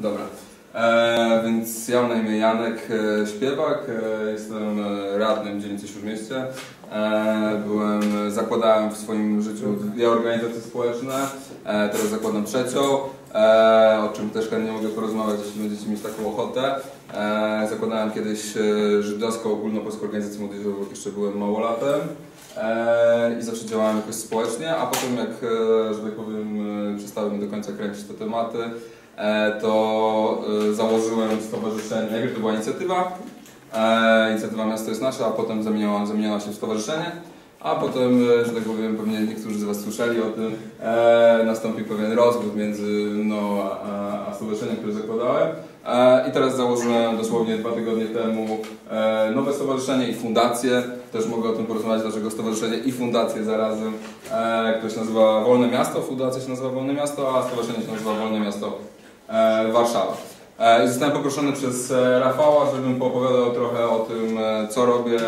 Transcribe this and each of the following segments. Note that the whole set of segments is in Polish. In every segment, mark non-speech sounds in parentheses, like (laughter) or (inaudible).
Dobra. E, więc ja mam na imię Janek e, Śpiewak, e, jestem e, radnym dzielnicy Śródmieście. E, byłem, zakładałem w swoim życiu dwie organizacje społeczne, e, teraz zakładam trzecią, e, o czym też chętnie mogę porozmawiać, jeśli będziecie mieć taką ochotę. E, zakładałem kiedyś żydowską ogólnopolską organizację młodzieżową, jeszcze byłem małolatem. I zawsze działałem jakoś społecznie, a potem jak, że tak powiem, przestały mnie do końca kręcić te tematy, to e, założyłem stowarzyszenie, najpierw to była inicjatywa, e, inicjatywa Miasto jest Nasze, a potem zamieniła, się w stowarzyszenie, a potem, e, że tak powiem, pewnie niektórzy z Was słyszeli o tym, e, nastąpił pewien rozwód między mną a, a stowarzyszeniem, które zakładałem. E, I teraz założyłem dosłownie dwa tygodnie temu e, nowe stowarzyszenie i fundację. Też mogę o tym porozmawiać, dlaczego stowarzyszenie i fundację zarazem, e, które się nazywa Wolne Miasto. Fundacja się nazywa Wolne Miasto, a stowarzyszenie się nazywa Wolne Miasto e, Warszawa. E, Zostałem poproszony przez e, Rafała, żebym poopowiadał trochę o tym, e, co robię,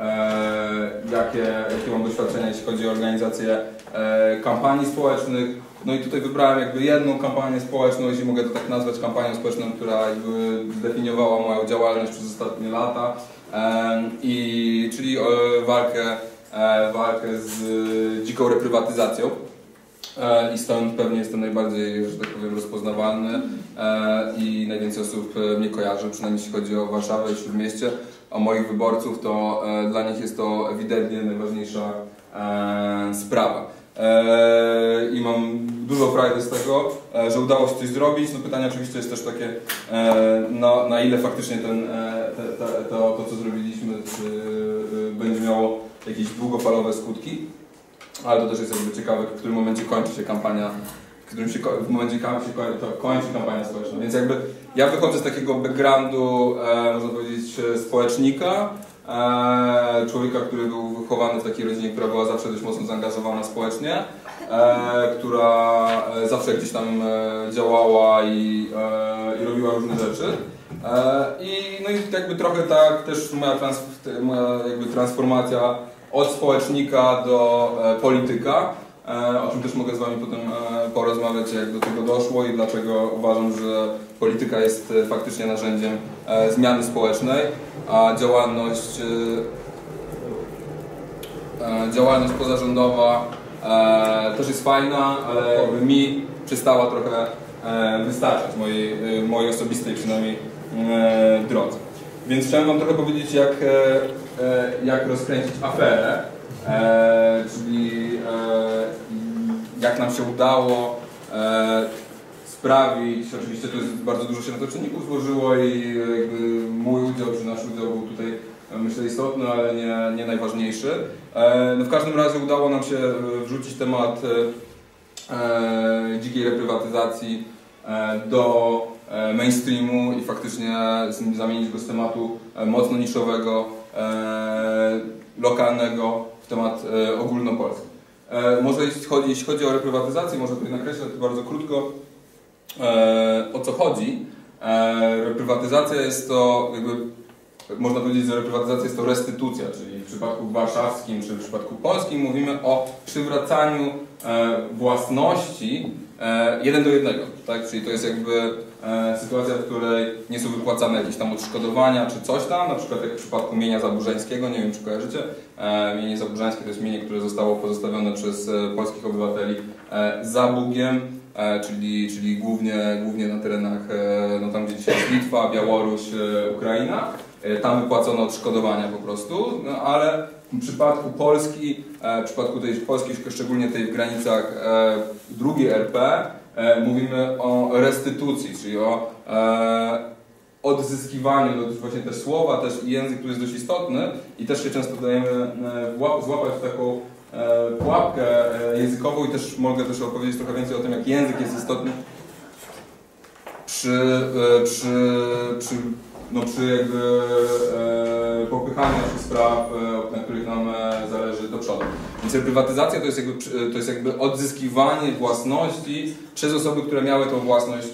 e, jakie, jakie mam doświadczenia, jeśli chodzi o organizację e, kampanii społecznych. No i tutaj wybrałem jakby jedną kampanię społeczną, jeśli mogę to tak nazwać, kampanią społeczną, która jakby zdefiniowała moją działalność przez ostatnie lata, i, czyli e, walkę, e, walkę z e, dziką reprywatyzacją. E, I stąd pewnie jestem najbardziej, że tak powiem, rozpoznawalny e, i najwięcej osób e, mnie kojarzy, przynajmniej jeśli chodzi o Warszawę i Śródmieście, o moich wyborców, to dla nich jest to ewidentnie najważniejsza sprawa. I mam dużo frajdy z tego, że udało się coś zrobić. No pytanie oczywiście jest też takie, e, na, ile faktycznie ten, te, te, to, to, co zrobiliśmy, będzie miało jakieś długofalowe skutki. Ale to też jest jakby ciekawe, w którym momencie kończy się kampania, w którym się, w momencie się koń- to kończy kampania społeczna. Więc jakby ja wychodzę z takiego backgroundu, e, można powiedzieć, e, społecznika, e, człowieka, który był wychowany w takiej rodzinie, która była zawsze dość mocno zaangażowana społecznie, e, która e, zawsze gdzieś tam e, działała i, i robiła różne rzeczy. I, no i jakby trochę tak też moja, trans, moja jakby transformacja od społecznika do e, polityka, e, o czym też mogę z Wami potem e, porozmawiać, jak do tego doszło i dlaczego uważam, że polityka jest faktycznie narzędziem zmiany społecznej, a działalność, działalność pozarządowa też jest fajna, ale jakby mi przestała trochę wystarczać, mojej, mojej osobistej przynajmniej drodze. Więc chciałem Wam trochę powiedzieć, jak, jak rozkręcić aferę, e, czyli e, jak nam się udało e, sprawić, oczywiście to jest bardzo dużo się na to czynników złożyło i mój udział, czy nasz udział był tutaj e, myślę istotny, ale nie, nie najważniejszy. E, no w każdym razie udało nam się e, wrzucić temat e, e, dzikiej reprywatyzacji e, do e, mainstreamu i faktycznie zamienić go z tematu e, mocno niszowego, e, lokalnego w temat e, ogólnopolski. E, Może jeśli chodzi, jeśli chodzi o reprywatyzację, może tutaj nakreślę bardzo krótko, e, o co chodzi. E, Reprywatyzacja jest to jakby można powiedzieć, że reprywatyzacja jest to restytucja, czyli w przypadku warszawskim czy w przypadku polskim mówimy o przywracaniu e, własności e, jeden do jednego, tak? Czyli to jest jakby e, sytuacja, w której nie są wypłacane jakieś tam odszkodowania czy coś tam, na przykład jak w przypadku mienia zaburzańskiego, nie wiem czy kojarzycie, mienie zaburzańskie to jest mienie, które zostało pozostawione przez polskich obywateli za Bugiem, czyli, czyli głównie, głównie na terenach, no tam gdzie dzisiaj jest Litwa, Białoruś, Ukraina. E, Tam wypłacono odszkodowania po prostu, no, ale w przypadku Polski, e, w przypadku tej Polski, szczególnie tej w granicach e, drugiej RP, mówimy o restytucji, czyli o odzyskiwaniu, no to właśnie też słowa, też język tu jest dość istotny i też się często dajemy złapać w taką pułapkę językową i też mogę też opowiedzieć trochę więcej o tym, jak język jest istotny przy, przy, przy, no przy jakby e, popychaniu naszych spraw, e, na których nam e, zależy do przodu. Więc reprywatyzacja to jest, jakby, przy- to jest jakby odzyskiwanie własności przez osoby, które miały tą własność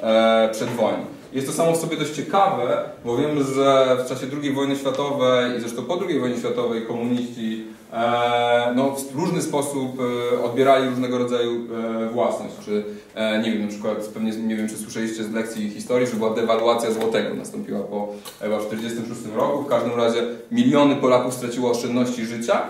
e, przed wojną. Jest to samo w sobie dość ciekawe, bo wiemy, że w czasie II wojny światowej i zresztą po II wojnie światowej komuniści e, no, w różny sposób e, odbierali różnego rodzaju e, własność. Czy e, nie wiem, na przykład pewnie nie wiem, czy słyszeliście z lekcji historii, że była dewaluacja złotego, nastąpiła po chyba w 1946 roku. W każdym razie miliony Polaków straciło oszczędności życia.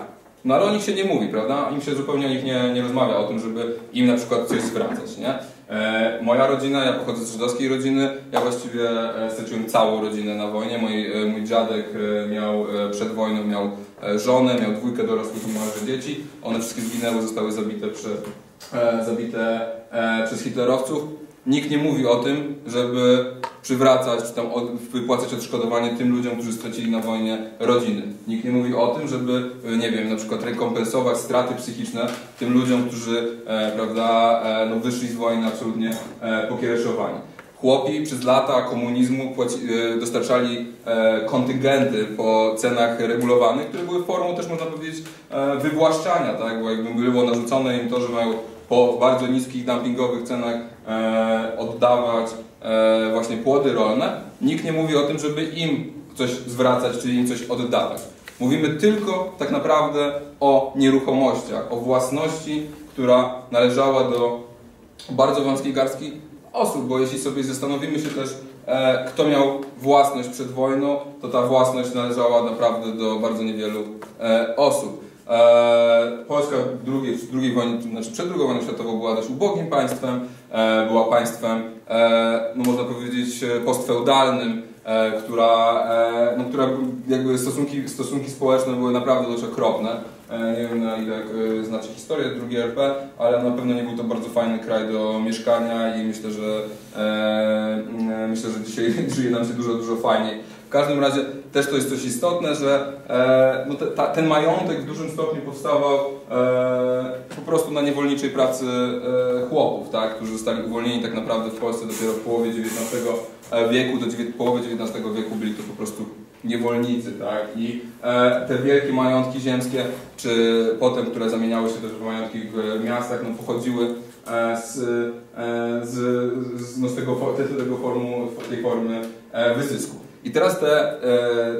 No ale o nich się nie mówi, prawda? Im się zupełnie o nich nie, nie rozmawia, o tym, żeby im na przykład coś zwracać, nie? E, moja rodzina, ja pochodzę z żydowskiej rodziny, ja właściwie e, straciłem całą rodzinę na wojnie. Mój, e, mój dziadek miał przed wojną miał żonę, miał dwójkę dorosłych i małe dzieci. One wszystkie zginęły, zostały zabite, przy, zabite przez hitlerowców. Nikt nie mówi o tym, żeby przywracać czy tam od, wypłacać odszkodowanie tym ludziom, którzy stracili na wojnie rodziny. Nikt nie mówi o tym, żeby, e, nie wiem, na przykład rekompensować straty psychiczne tym ludziom, którzy, e, prawda, e, no wyszli z wojny absolutnie e, pokiereszowani. Chłopi przez lata komunizmu płaci, e, dostarczali e, kontyngenty po cenach regulowanych, które były formą też można powiedzieć e, wywłaszczania, tak? bo jakby było narzucone im to, że mają po bardzo niskich dumpingowych cenach oddawać właśnie płody rolne. Nikt nie mówi o tym, żeby im coś zwracać, czy im coś oddawać. Mówimy tylko tak naprawdę o nieruchomościach, o własności, która należała do bardzo wąskiej garstki osób, bo jeśli sobie zastanowimy się też, e, kto miał własność przed wojną, to ta własność należała naprawdę do bardzo niewielu e, osób. E, Polska w drugiej, w drugiej wojnie, znaczy przed II wojną światową była dość ubogim państwem, e, była państwem, e, no można powiedzieć, e, postfeudalnym, e, która, e, no, która jakby stosunki, stosunki społeczne były naprawdę dość okropne. E, Nie wiem na ile e, znacie historię II RP, ale na pewno nie był to bardzo fajny kraj do mieszkania i myślę, że e, e, myślę, że dzisiaj (laughs) żyje nam się dużo, dużo fajniej. W każdym razie też to jest coś istotne, że e, no te, ta, ten majątek w dużym stopniu powstawał e, po prostu na niewolniczej pracy e, chłopów, tak, którzy zostali uwolnieni tak naprawdę w Polsce dopiero w połowie XIX wieku, do dziewię- połowy XIX wieku byli to po prostu niewolnicy, tak? I e, te wielkie majątki ziemskie, czy potem, które zamieniały się też w majątki w miastach, no pochodziły e, z, e, z, z, no, z tego, te- tego formu, tej formy e, wyzysku. I teraz te, e,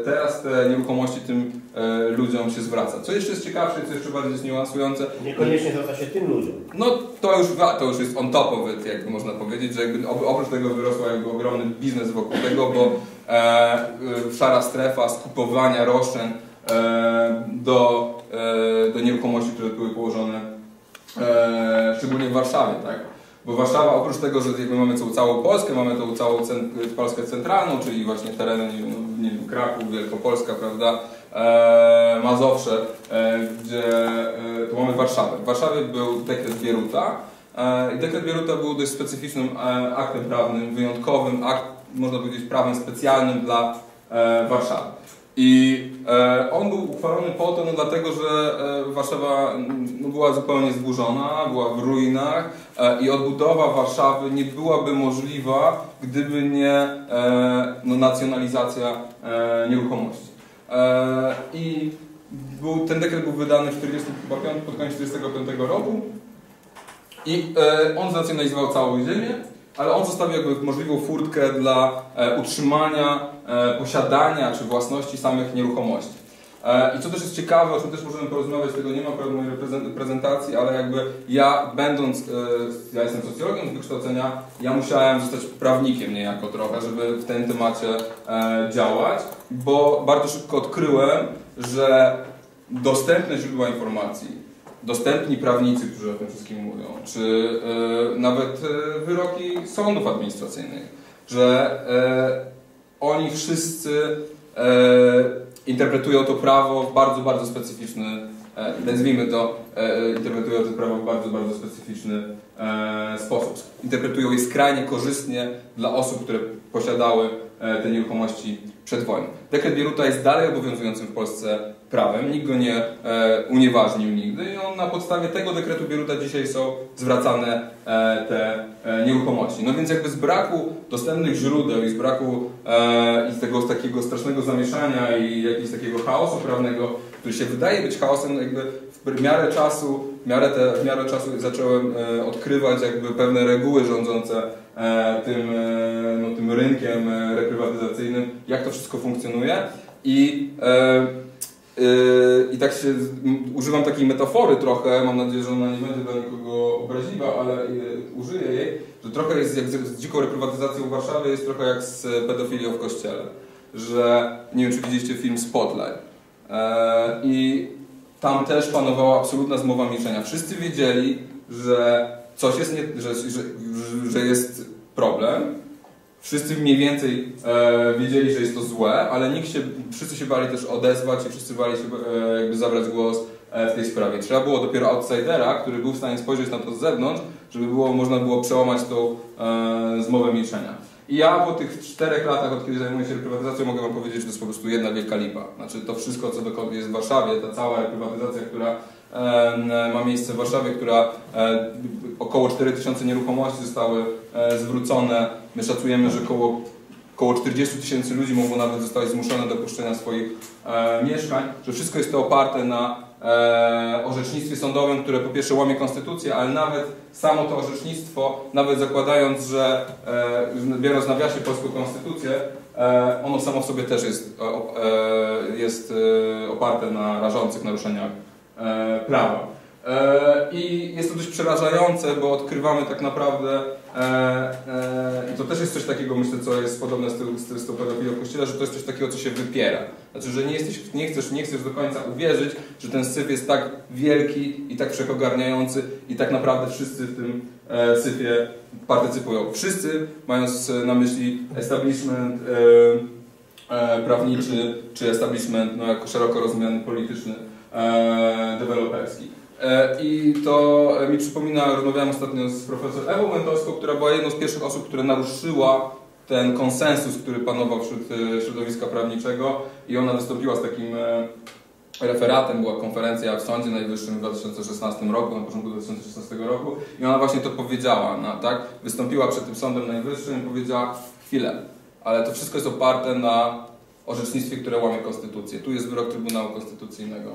teraz te nieruchomości tym e, ludziom się zwraca. Co jeszcze jest ciekawsze, co jeszcze bardziej jest niuansujące, Niekoniecznie zwraca się tym ludziom. no to już, to już jest on top of it, jakby można powiedzieć, że jakby op- oprócz tego wyrosła jakby ogromny biznes wokół tego, bo e, e, szara strefa skupowania roszczeń e, do, e, do nieruchomości, które były położone e, szczególnie w Warszawie, tak? Bo Warszawa oprócz tego, że jakby mamy tą całą Polskę, mamy tą całą cen, Polskę centralną, czyli właśnie tereny, nie wiem, nie wiem Kraków, Wielkopolska, prawda, e, Mazowsze, e, gdzie e, mamy Warszawę. W Warszawie był dekret Bieruta e, i dekret Bieruta był dość specyficznym e, aktem prawnym, wyjątkowym, akt, można powiedzieć prawem specjalnym dla e, Warszawy. I e, on był uchwalony po to, no dlatego, że e, Warszawa no, była zupełnie zburzona, była w ruinach e, i odbudowa Warszawy nie byłaby możliwa, gdyby nie e, no, nacjonalizacja e, nieruchomości. E, I był, ten dekret był wydany w 45, pod koniec 1945 roku i on znacjonalizował całą ziemię, ale on zostawił jakby możliwą furtkę dla e, utrzymania, e, posiadania czy własności samych nieruchomości. E, I co też jest ciekawe, o czym też możemy porozmawiać, tego nie ma w mojej prezentacji, ale jakby ja będąc, ja jestem socjologiem z wykształcenia, ja musiałem zostać prawnikiem niejako trochę, żeby w tym temacie działać, bo bardzo szybko odkryłem, że dostępne źródła informacji, dostępni prawnicy, którzy o tym wszystkim mówią, czy e, nawet e, wyroki sądów administracyjnych, że e, oni wszyscy interpretują to prawo w bardzo, bardzo specyficzny, nazwijmy to, interpretują to prawo w bardzo, bardzo specyficzny sposób. Interpretują je skrajnie korzystnie dla osób, które posiadały te nieruchomości przed wojną. Dekret Bieruta jest dalej obowiązującym w Polsce prawem, nikt go nie e, unieważnił nigdy i on na podstawie tego dekretu Bieruta dzisiaj są zwracane e, te e, nieruchomości. No więc jakby z braku dostępnych źródeł i z braku e, i z tego takiego strasznego zamieszania i jakiegoś takiego chaosu prawnego, który się wydaje być chaosem, no jakby w miarę czasu, w miarę, te, w miarę czasu zacząłem e, odkrywać jakby pewne reguły rządzące e, tym, e, no, tym rynkiem reprywatyzacyjnym, jak to wszystko funkcjonuje i I tak się używam takiej metafory trochę, mam nadzieję, że ona nie będzie dla nikogo obraźliwa, ale użyję jej, że trochę jest jak z dziką reprywatyzacją w Warszawie, jest trochę jak z pedofilią w kościele. Że nie wiem, czy widzieliście film Spotlight. Yy, I tam też panowała absolutna zmowa milczenia. Wszyscy wiedzieli, że coś jest, nie, że, że, że jest problem, Wszyscy mniej więcej e, wiedzieli, że jest to złe, ale nikt się, wszyscy się bali też odezwać i wszyscy bali się e, jakby zabrać głos e, w tej sprawie. Trzeba było dopiero outsidera, który był w stanie spojrzeć na to z zewnątrz, żeby było, można było przełamać tą e, zmowę milczenia. I ja po tych czterech latach, od kiedy zajmuję się reprywatyzacją, mogę Wam powiedzieć, że to jest po prostu jedna wielka lipa. Znaczy to wszystko, co jest w Warszawie, ta cała reprywatyzacja, która ma miejsce w Warszawie, która e, około 4000 nieruchomości zostały e, zwrócone. My szacujemy, że około, około 40 tysięcy ludzi mogło nawet zostać zmuszone do opuszczenia swoich e, mieszkań, że wszystko jest to oparte na orzecznictwie sądowym, które po pierwsze łamie konstytucję, ale nawet samo to orzecznictwo, nawet zakładając, że e, biorąc na wiasie polską konstytucję, e, ono samo w sobie też jest, e, jest e, oparte na rażących naruszeniach e, prawa. E, I jest to dość przerażające, bo odkrywamy tak naprawdę, e, e, i to też jest coś takiego, myślę, co jest podobne z, tym, z, tą pedofilią że to jest coś takiego, co się wypiera. Znaczy, że nie, jesteś, nie, chcesz, nie chcesz do końca uwierzyć, że ten syf jest tak wielki i tak wszechogarniający i tak naprawdę wszyscy w tym syfie partycypują. Wszyscy, mając na myśli establishment prawniczy, czy establishment no, jako szeroko rozumiany polityczny, deweloperski. I to mi przypomina, rozmawiałem ostatnio z profesor Ewą Mentowską, która była jedną z pierwszych osób, która naruszyła ten konsensus, który panował wśród środowiska prawniczego i ona wystąpiła z takim referatem, była konferencja w Sądzie Najwyższym w 2016 roku, na początku 2016 roku i ona właśnie to powiedziała, no, tak? Wystąpiła przed tym Sądem Najwyższym i powiedziała chwilę, ale to wszystko jest oparte na orzecznictwie, które łamie konstytucję. Tu jest wyrok Trybunału Konstytucyjnego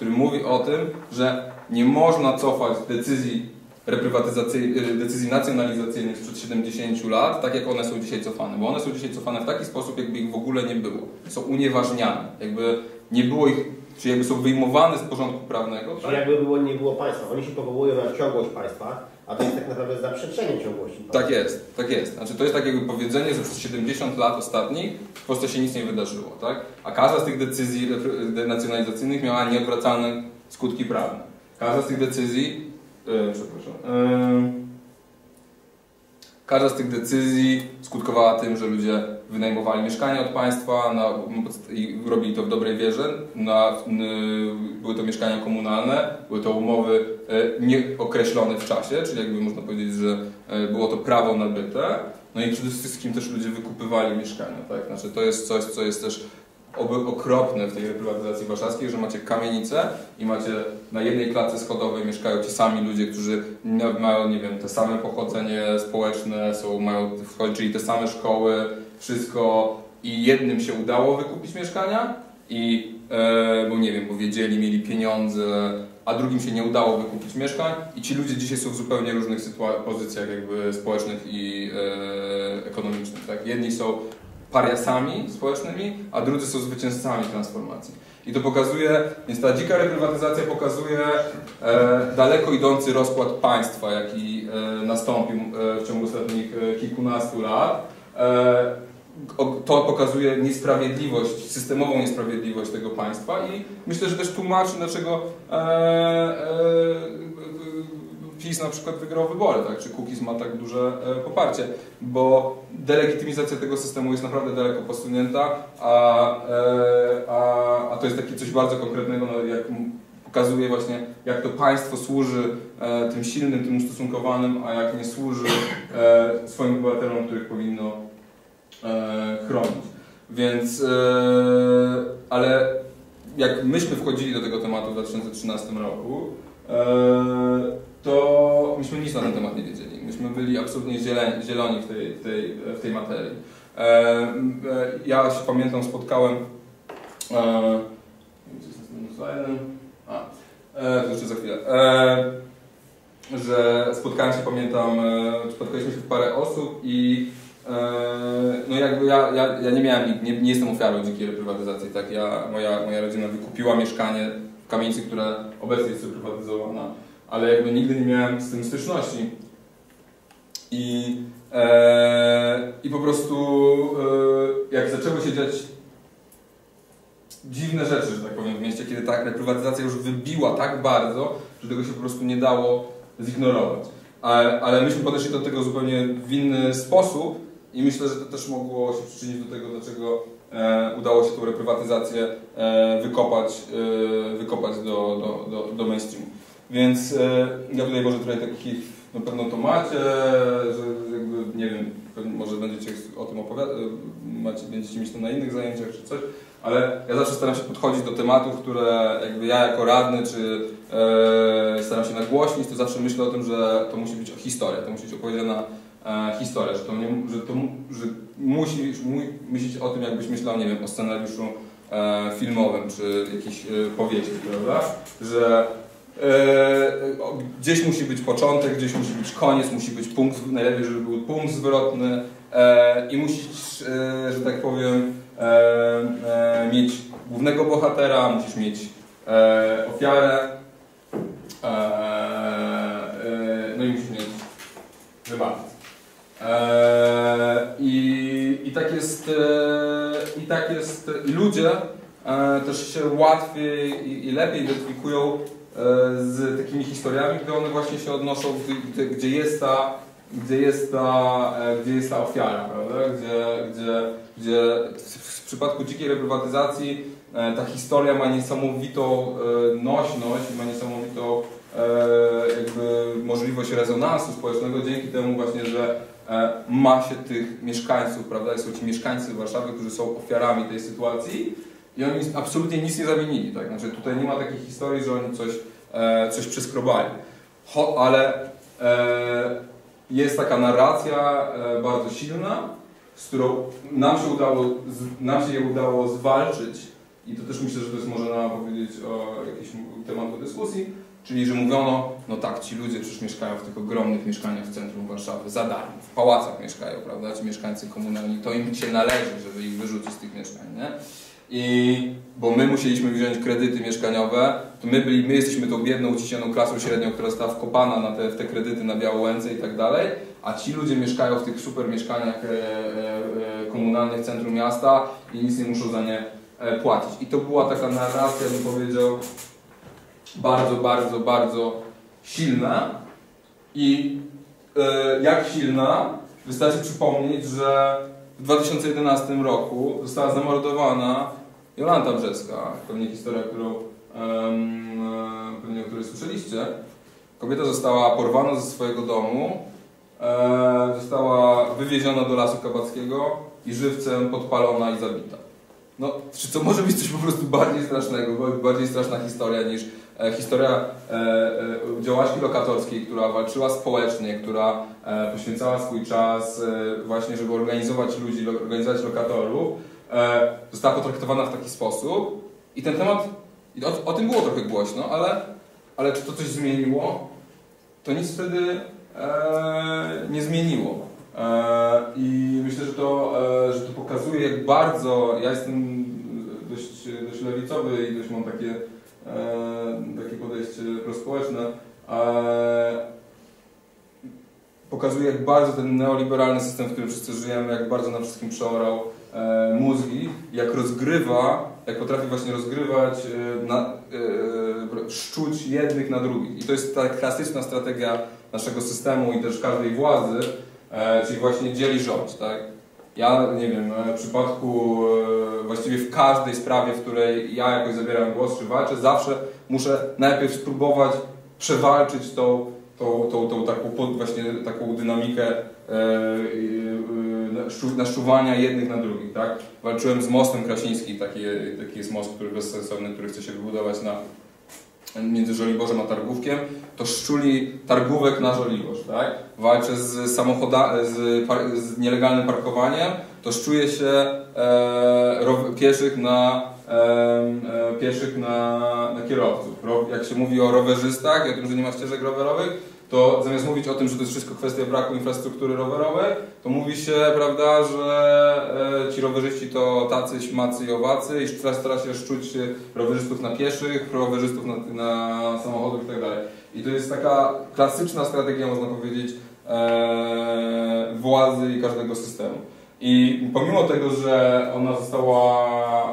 który mówi o tym, że nie można cofać decyzji reprywatyzacyjnych, decyzji nacjonalizacyjnych sprzed 70 lat, tak jak one są dzisiaj cofane. Bo one są dzisiaj cofane w taki sposób, jakby ich w ogóle nie było. Są unieważniane. Jakby nie było ich, czy jakby są wyjmowane z porządku prawnego. Tak? Jakby było, nie było państwa. Oni się powołują na ciągłość państwa, a to jest tak naprawdę zaprzeczenie ciągłości. Tak jest, tak jest. Znaczy to jest takie powiedzenie, że przez 70 lat ostatnich w Polsce się nic nie wydarzyło, tak? A każda z tych decyzji nacjonalizacyjnych miała nieodwracalne skutki prawne. Każda z tych decyzji, yy, przepraszam, yy, każda z tych decyzji skutkowała tym, że ludzie wynajmowali mieszkania od państwa na, i robili to w dobrej wierze. Na, były to mieszkania komunalne, były to umowy e, nieokreślone w czasie, czyli jakby można powiedzieć, że e, było to prawo nabyte. No i przede wszystkim też ludzie wykupywali mieszkania. Tak? Znaczy, to jest coś, co jest też okropne w tej reprywatyzacji warszawskiej, że macie kamienicę i macie na jednej klatce schodowej mieszkają ci sami ludzie, którzy mają, nie wiem, te same pochodzenie społeczne, są, mają, te same szkoły, wszystko i jednym się udało wykupić mieszkania i, e, bo nie wiem, bo wiedzieli, mieli pieniądze, a drugim się nie udało wykupić mieszkań i ci ludzie dzisiaj są w zupełnie różnych pozycjach jakby społecznych i e, ekonomicznych. Tak? Jedni są pariasami społecznymi, a drudzy są zwycięzcami transformacji. I to pokazuje, więc ta dzika reprywatyzacja pokazuje e, daleko idący rozkład państwa, jaki e, nastąpił e, w ciągu ostatnich e, kilkunastu lat. To pokazuje niesprawiedliwość, systemową niesprawiedliwość tego państwa i myślę, że też tłumaczy, dlaczego e, e, PiS na przykład wygrał wybory, tak? czy Kukiz ma tak duże e, poparcie, bo delegitymizacja tego systemu jest naprawdę daleko posunięta, a, e, a, a to jest takie coś bardzo konkretnego, no, jak pokazuje właśnie, jak to państwo służy e, tym silnym, tym ustosunkowanym, a jak nie służy swoim obywatelom, których powinno chronić. Więc, e, ale jak myśmy wchodzili do tego tematu w 2013 roku, to myśmy nic na ten temat nie wiedzieli. Myśmy byli absolutnie zieleni, zieloni w tej, w tej, w tej materii. E, e, ja się pamiętam, spotkałem. E, a, e, to jeszcze za chwilę. E, że spotkałem się, pamiętam, e, spotkaliśmy się w parę osób i no jakby ja, ja, ja nie miałem, nie, nie jestem ofiarą dzikiej reprywatyzacji, tak? Ja, moja, moja rodzina wykupiła mieszkanie w kamienicy, która obecnie jest reprywatyzowana, ale jakby nigdy nie miałem z tym styczności. I, e, i po prostu e, jak zaczęły się dziać dziwne rzeczy, że tak powiem, w mieście, kiedy ta reprywatyzacja już wybiła tak bardzo, że tego się po prostu nie dało zignorować. Ale, ale myśmy podeszli do tego zupełnie w inny sposób i myślę, że to też mogło się przyczynić do tego, dlaczego e, udało się tą reprywatyzację e, wykopać, e, wykopać do, do, do, do mainstreamu. Więc e, ja tutaj może trochę takich, na pewno to macie, że jakby, nie wiem, może będziecie o tym opowiadać, macie, będziecie mieć to na innych zajęciach czy coś, ale ja zawsze staram się podchodzić do tematów, które jakby ja jako radny, czy e, staram się nagłośnić, to zawsze myślę o tym, że to musi być historia, to musi być opowiedziana e, historia, że to, nie, że to że musisz myśleć o tym, jakbyś myślał, nie wiem, o scenariuszu e, filmowym, czy jakiejś e, powieści, prawda? Że e, gdzieś musi być początek, gdzieś musi być koniec, musi być punkt, najlepiej, żeby był punkt zwrotny e, i musisz, że tak powiem, mieć głównego bohatera, musisz mieć ofiarę, no i musisz mieć wybawcę. I, I tak jest, i tak jest, i ludzie też się łatwiej i, i lepiej identyfikują z takimi historiami, gdy one właśnie się odnoszą, gdzie, gdzie jest ta gdzie jest ta, gdzie jest ta ofiara, prawda? Gdzie, gdzie, gdzie przypadku dzikiej reprywatyzacji ta historia ma niesamowitą nośność, ma niesamowitą jakby możliwość rezonansu społecznego dzięki temu właśnie, że ma się tych mieszkańców, prawda, są ci mieszkańcy Warszawy, którzy są ofiarami tej sytuacji i oni absolutnie nic nie zamienili, tak, znaczy tutaj nie ma takiej historii, że oni coś, coś przeskrobali, Ho, ale jest taka narracja bardzo silna, z którą nam się udało, nam się je udało zwalczyć i to też myślę, że to jest można powiedzieć o jakimś tematu dyskusji, czyli że mówiono, no tak, ci ludzie przecież mieszkają w tych ogromnych mieszkaniach w centrum Warszawy, za darmo, pałacach mieszkają, prawda, ci mieszkańcy komunalni, to im się należy, żeby ich wyrzucić z tych mieszkań, nie? I bo my musieliśmy wziąć kredyty mieszkaniowe, to my, byli, my jesteśmy tą biedną, uciśnioną klasą średnią, która została wkopana na te, w te kredyty na Białołęce i tak dalej, a ci ludzie mieszkają w tych super mieszkaniach e, e, e, komunalnych w centrum miasta i nic nie muszą za nie płacić. I to była taka narracja, bym powiedział, bardzo, bardzo, bardzo silna. I jak silna, wystarczy przypomnieć, że w 2011 roku została zamordowana Jolanta Brzeska, pewnie historia, którą, pewnie o której słyszeliście. Kobieta została porwana ze swojego domu, e, została wywieziona do Lasu Kabackiego i żywcem podpalona i zabita. No, czy to może być coś po prostu bardziej strasznego, bardziej straszna historia niż e, historia e, e, działaczki lokatorskiej, która walczyła społecznie, która e, poświęcała swój czas e, właśnie, żeby organizować ludzi, organizować lokatorów, e, została potraktowana w taki sposób i ten temat, o, o tym było trochę głośno, ale, ale czy to coś zmieniło? To nic wtedy e, nie zmieniło. E, I myślę, że to, e, że to pokazuje, jak bardzo ja jestem dość, dość lewicowy i dość mam takie, takie podejście prospołeczne. Pokazuje, jak bardzo ten neoliberalny system, w którym wszyscy żyjemy, jak bardzo na wszystkim przeorał mózgi, jak rozgrywa, jak potrafi właśnie rozgrywać, na, szczuć jednych na drugich. I to jest ta klasyczna strategia naszego systemu i też każdej władzy, e, czyli właśnie dzieli rząd, tak? Ja, nie wiem, e, w przypadku, e, właściwie w każdej sprawie, w której ja jakoś zabieram głos czy walczę, zawsze muszę najpierw spróbować przewalczyć tą, tą, tą, tą taką, właśnie taką dynamikę naszczuwania jednych na drugich, tak? Walczyłem z mostem Krasińskim, taki, taki jest most, który bezsensowny, który chce się wybudować na między Żoliborzem a Targówkiem, to szczuli targówek na Żoliborz, tak? Walczę z samochodami, z, z, nielegalnym parkowaniem, to szczuje się e, pieszych na e, pieszych na, na kierowców. Ro, jak się mówi o rowerzystach o tym, że nie ma ścieżek rowerowych, to zamiast mówić o tym, że to jest wszystko kwestia braku infrastruktury rowerowej, to mówi się, prawda, że e, ci rowerzyści to tacy, śmacy i owacy i teraz stara się szczuć rowerzystów na pieszych, rowerzystów na, na samochodach i tak. I to jest taka klasyczna strategia, można powiedzieć, e, władzy i każdego systemu. I pomimo tego, że ona została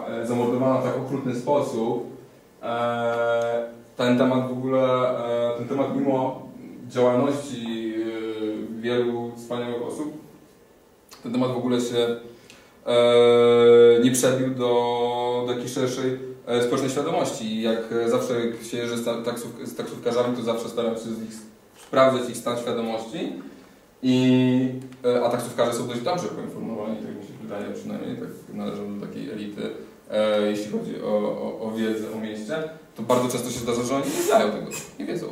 e, zamordowana w tak okrutny sposób, ten temat w ogóle, ten temat mimo działalności wielu wspaniałych osób, ten temat w ogóle się nie przebił do, do jakiejś szerszej społecznej świadomości. Jak zawsze jak się jeżdżę z, taksów, z taksówkarzami, to zawsze staram się z sprawdzać ich stan świadomości i, e, a taksówkarze są dość dobrze poinformowani, tak mi się wydaje przynajmniej, tak należą do takiej elity, e, jeśli chodzi o, o, o, wiedzę o mieście, to bardzo często się zdarza, że oni nie znają tego, nie wiedzą.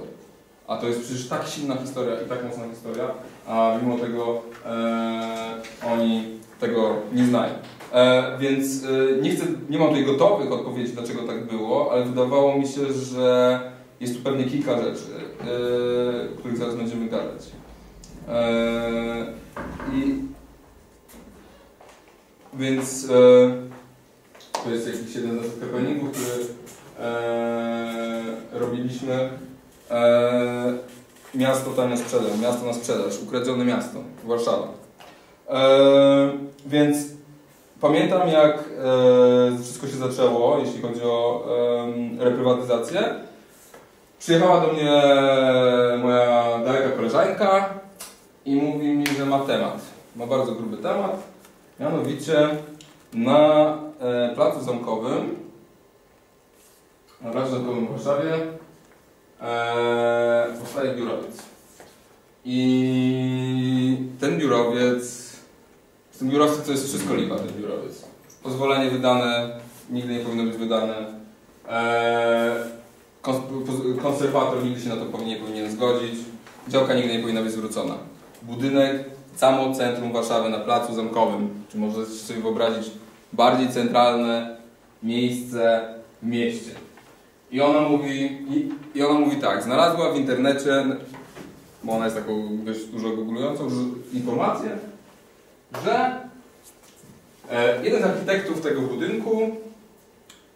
A to jest przecież tak silna historia i tak mocna historia, a mimo tego e, oni tego nie znają. E, więc e, nie, chcę, nie mam tutaj gotowych odpowiedzi, dlaczego tak było, ale wydawało mi się, że jest tu pewnie kilka rzeczy, e, o których zaraz będziemy gadać. E, I więc e, to jest jakiś jeden z happeningów, który e, miasto tam na sprzedaż, miasto na sprzedaż, ukradzione miasto, Warszawa. więc pamiętam jak wszystko się zaczęło, jeśli chodzi o reprywatyzację. Przyjechała do mnie moja daleka koleżanka, i mówi mi, że ma temat. Ma bardzo gruby temat. Mianowicie na e, Placu Zamkowym, na Placu Zamkowym w Warszawie e, powstaje biurowiec. I ten biurowiec, z tym biurowcem to jest wszystko lipa, ten biurowiec. Pozwolenie wydane, nigdy nie powinno być wydane. E, konserwator nigdy się na to nie powinien zgodzić. Działka nigdy nie powinna być zwrócona budynek, samo centrum Warszawy na Placu Zamkowym. Czy możecie sobie wyobrazić bardziej centralne miejsce w mieście. I ona mówi, i, i ona mówi tak, znalazła w internecie, bo ona jest taką dość dużo googlującą informację, że e, jeden z architektów tego budynku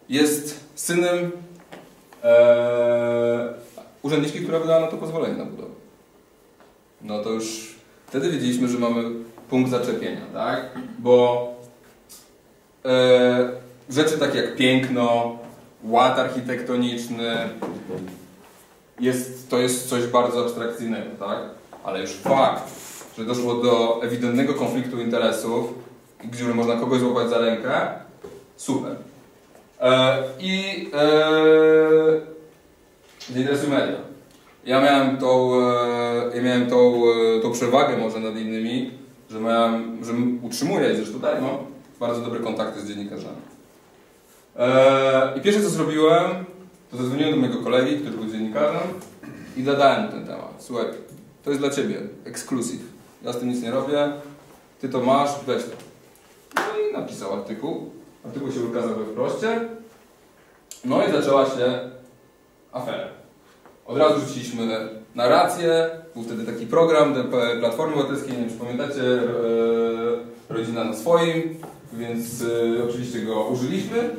jest synem e, urzędniczki, która wydała na to pozwolenie na budowę. No to już wtedy wiedzieliśmy, że mamy punkt zaczepienia, tak? Bo e, rzeczy takie jak piękno, ład architektoniczny, jest, to jest coś bardzo abstrakcyjnego, tak? Ale już fakt, że doszło do ewidentnego konfliktu interesów, gdzie można kogoś złapać za rękę, super. E, I e, interesy media. Ja miałem tą, e, ja miałem tą, tą przewagę może nad innymi, że, miałem, że utrzymuję i zresztą dalej mam bardzo dobre kontakty z dziennikarzami. E, I pierwsze co zrobiłem, to zadzwoniłem do mojego kolegi, który był dziennikarzem i zadałem ten temat. Słuchaj, to jest dla Ciebie, ekskluzyw. Ja z tym nic nie robię, Ty to masz, weź to. No i napisał artykuł. Artykuł się ukazał we wproście. No i zaczęła się afera. Od razu rzuciliśmy narrację, był wtedy taki program Platformy Obywatelskiej, nie wiem czy pamiętacie, e, Rodzina na swoim, więc e, oczywiście go użyliśmy.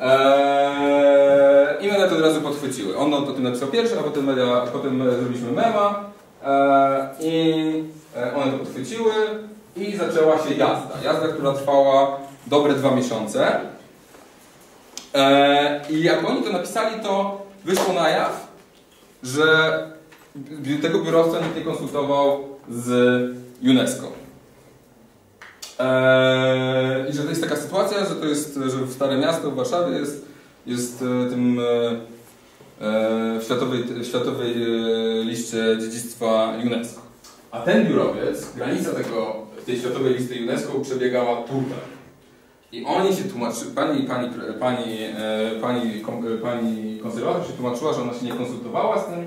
Eee, I media to od razu podchwyciły. On o tym napisał pierwszy, a potem, media, potem zrobiliśmy mema eee, i e, one to podchwyciły i zaczęła się jazda. Jazda, która trwała dobre dwa miesiące. Eee, I jak oni to napisali, to wyszło na jaw, że tego biurowca nikt nie konsultował z UNESCO. Eee, I że to jest taka sytuacja, że to jest, że w Stare Miasto w Warszawie jest, jest e, tym e, w światowej, światowej e, liście dziedzictwa UNESCO. A ten biurowiec, granica tego, tej światowej listy UNESCO przebiegała tutaj. I oni się tłumaczyli, pani, pani, pani, e, pani, pani konserwator się tłumaczyła, że ona się nie konsultowała z tym,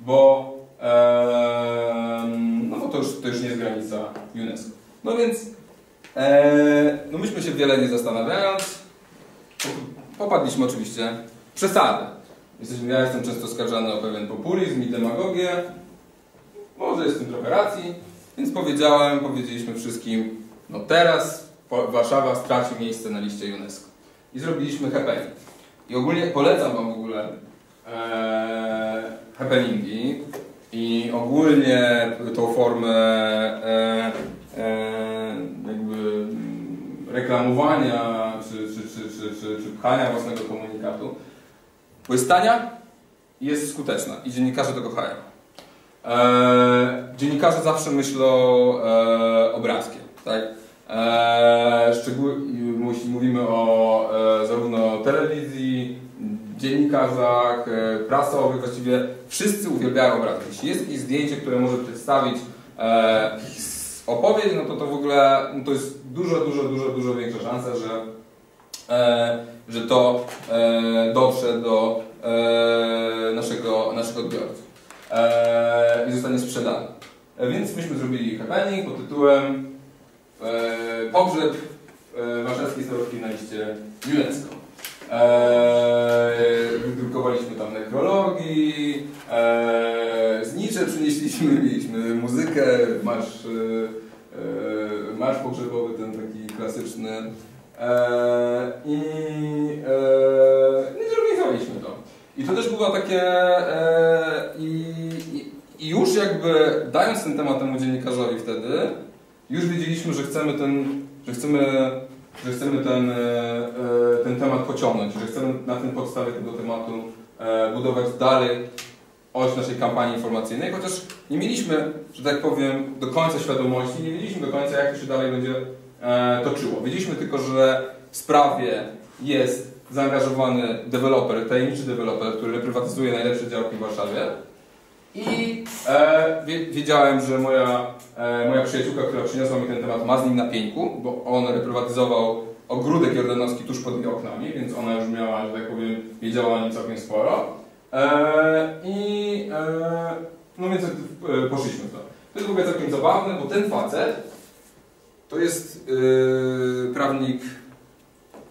bo, e, no bo to już, to już nie jest granica UNESCO. No więc e, no myśmy się wiele nie zastanawiając, popadliśmy oczywiście w przesadę. Jesteśmy, ja jestem często skarżany o pewien populizm i demagogię może jest w tym trochę racji, więc powiedziałem, powiedzieliśmy wszystkim, no teraz Warszawa straci miejsce na liście UNESCO. I zrobiliśmy happening. I ogólnie polecam Wam w ogóle e, happeningi i ogólnie tą formę e, jakby mm, reklamowania czy, czy, czy, czy, czy, czy pchania własnego komunikatu, bo jest i skuteczna i dziennikarze to kochają. E, dziennikarze zawsze myślą e, obrazkiem, tak? E, szczególnie mówimy o e, zarówno telewizji, dziennikarzach, e, prasowych, właściwie wszyscy uwielbiają obrazki. Jeśli jest jakieś zdjęcie, które może przedstawić e, opowieść, no to to w ogóle no to jest dużo, dużo, dużo, dużo większa szansa, że, e, że to e, dotrze do e, naszego, naszych odbiorców e, i zostanie sprzedane. E, więc myśmy zrobili happening pod tytułem e, Pogrzeb e, warszawskiej starówki na liście UNESCO. Eee, wydrukowaliśmy tam nekrologii, eee, znicze przynieśliśmy, mieliśmy muzykę, marsz, eee, marsz pogrzebowy, ten taki klasyczny. Eee, I, eee, I zorganizowaliśmy to. I to też było takie... Eee, i, i, już jakby dając ten temat temu dziennikarzowi wtedy, już wiedzieliśmy, że chcemy ten, że chcemy że chcemy ten, e, e, ten temat pociągnąć, że chcemy na tym podstawie tego tematu e, budować dalej oś naszej kampanii informacyjnej, chociaż nie mieliśmy, że tak powiem, do końca świadomości, nie wiedzieliśmy do końca, jak to się dalej będzie toczyło. Wiedzieliśmy tylko, że w sprawie jest zaangażowany deweloper, tajemniczy deweloper, który reprywatyzuje najlepsze działki w Warszawie. I e, wiedziałem, że moja, e, moja przyjaciółka, która przyniosła mi ten temat, ma z nim na pieńku, bo on reprywatyzował ogródek jordanowski tuż pod jej oknami, więc ona już miała, że tak powiem, wiedziała o nim całkiem sporo. E, I e, no więc e, poszliśmy w to. To jest w ogóle całkiem zabawne, bo ten facet to jest e, prawnik,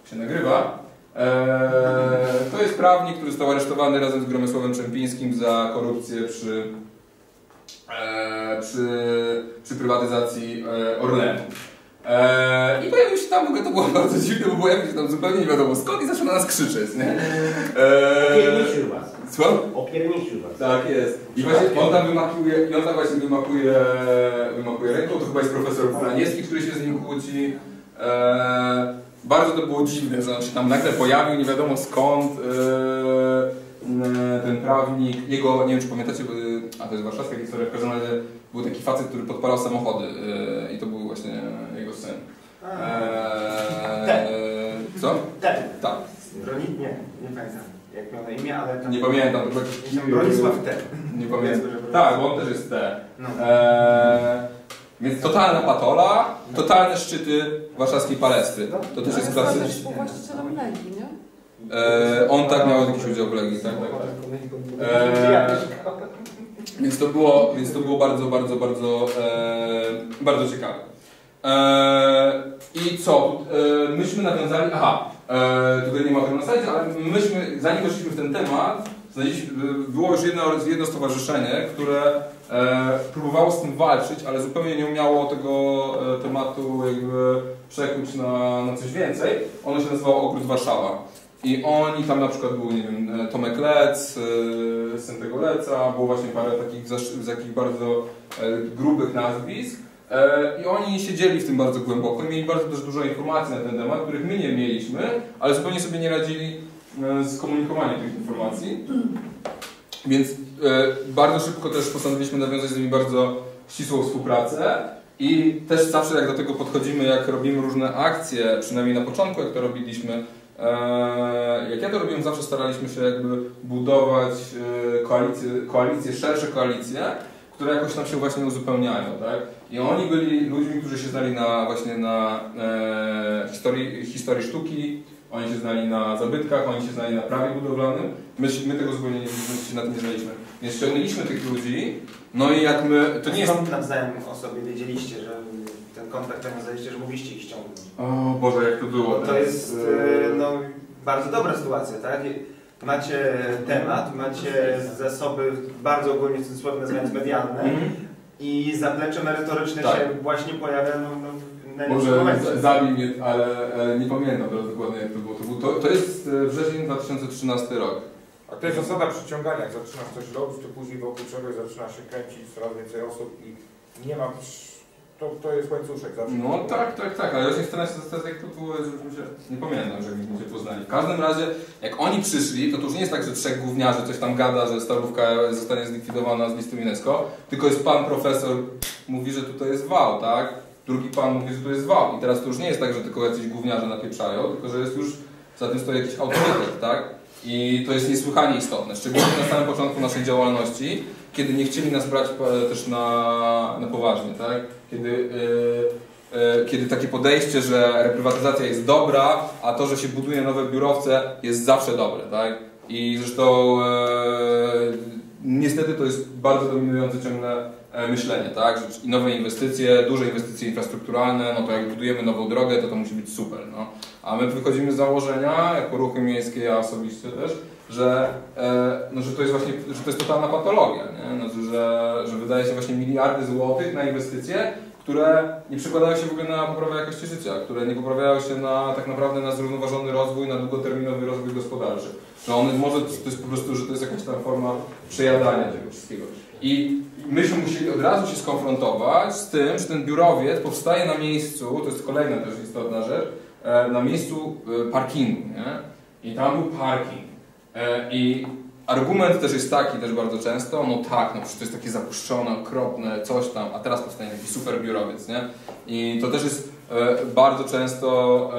się nagrywa, Eee, to jest prawnik, który został aresztowany razem z Gromysławem Czempińskim za korupcję przy, eee, przy, przy prywatyzacji e, Orlenu. Eee, I pojawił się tam, w ogóle to było (laughs) bardzo dziwne, bo pojawił się tam zupełnie nie wiadomo skąd i zaczął na nas krzyczeć, nie? Eee, was. Co? Opierniczył was. Tak jest. I właśnie on tam wymakuje, i on tam właśnie wymakuje, wymakuje ręką, to chyba jest profesor Polaniewski, który się z nim kłóci. Eee, bardzo to było dziwne, się tam nagle pojawił, nie wiadomo skąd. Yy, ten prawnik, jego, nie wiem czy pamiętacie, a to jest warszawska historia, w każdym razie był taki facet, który podpalał samochody yy, i to był właśnie jego syn. Eee, co? Ten. Tak. Broni? Nie, nie pamiętam jak miał na imię, ale tam... Nie pamiętam. To Bronisław T. Nie pamiętam. Tak, bo on też jest T. No. Eee, więc totalna patola, totalne szczyty warszawskiej palestry. To też jest klasyczne. był właścicielem Legii, nie? E, on tak miał jakiś udział w Legii, tak. E, więc to było, więc to było bardzo, bardzo, bardzo, e, bardzo ciekawe. E, I co? E, myśmy nawiązali, aha, e, tutaj nie ma tego na sajcie, ale myśmy, zanim weszliśmy w ten temat, było już jedno, jedno stowarzyszenie, które e, próbowało z tym walczyć, ale zupełnie nie umiało tego e, tematu jakby przekuć na, na coś więcej. Ono się nazywało Ogród Warszawa. I oni, tam na przykład był, nie wiem, e, Tomek Lec, syn tego Leca, było właśnie parę takich, takich bardzo grubych nazwisk. I oni siedzieli w tym bardzo głęboko i mieli bardzo też dużo informacji na ten temat, których my nie mieliśmy, ale zupełnie sobie nie radzili skomunikowanie tych informacji. Więc e, bardzo szybko też postanowiliśmy nawiązać z nimi bardzo ścisłą współpracę i też zawsze jak do tego podchodzimy, jak robimy różne akcje, przynajmniej na początku jak to robiliśmy, e, jak ja to robiłem, zawsze staraliśmy się jakby budować koalicje, koalicje szersze koalicje, które jakoś tam się właśnie uzupełniają, tak? I oni byli ludźmi, którzy się znali na właśnie na e, historii, historii sztuki, oni się znali na zabytkach, oni się znali na prawie budowlanym. My, my tego zupełnie nie, się na tym nie znaliśmy. Więc ściągnęliśmy tych ludzi, no i jak my... To nie jest... Nawzajem o sobie wiedzieliście, że ten kontakt nawiązaliście, że mogliście ich ściągnąć? O Boże, jak to było. Bo to jest e, no, bardzo dobra sytuacja, tak? Macie temat, macie zasoby bardzo ogólnie w cudzysłowie nazywając medialne, mm. i zaplecze merytoryczne Tak. się właśnie pojawia no, no, Może niczym momencie. z- zabij mnie, ale nie pamiętam teraz dokładnie jak to było. To, był, to, to jest e, wrzesień 2013 rok. A to jest zasada przyciągania. Jak zaczynasz coś robić, to później wokół czegoś zaczyna się kręcić coraz więcej osób i nie ma... To, to jest łańcuszek zawsze. No tak, tak, tak, ale właśnie chcę się zastanawiać jak to było, żebyśmy się... Nie pamiętam, że myśmy się poznali. W każdym razie, jak oni przyszli, to to już nie jest tak, że trzech gówniarzy coś tam gada, że Starówka zostanie zlikwidowana z listy UNESCO, tylko jest pan profesor, mówi, że tutaj jest wał, tak? Drugi pan mówi, że tu jest wał. I teraz to już nie jest tak, że tylko jacyś gówniarze napieprzają, tylko że jest już, za tym stoi jakiś autorytet, tak? I to jest niesłychanie istotne, szczególnie na samym początku naszej działalności, kiedy nie chcieli nas brać e, też na, na poważnie, tak? Kiedy, e, e, kiedy takie podejście, że reprywatyzacja jest dobra, a to, że się buduje nowe biurowce jest zawsze dobre, tak? I zresztą e, niestety to jest bardzo dominujące ciągle e, myślenie, tak? Nowe inwestycje, duże inwestycje infrastrukturalne, no to jak budujemy nową drogę, to to musi być super, no. A my wychodzimy z założenia, jako ruchy miejskie, ja osobiście też, że, e, no, że to jest właśnie, że to jest totalna patologia, nie? No, że, że wydaje się właśnie miliardy złotych na inwestycje, które nie przekładają się w ogóle na poprawę jakości życia, które nie poprawiają się na tak naprawdę na zrównoważony rozwój, na długoterminowy rozwój gospodarczy. Że on może, to jest po prostu, że to jest jakaś tam forma przejadania tego wszystkiego. I myśmy musieli od razu się skonfrontować z tym, że ten biurowiec powstaje na miejscu, to jest kolejna też istotna rzecz, e, na miejscu e, parkingu, nie? I tam był parking. E, I argument też jest taki, też bardzo często, no tak, no przecież to jest takie zapuszczone, okropne, coś tam, a teraz powstanie taki super biurowiec, nie? I to też jest bardzo często,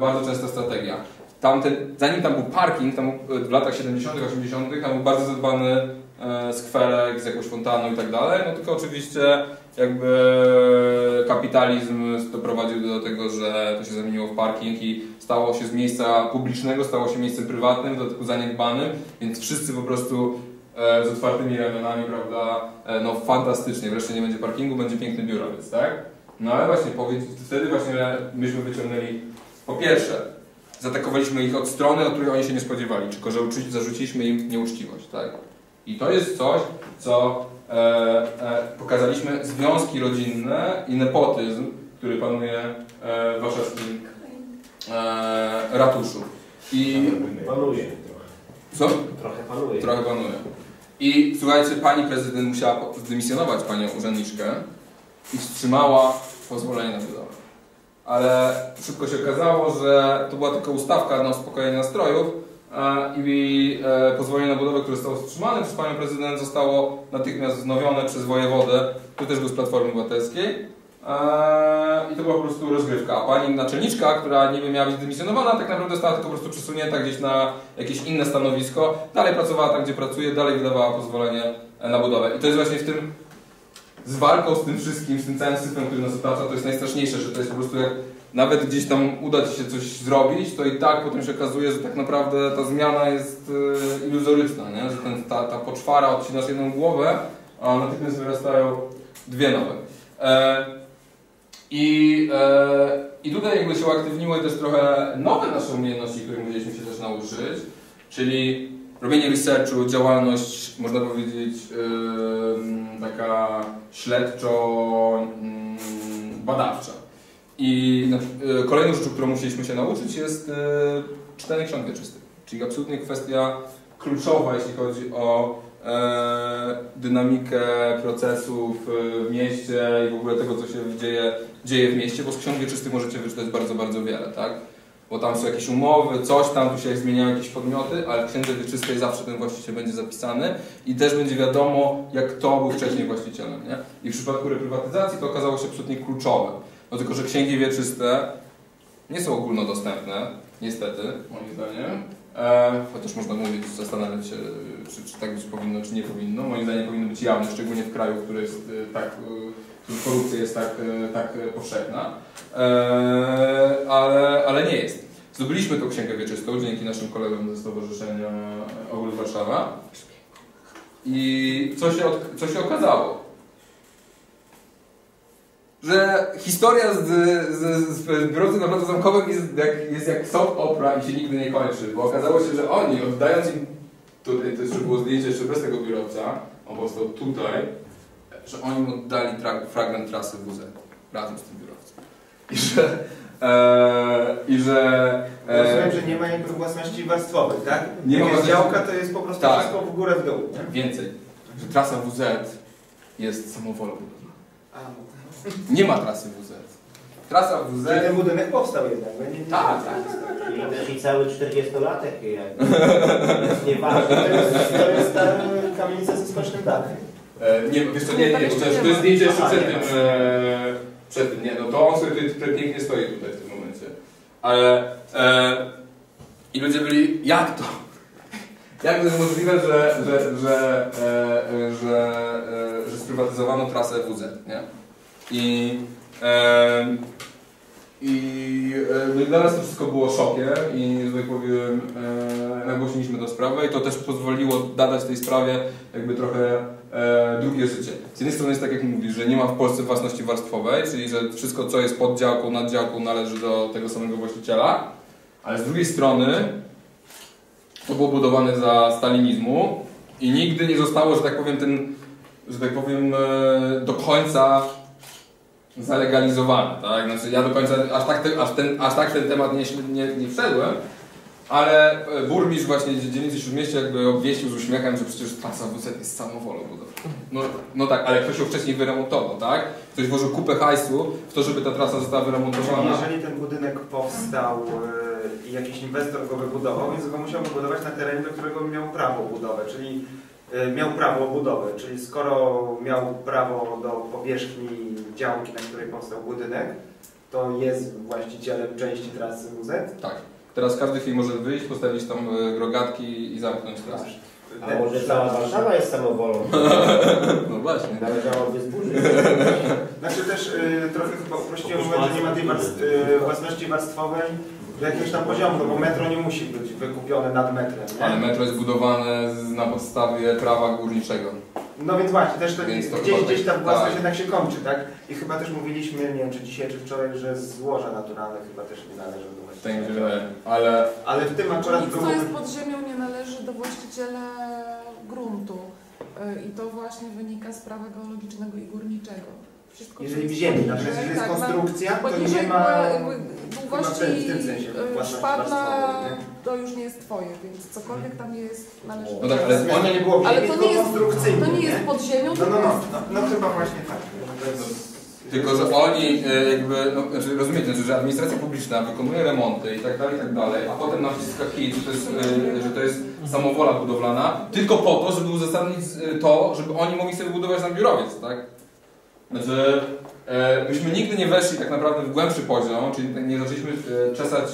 bardzo częsta strategia. Tamten, zanim tam był parking, tam w latach 70., 80., tam był bardzo zadbany e, skwerek z jakąś fontaną i tak dalej, no tylko oczywiście jakby kapitalizm doprowadził do tego, że to się zamieniło w parking i stało się z miejsca publicznego, stało się miejscem prywatnym, w dodatku zaniedbanym, więc wszyscy po prostu e, z otwartymi ramionami, prawda, e, no fantastycznie, wreszcie nie będzie parkingu, będzie piękny biurowiec, tak? No ale właśnie, wtedy właśnie myśmy wyciągnęli, po pierwsze, zaatakowaliśmy ich od strony, od której oni się nie spodziewali, tylko że uczy- zarzuciliśmy im nieuczciwość, tak? I to jest coś, co e, e, pokazaliśmy związki rodzinne i nepotyzm, który panuje e, w warszawskim e, ratuszu. I Panuje trochę. co? Trochę panuje. Trochę panuje. I słuchajcie, pani prezydent musiała zdymisjonować panią urzędniczkę i wstrzymała pozwolenie na budowę. Ale szybko się okazało, że to była tylko ustawka na uspokojenie nastrojów i e, pozwolenie na budowę, które zostało wstrzymane przez panią prezydent, zostało natychmiast wznowione przez wojewodę, który też był z Platformy Obywatelskiej. E, I to była po prostu rozgrywka. Pani naczelniczka, która niby miała być dymisjonowana, tak naprawdę została tylko po prostu przesunięta gdzieś na jakieś inne stanowisko. Dalej pracowała tam, gdzie pracuje, dalej wydawała pozwolenie na budowę. I to jest właśnie w tym, z walką z tym wszystkim, z tym całym systemem, który nas otacza, to jest najstraszniejsze, że to jest po prostu jak nawet gdzieś tam uda Ci się coś zrobić, to i tak potem się okazuje, że tak naprawdę ta zmiana jest e, iluzoryczna, nie? że ten, ta, ta poczwara odcinasz jedną głowę, a natychmiast wyrastają dwie nowe. E, i, e, I tutaj jakby się uaktywniły też trochę nowe nasze umiejętności, których musieliśmy się też nauczyć, czyli robienie researchu, działalność, można powiedzieć, taka śledczo-badawcza. I na, e, kolejną rzeczą, którą musieliśmy się nauczyć jest e, czytanie ksiąg wieczystych, czyli absolutnie kwestia kluczowa, jeśli chodzi o e, dynamikę procesów e, w mieście i w ogóle tego, co się dzieje, dzieje w mieście, bo z ksiąg wieczystych możecie wyczytać bardzo, bardzo wiele, tak? Bo tam są jakieś umowy, coś tam, tu się zmieniają jakieś podmioty, ale w księdze wieczystej zawsze ten właściciel będzie zapisany i też będzie wiadomo, jak to był wcześniej właścicielem, nie? I w przypadku reprywatyzacji to okazało się absolutnie kluczowe. No tylko, że księgi wieczyste nie są ogólnodostępne, niestety, moim zdaniem. E, chociaż można mówić, zastanawiać się, czy, czy tak być powinno, czy nie powinno. Moim zdaniem powinno być jawne, szczególnie w kraju, który jest e, tak, którym korupcja jest tak, e, tak e, powszechna. E, ale, ale nie jest. Zdobyliśmy tą księgę wieczystą dzięki naszym kolegom ze Stowarzyszenia Ogół Warszawa. I co się, co się okazało? że historia z, z, z biurowcem na placu zamkowym jest jak, jest jak soap opera i się nigdy nie kończy, bo okazało się, że oni oddając im, tutaj to jeszcze było zdjęcie jeszcze bez tego biurowca, on powstał tutaj, że oni mu oddali tra- fragment trasy WZ razem z tym biurowcem. I że... E, I że... Rozumiem, E, że nie ma jakby własności warstwowej, tak? Nie Jak ma jest działka, to jest po prostu Tak. wszystko w górę, w dół. Nie? więcej, że trasa WZ jest samowolą no. Nie ma trasy WZ. Trasa WZ... Czyli ten budynek powstał jednak, nie? nie Tak, tak. Czyli też i cały 40-latek jakby. jest nieważne. To jest, to jest ta kamienica ze skocznym dachem. E, nie, wiesz co, nie, nie, to, jest- to jest zdjęcie jeszcze przed tym, e, przed tym, nie, no to on sobie pięknie stoi tutaj w tym momencie. Ale, e, i ludzie byli, jak to? (laughs) Jak to jest możliwe, że, że, że, e, że, e, że sprywatyzowano trasę WZ, nie? I, e, i e, no dla nas to wszystko było szokiem i, że tak powiem, e, nagłośniliśmy tę sprawę i to też pozwoliło nadać tej sprawie jakby trochę e, drugie życie. Z jednej strony jest tak jak mówisz, że nie ma w Polsce własności warstwowej, czyli że wszystko co jest pod działką, nad działką należy do tego samego właściciela, ale z drugiej strony to było budowane za stalinizmu i nigdy nie zostało, że tak powiem, ten, że tak powiem, e, do końca zalegalizowane, tak? Znaczy ja do końca, aż tak, te, aż ten, aż tak ten temat nie, nie, nie wszedłem, ale e, burmistrz właśnie dzielnicy Śródmieścia jakby obwieścił z uśmiechem, że przecież trasa WZ jest samowolą budowlaną. No, no tak, ale ktoś ją wcześniej wyremontował, tak? Ktoś włożył kupę hajsu w to, żeby ta trasa została wyremontowana. Jeżeli ten budynek powstał e, i jakiś inwestor go wybudował, więc go musiał wybudować na terenie, do którego miał prawo budowy, czyli miał prawo budowy, czyli skoro miał prawo do powierzchni działki, na której powstał budynek, to jest właścicielem części trasy WZ. Tak. Teraz każdy chwili może wyjść, postawić tam e, grogatki i zamknąć trasę. A może cała Warszawa jest samowolą? (laughs) No właśnie. Należałoby zburzyć. Znaczy też y, trochę chyba uprościłem mówiąc, że nie ma tej warst- y, własności warstwowej do jakiegoś tam poziomu, no bo metro nie musi być wykupione nad metrem, nie? Ale metro jest budowane z, na podstawie prawa górniczego. No więc właśnie, też to, Więc to gdzieś, chyba gdzieś ta tak. własność Tak. jednak się kończy, tak? I chyba też mówiliśmy, nie wiem czy dzisiaj, czy wczoraj, że złoża naturalne chyba też nie należą do Tak mi się właściciela. wydaje. Ale Ale w tym akurat Nic, co jest pod ziemią, nie należy do właściciela gruntu. Y, I to właśnie wynika z prawa geologicznego i górniczego. Wszystko, Jeżeli w ziemi, poniżej, natomiast jeżeli jest tak, na- konstrukcja, to nie ma... jakby długości w tym- w tym sensie własności szpadla to już nie jest twoje, więc cokolwiek tam jest należy No tak, ale. Zmiana nie było w Ale to nie jest- To nie jest pod ziemią, No, no, no, no, no chyba właśnie tak. Tylko, że oni e, jakby, no, znaczy rozumiecie, że administracja publiczna wykonuje remonty i tak dalej, i tak dalej, a potem naciska hit, że to jest, e, że to jest samowola budowlana, tylko po to, żeby uzasadnić e, to, żeby oni mogli sobie budować na biurowiec, tak? Znaczy, e, myśmy nigdy nie weszli tak naprawdę w głębszy poziom, czyli nie zaczęliśmy e, czesać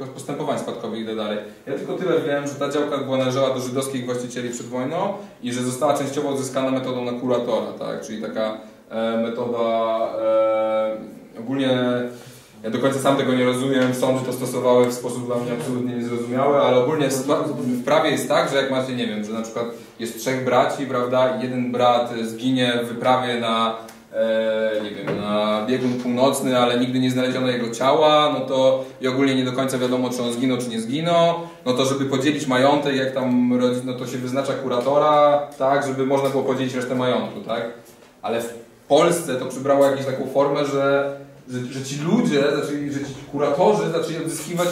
e, postępowań spadkowych i tak dalej. Ja tylko tyle wiem, że ta działka była należała do żydowskich właścicieli przed wojną i że została częściowo odzyskana metodą na kuratora, tak? Czyli taka e, metoda e, ogólnie ja do końca sam tego nie rozumiem, sądy to stosowały w sposób dla mnie absolutnie niezrozumiały, ale ogólnie w prawie jest tak, że jak macie, nie wiem, że na przykład jest trzech braci, prawda, jeden brat zginie w wyprawie na, e, nie wiem, na biegun północny, ale nigdy nie znaleziono jego ciała, no to i ogólnie nie do końca wiadomo, czy on zginął, czy nie zginął, no to żeby podzielić majątek, jak tam, rodzi- no to się wyznacza kuratora, tak, żeby można było podzielić resztę majątku, tak, ale w Polsce to przybrało jakąś taką formę, że, że, że ci ludzie, zaczęli, że ci kuratorzy zaczęli odzyskiwać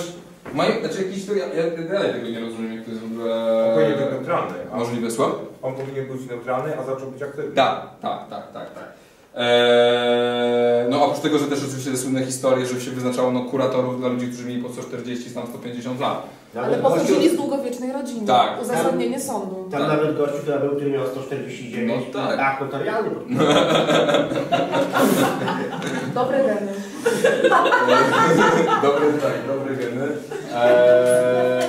mają, znaczy jakiś to, ja, ja dalej tego nie rozumiem, jak to jest w ogóle On powinien być neutralny. Możliwe słab? on powinien być neutralny, a zaczął być aktywny. Tak, tak, tak, tak, tak. Eee, no oprócz tego, że też oczywiście te słynne historie, że się wyznaczało no, kuratorów dla ludzi, którzy mieli po 140, tam 150 lat. Ale pochodzili z długowiecznej rodziny. Tak. Uzasadnienie sądu. tam nawet gościu, który był, który miał 149, No tak. akt notarialny. (laughs) Dobre geny. (laughs) Dobry, tak, dobry geny. Eee,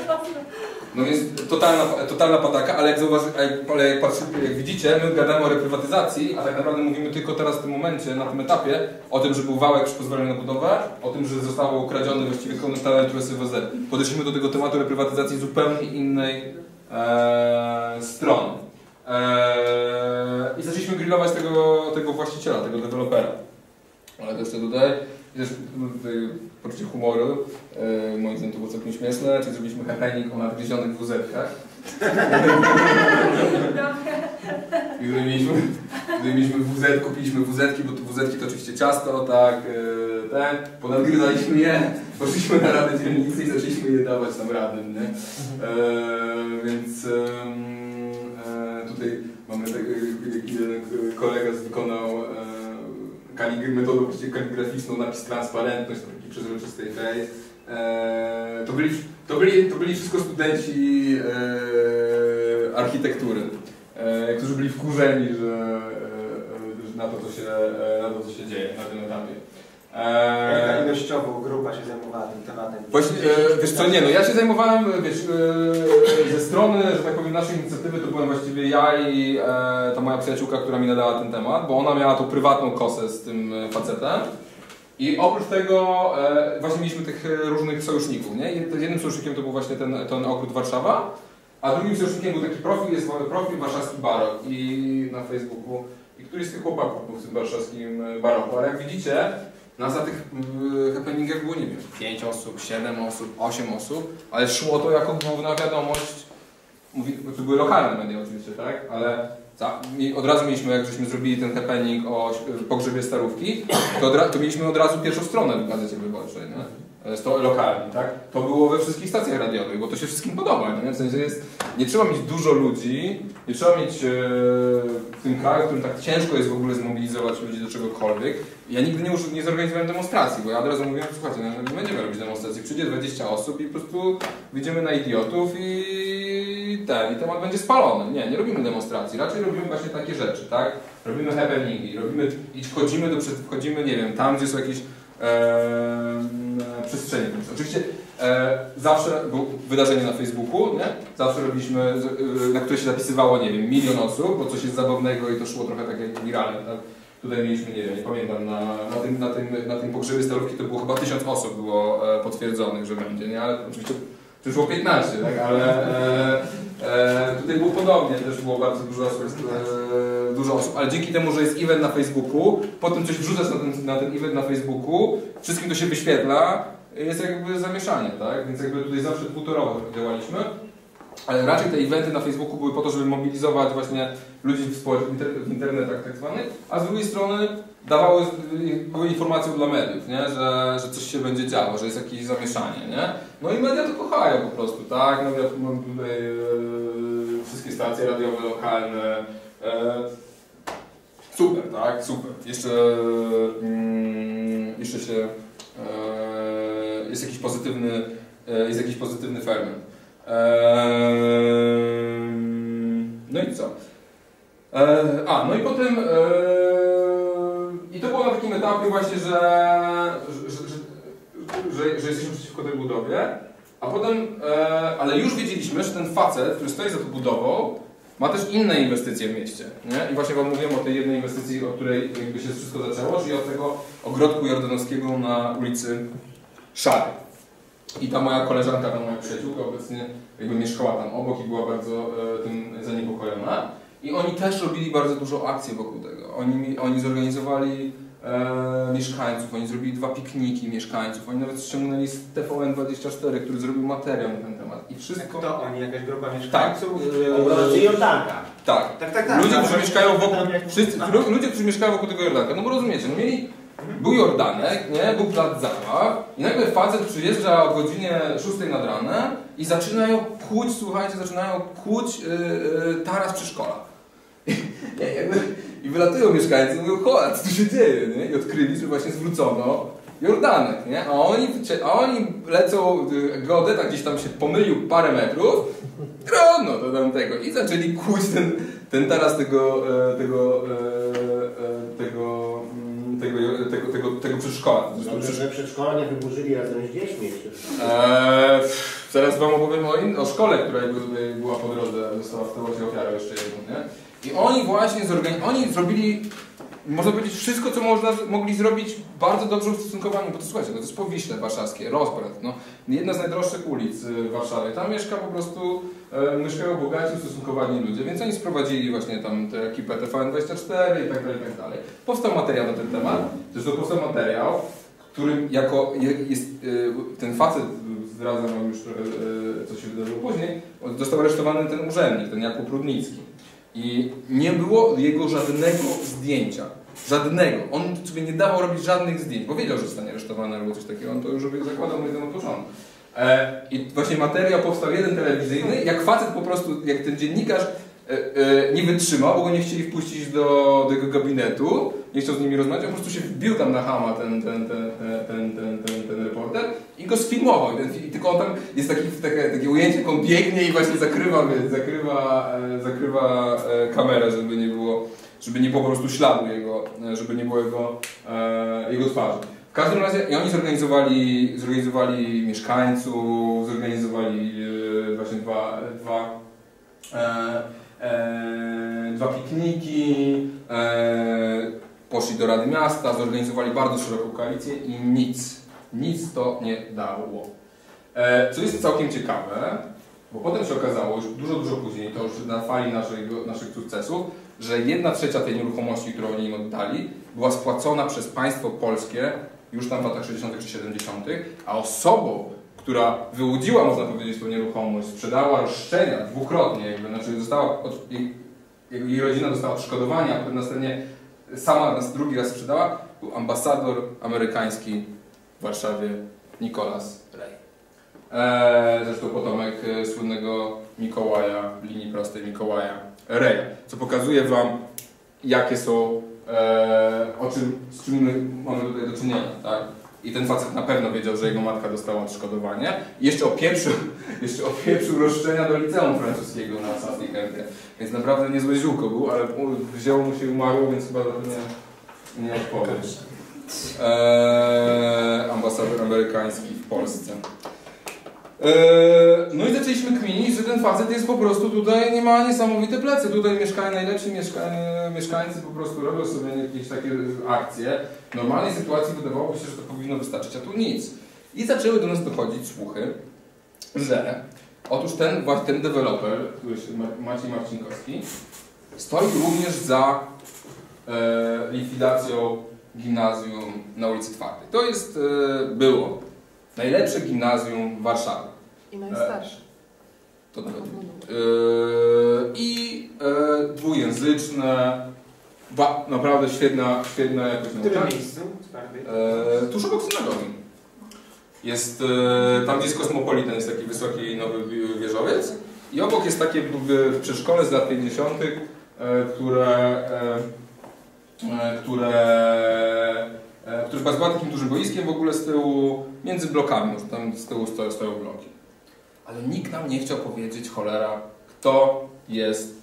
no więc totalna, totalna pataka, ale jak, zauważy, ale jak, patrzy, jak widzicie, my gadamy o reprywatyzacji, a tak naprawdę mówimy tylko teraz w tym momencie, na tym etapie, o tym, że był wałek przy pozwoleniu na budowę, o tym, że zostało ukradzione właściwie komunalne SWZ. Podeszliśmy do tego tematu reprywatyzacji zupełnie innej eee, strony. Eee, I zaczęliśmy grillować tego, tego właściciela, tego dewelopera. Ale to jeszcze tutaj, i też poczucie humoru, e, moim zdaniem to było całkiem śmieszne, czyli zrobiliśmy happening o nadgryzionych wuzetkach. I tutaj mieliśmy, tutaj mieliśmy WZ, kupiliśmy WZ-ki, bo to WZ-ki to oczywiście ciasto, tak, yy, ten, ponadgryzaliśmy je, poszliśmy na radę dzielnicy i zaczęliśmy je dawać tam radnym, nie? E, więc e, tutaj mamy tak, e, jeden kolega wykonał e, kalig- metodą kaligraficzną napis transparentność, taki przezroczystej tej. E, to, byli, to, byli, to byli wszystko studenci e, architektury, e, którzy byli wkurzeni, że, e, że na, to, co się, e, na to, co się dzieje na tym etapie. Jaka E, ilościowo grupa się zajmowała tym tematem? Właśnie, e, wiesz co, nie no, ja się zajmowałem, wiesz, e, ze strony, że tak powiem, naszej inicjatywy to byłem właściwie ja i e, ta moja przyjaciółka, która mi nadała ten temat, bo ona miała tą prywatną kosę z tym facetem. I oprócz tego właśnie mieliśmy tych różnych sojuszników, nie? Jednym sojusznikiem to był właśnie ten, ten ogród Warszawa, a drugim sojusznikiem był taki profil, jest profil warszawski barok i na Facebooku. I któryś z tych chłopaków był w tym warszawskim baroku, ale jak widzicie, nas na tych happeningach było, nie wiem, 5 osób, 7 osób, 8 osób, ale szło to jako główna wiadomość. Mówi, to były lokalne media oczywiście, tak? Ale za, od razu mieliśmy, jak żeśmy zrobili ten happening o y, pogrzebie starówki, to, to mieliśmy od razu pierwszą stronę w gazecie wyborczej, nie? E, lokalnie, tak? To było we wszystkich stacjach radiowych, bo to się wszystkim podoba, nie? W sensie jest, nie trzeba mieć dużo ludzi, nie trzeba mieć e, w tym kraju, w którym tak ciężko jest w ogóle zmobilizować ludzi do czegokolwiek. Ja nigdy nie, nie zorganizowałem demonstracji, bo ja od razu mówiłem, słuchajcie, no, nie będziemy robić demonstracji, przyjdzie 20 osób i po prostu wyjdziemy na idiotów i ten, i temat będzie spalony. Nie, nie robimy demonstracji, raczej robimy właśnie takie rzeczy, tak? Robimy happeningi, robimy, i wchodzimy do, wchodzimy, nie wiem, tam gdzie są jakieś przestrzeni. Oczywiście e, zawsze było wydarzenie na Facebooku, nie? Zawsze robiliśmy, e, na które się zapisywało, nie wiem, milion osób, bo coś jest zabawnego i to szło trochę tak jak wiralne, tak? Tutaj mieliśmy, nie wiem, nie pamiętam, na, na, tym, na, tym, na tym pogrzebie starówki to było chyba tysiąc osób było e, potwierdzonych, że będzie, nie? Ale oczywiście przyszło 15, tak? Ale e, e, tutaj było podobnie, też było bardzo dużo osób, e, dużo osób, ale dzięki temu, że jest event na Facebooku, potem coś wrzucasz na ten, na ten event na Facebooku, wszystkim to się wyświetla, jest jakby zamieszanie, tak? Więc jakby tutaj zawsze dwutorowo działaliśmy. Ale raczej te eventy na Facebooku były po to, żeby mobilizować właśnie ludzi w, w inter- w internetach tak zwanych, a z drugiej strony dawały, były informacją dla mediów, nie? Że, że coś się będzie działo, że jest jakieś zamieszanie, nie? No i media to kochają po prostu, tak? Media, mam tutaj e, wszystkie stacje radiowe lokalne. E, super, tak? Super. Jeszcze, mm, jeszcze się jest jakiś pozytywny, jest jakiś pozytywny ferment. Ehm, No i co? E, A, no i potem. e, I to było na takim etapie właśnie, że, że, że, że, jesteśmy przeciwko tej budowie. A potem, ale już wiedzieliśmy, że ten facet, który stoi za tą budową, ma też inne inwestycje w mieście. Nie? I właśnie Wam mówiłem o tej jednej inwestycji, od której jakby się wszystko zaczęło, czyli od tego ogrodku jordanowskiego na ulicy Szarej. I ta moja koleżanka, ta moja przyjaciółka obecnie jakby mieszkała tam obok i była bardzo e, tym zaniepokojona. I oni też robili bardzo dużo akcji wokół tego. Oni, oni zorganizowali e, mieszkańców, oni zrobili dwa pikniki mieszkańców, oni nawet ściągnęli z TVN24, który zrobił materiał na ten temat. I wszystko... Kto oni? Jakaś grupa Tak. mieszkańców? Obrońcy Jordanka. Tak. Tak, tak, tak. Ludzie, tak, którzy tak. mieszkają wokół, Tam jak- wszyscy, lu- ludzie, którzy mieszkają wokół tego Jordanka, no bo rozumiecie, no mieli, był Jordanek, nie, był plac zabaw i nagle facet przyjeżdża o godzinie 6 nad ranem i zaczynają kłuć, słuchajcie, zaczynają kłuć yy, yy, taras przy szkole. (laughs) I, jakby, I wylatują mieszkańcy i mówią, cholera, co tu się dzieje, nie? I odkryli, że właśnie zwrócono Jordanek, nie? A oni, a oni lecą, y, geodeta gdzieś tam się pomylił parę metrów, trudno do tamtego. I zaczęli kłuć ten, ten taras tego, e, tego, e, e, tego, tego, tego, tego, tego przedszkola. Dobrze, że przedszkola nie wyburzyli razem z dziećmi jeszcze. Eee, zaraz wam opowiem o, in, o szkole, która jakby tutaj była po drodze, została w teorii ofiarą jeszcze jedną, nie? I oni właśnie zorgani- oni zrobili, można powiedzieć, wszystko, co można, mogli zrobić bardzo dobrze w ustosunkowaniu, bo to słuchajcie, no to jest Powiśle warszawskie, Rozbrand, no, jedna z najdroższych ulic y, w Warszawie. Tam mieszka po prostu, e, mieszkają bogaci, ustosunkowani ludzie, więc oni sprowadzili właśnie tam tę ekipę TVN24 i tak dalej, i tak dalej. Powstał materiał na ten temat, zresztą powstał materiał, którym jako je- jest y, ten facet, zdradzam wam już trochę, y, co się wydarzyło później, został aresztowany ten urzędnik, ten Jakub Rudnicki. I nie było jego żadnego zdjęcia. Żadnego. On sobie nie dawał robić żadnych zdjęć, bo wiedział, że zostanie aresztowany albo coś takiego. On to już zakładał zdaniem od początku. E, I właśnie materiał powstał jeden telewizyjny, jak facet po prostu, jak ten dziennikarz e, e, nie wytrzymał, bo go nie chcieli wpuścić do, do jego gabinetu, nie chciał z nimi rozmawiać, po prostu się wbił tam na hama ten, ten, ten, ten, ten, ten, ten, reporter i go sfilmował. I, tylko on tam jest taki, takie, takie ujęcie, jak on biegnie i właśnie zakrywa, wie, zakrywa, e, zakrywa e, kamerę, żeby nie było, żeby nie było po prostu śladu jego, e, żeby nie było jego, jego twarzy. W każdym razie i oni zorganizowali, zorganizowali mieszkańców, zorganizowali właśnie dwa, dwa, dwa pikniki, poszli do Rady Miasta, zorganizowali bardzo szeroką koalicję i nic, nic to nie dało. E, co jest całkiem ciekawe, bo potem się okazało, już dużo, dużo później, to już na fali naszego, naszych sukcesów, że jedna trzecia tej nieruchomości, którą oni im oddali, była spłacona przez państwo polskie już tam w latach 60. czy 70., a osobą, która wyłudziła, można powiedzieć, tą nieruchomość, sprzedała roszczenia dwukrotnie, jakby, znaczy została, od, jej, jej rodzina dostała odszkodowania, a potem następnie sama nas drugi raz sprzedała, był ambasador amerykański w Warszawie, Nicholas Ray. Eee, zresztą potomek e, słynnego Mikołaja, linii prostej Mikołaja Reja, co pokazuje Wam, jakie są, e, o czym, z czym my mamy tutaj do czynienia, tak? I ten facet na pewno wiedział, że jego matka dostała odszkodowanie. I jeszcze opieprzył, (laughs) jeszcze opieprzył roszczenia do liceum francuskiego na Saskiej Kępie. Więc naprawdę niezłe ziółko był, ale wzięło mu się i umarło, więc chyba nie, nie odpowiem. Eee, ambasador amerykański w Polsce. Eee, no i zaczęliśmy kminić, że ten facet jest po prostu tutaj, nie ma niesamowite plecy. Tutaj mieszkają najlepsi mieszka mieszkańcy, po prostu robią sobie jakieś takie akcje. W normalnej sytuacji wydawałoby się, że to powinno wystarczyć, a tu nic. I zaczęły do nas dochodzić słuchy, że otóż ten, ten deweloper, który Ma- Maciej Marcinkowski, stoi również za e, likwidacją gimnazjum na ulicy Twardej. To jest, e, było najlepsze gimnazjum w Warszawie. I najstarszy. To nawet. E, I e, dwujęzyczne, ba, naprawdę świetna, świetna jakość W którym miejscu? E, tuż obok synagogi. Jest, e, tam gdzie jest Kosmopolitan, jest taki wysoki nowy wi- wieżowiec i obok jest takie jakby przedszkole z lat 50., e, które, e, e, które, e, które chyba z takim dużym boiskiem w ogóle z tyłu, między blokami, tam z tyłu stoją, stoją bloki. Ale nikt nam nie chciał powiedzieć, cholera, kto jest,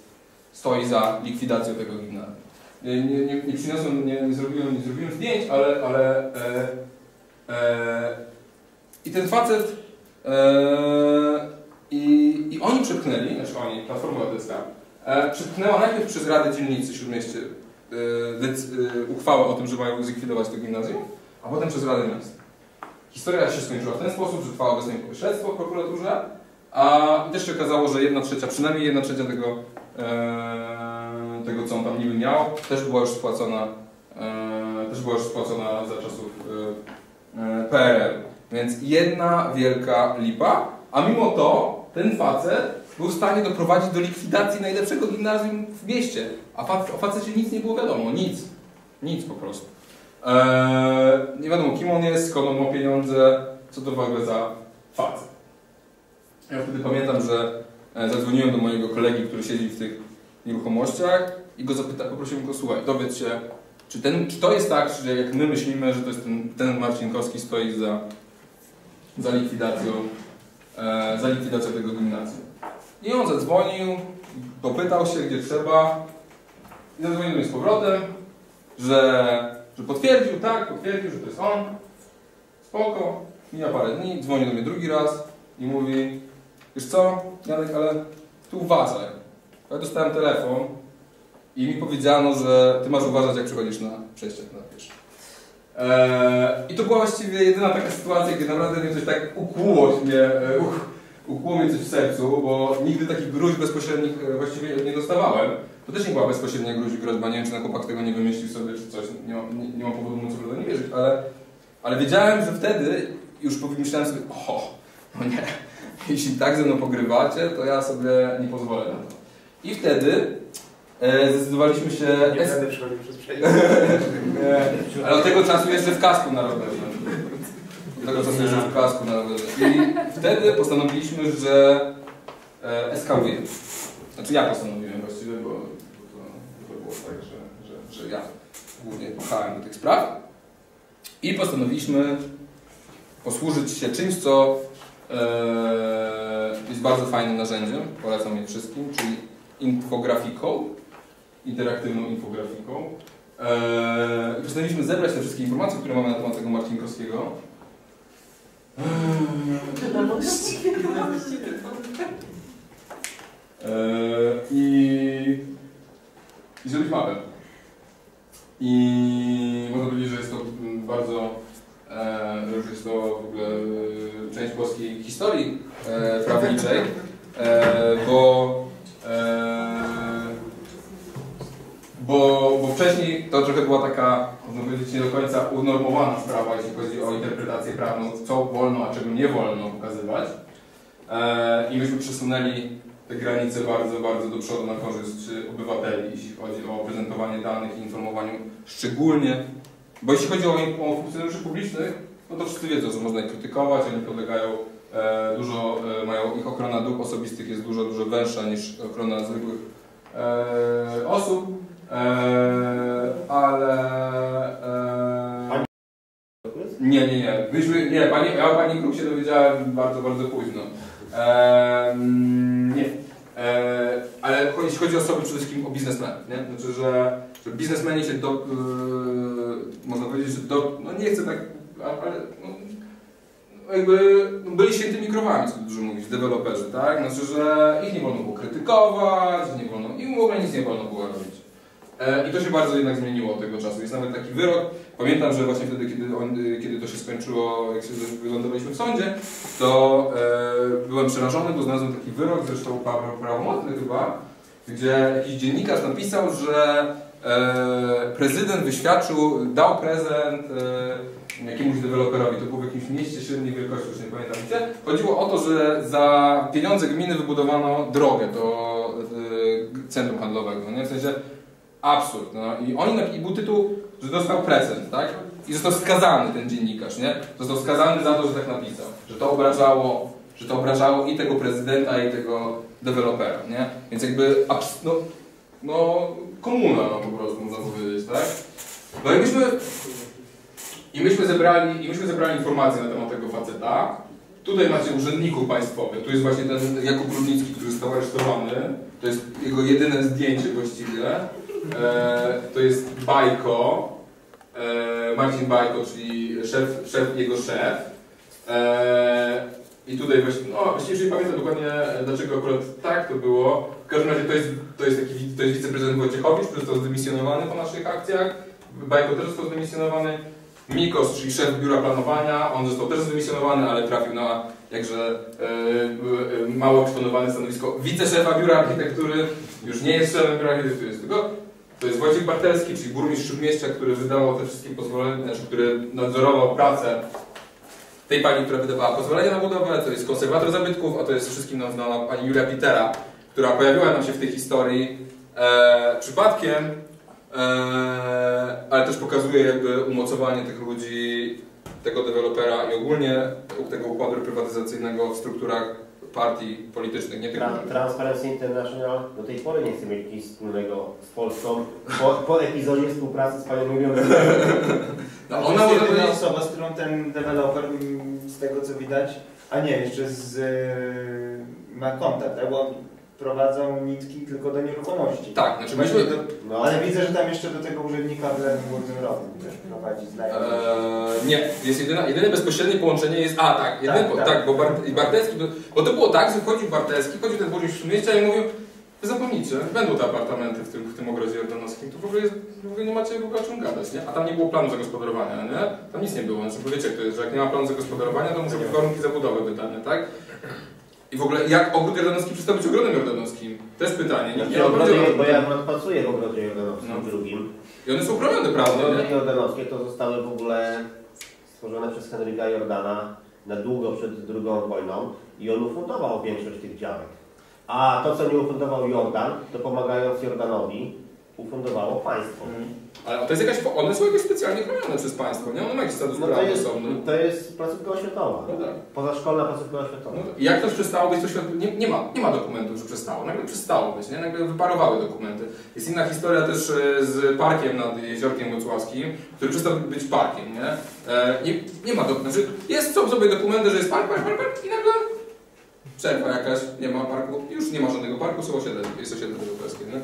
stoi za likwidacją tego gimnazjum. Nie, nie, nie, nie przyniosłem, nie, nie, zrobiłem, nie zrobiłem zdjęć, ale, ale e, e, i ten facet e, i, i oni przepchnęli, znaczy oni, Platforma Obywatelska, e, przepchnęła najpierw przez Radę Dzielnicy Śródmieście e, dec- e, uchwałę o tym, że mają zlikwidować to gimnazjum, a potem przez Radę Miasta. Historia się skończyła w ten sposób, że trwało obecnie śledztwo w prokuraturze, a też się okazało, że jedna trzecia, przynajmniej jedna trzecia tego, e, tego co on tam niby miał, też była już spłacona, e, też była już spłacona za czasów e, PRL. Więc jedna wielka lipa, a mimo to ten facet był w stanie doprowadzić do likwidacji najlepszego gimnazjum w mieście. A o facecie nic nie było wiadomo, nic. Nic po prostu. Eee, nie wiadomo kim on jest, skąd on ma pieniądze, co to w ogóle za facet. Ja wtedy pamiętam, że e, zadzwoniłem do mojego kolegi, który siedzi w tych nieruchomościach i go zapyta, poprosiłem go, słuchaj, dowiedz się, czy, ten, czy to jest tak, że jak my myślimy, że to jest ten, ten Marcinkowski stoi za, za likwidacją e, za likwidacją tego gimnazjum. I on zadzwonił, popytał się, gdzie trzeba i zadzwonił z powrotem, że, że potwierdził, tak, potwierdził, że to jest on. Spoko, mija parę dni, dzwoni do mnie drugi raz i mówi wiesz co, Janek, ale ty uważaj. Ja dostałem telefon i mi powiedziano, że ty masz uważać, jak przychodzisz na przejście na pieszo. Eee, I to była właściwie jedyna taka sytuacja, gdzie naprawdę mnie coś tak ukłuło mnie, e, ukłuło mnie coś w sercu, bo nigdy takich gruźb bezpośrednich e, właściwie nie dostawałem. To też nie była bezpośrednia groźba, nie wiem czy na chłopak tego nie wymyślił sobie czy coś, nie, ma- nie, nie mam powodu mu co nie wierzyć, ale Ale wiedziałem, że wtedy już pomyślałem sobie, o, no nie, (laughs) jeśli tak ze mną pogrywacie, to ja sobie nie pozwolę na to. I wtedy e, zdecydowaliśmy się... Nie będę przychodził przez przejście. Nie, (laughs) ale od tego czasu jeszcze w kasku na rowerze. Od tego czasu jeszcze w kasku na rowerze. I wtedy postanowiliśmy, że e, eskalujemy. Znaczy ja postanowiłem właściwie, bo to, to było tak, że, że, że ja głównie pchałem do tych spraw. I postanowiliśmy posłużyć się czymś, co e, jest bardzo fajnym narzędziem, polecam je wszystkim, czyli infografiką, interaktywną infografiką. Eee, postanowiliśmy zebrać te wszystkie informacje, które mamy na temat tego Marcinkowskiego. Eee, I, I zrobić mapę. I można powiedzieć, że jest to mm, bardzo, e, że jest to w ogóle e, część polskiej historii e, prawniczej, bo bo, bo wcześniej to trochę była taka, można powiedzieć, nie do końca unormowana sprawa, jeśli chodzi o interpretację prawną, co wolno, a czego nie wolno pokazywać. I myśmy przesunęli te granice bardzo, bardzo do przodu na korzyść obywateli, jeśli chodzi o prezentowanie danych i informowaniu szczególnie, bo jeśli chodzi o, o funkcjonariuszy publicznych, no to wszyscy wiedzą, że można ich krytykować, oni podlegają e, dużo, e, mają ich ochrona dóbr osobistych jest dużo, dużo węższa niż ochrona zwykłych e, osób. Eee, ale. Eee, nie, nie, nie. Myśmy, nie, pani, ja o pani Kruk się dowiedziałem bardzo, bardzo późno. Eee, ale jeśli chodzi o osoby przede wszystkim o biznesmenów, nie? Znaczy, że, że biznesmeni się do. Yy, można powiedzieć, że do. No nie chcę tak. Ale. No, jakby no, byli świętymi krowami, co dużo mówić, deweloperzy, tak? Znaczy, że ich nie wolno było krytykować, nie wolno, im w ogóle nic nie wolno było robić. E, I to się bardzo jednak zmieniło od tego czasu. Jest nawet taki wyrok. Pamiętam, że właśnie wtedy, kiedy, on, kiedy to się skończyło, jak się wylądowaliśmy w sądzie, to e, byłem przerażony, bo znalazłem taki wyrok, zresztą prawomocny chyba, gdzie jakiś dziennikarz napisał, że e, prezydent wyświadczył, dał prezent e, jakiemuś deweloperowi, to było w jakimś mieście średniej wielkości, już nie pamiętam gdzie. Chodziło o to, że za pieniądze gminy wybudowano drogę do e, centrum handlowego. Nie? W sensie absurd. No. I oni i był tytuł, że dostał prezent, tak? I został skazany ten dziennikarz, nie? Został skazany za to, że tak napisał. Że to obrażało, że to obrażało i tego prezydenta, i tego dewelopera, nie? Więc jakby abs no, no komuna no, po prostu można powiedzieć, tak? No i myśmy i myśmy zebrali, i myśmy zebrali informacje na temat tego faceta. Tutaj macie urzędników państwowych. Tu jest właśnie ten Jakub Rudnicki, który został aresztowany. To jest jego jedyne zdjęcie właściwie. E, to jest Bajko, e, Marcin Bajko, czyli szef, szef jego szef. E, I tutaj właśnie, no właściwie nie pamiętam dokładnie dlaczego akurat tak to było. W każdym razie to jest, to jest taki to jest wiceprezydent Wojciechowicz, który został zdymisjonowany po naszych akcjach. Bajko też został zdymisjonowany. Mikos, czyli szef biura planowania, on został też zdymisjonowany, ale trafił na jakże e, mało eksponowane stanowisko wiceszefa biura architektury. Już nie jest szefem biura architektury, jest tylko to jest Wojciech Bartelski, czyli burmistrz Śródmieścia, który wydawał te wszystkie pozwolenia, znaczy, który nadzorował pracę tej pani, która wydawała pozwolenia na budowę, to jest konserwator zabytków, a to jest wszystkim nam znana pani Julia Pitera, która pojawiła nam się w tej historii e, przypadkiem, e, ale też pokazuje jakby umocowanie tych ludzi, tego dewelopera i ogólnie tego układu reprywatyzacyjnego w strukturach partii politycznych, nie tylko... Transparency International do tej pory nie chce mieć nic wspólnego z Polską po, po epizodzie współpracy z panią Julią No, ona jest jedyna powiedzieć... osoba, z którą ten deweloper, mm, z tego co widać, a nie, jeszcze z, yy, ma kontakt, tak? Prowadzą nitki tylko do nieruchomości. Tak, znaczy myśmy... Do, no. Ale widzę, że tam jeszcze do tego urzędnika w lewym górnym rogu też prowadzi, eee, Nie, jest jedyne, jedyne bezpośrednie połączenie jest... A, tak, jedyne, tak, tak, tak, bo Bart, Bartelski... Bo to było tak, że wchodził Bartelski, chodził ten burmistrz mieścia i mówił Zapomnijcie, będą te apartamenty w tym, w tym ogrodzie jordanowskim, tu w ogóle, jest, w ogóle nie macie o czym gadać, nie? A tam nie było planu zagospodarowania, nie? Tam nic nie było, znaczy, bo wiecie to jest, że jak nie ma planu zagospodarowania, to muszą być warunki zabudowy wydane, tak? I w ogóle jak ogród jordanowski przestał być ogrodem jordanowskim? To jest pytanie. Nie, nie ogrodzie, bo ja akurat pracuję w ogrodzie jordanowskim no. drugim. I one są chronione prawnie, Ogrody jordanowskie to zostały w ogóle stworzone przez Henryka Jordana na długo przed II wojną i on ufundował większość tych działek. A to, co nie ufundował Jordan, to pomagając Jordanowi, ufundowało państwo. Ale to jest jakaś, one są jakoś specjalnie chronione przez państwo, nie? One mają jakiś status No to prawny jest, osobny. to jest placówka oświatowa. No tak. Pozaszkolna placówka oświatowa. No, I jak to przestało być, to świat... nie, nie, ma, nie ma dokumentów, że przestało. Nagle przestało być, nie? Nagle wyparowały dokumenty. Jest inna historia też e, z parkiem nad Jeziorkiem Wrocławskim, który przestał być parkiem, nie? E, nie, nie ma dokumentów. Znaczy, jest, są sobie dokumenty, że jest park, park, park, park i nagle przerwa jakaś, nie ma parku, już nie ma żadnego parku, są osiedle, jest osiedle europejskie, nie?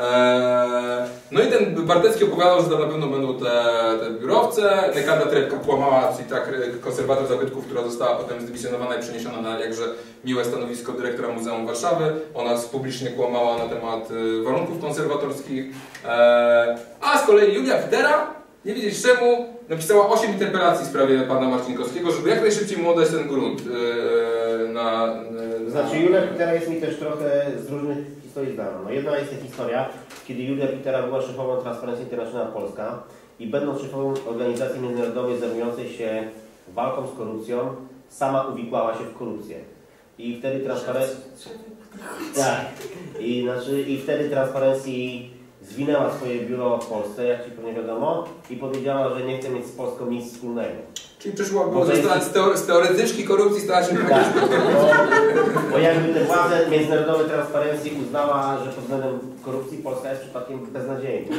Eee, no i ten Bartecki opowiadał, że tam na pewno będą te, te biurowce. Nekada Trepka kłamała, czyli tak e, konserwator zabytków, która została potem zdymisjonowana i przeniesiona na jakże miłe stanowisko dyrektora Muzeum Warszawy. Ona publicznie kłamała na temat e, warunków konserwatorskich. Eee, a z kolei Julia Pitera, nie wiedzieć czemu, napisała 8 interpelacji w sprawie pana Marcinkowskiego, żeby jak najszybciej mu oddać ten grunt e, na, na... Znaczy Julia Pitera jest mi też trochę z różnych historii znana. No jedna jest ta historia, kiedy Julia Pitera była szefową Transparency International Polska i będąc szefową organizacji międzynarodowej zajmującej się walką z korupcją, sama uwikłała się w korupcję. I wtedy Transparency... Tak. I, znaczy, I wtedy Transparency zwinęła swoje biuro w Polsce, jak Ci pewnie wiadomo, i powiedziała, że nie chce mieć z Polską nic wspólnego. Czyli przyszło, Bo było, teore, z teoretyczki korupcji stała się Tak, bo, bo jakby te władze międzynarodowe transparencji uznała, że pod względem korupcji Polska jest przypadkiem beznadziejna.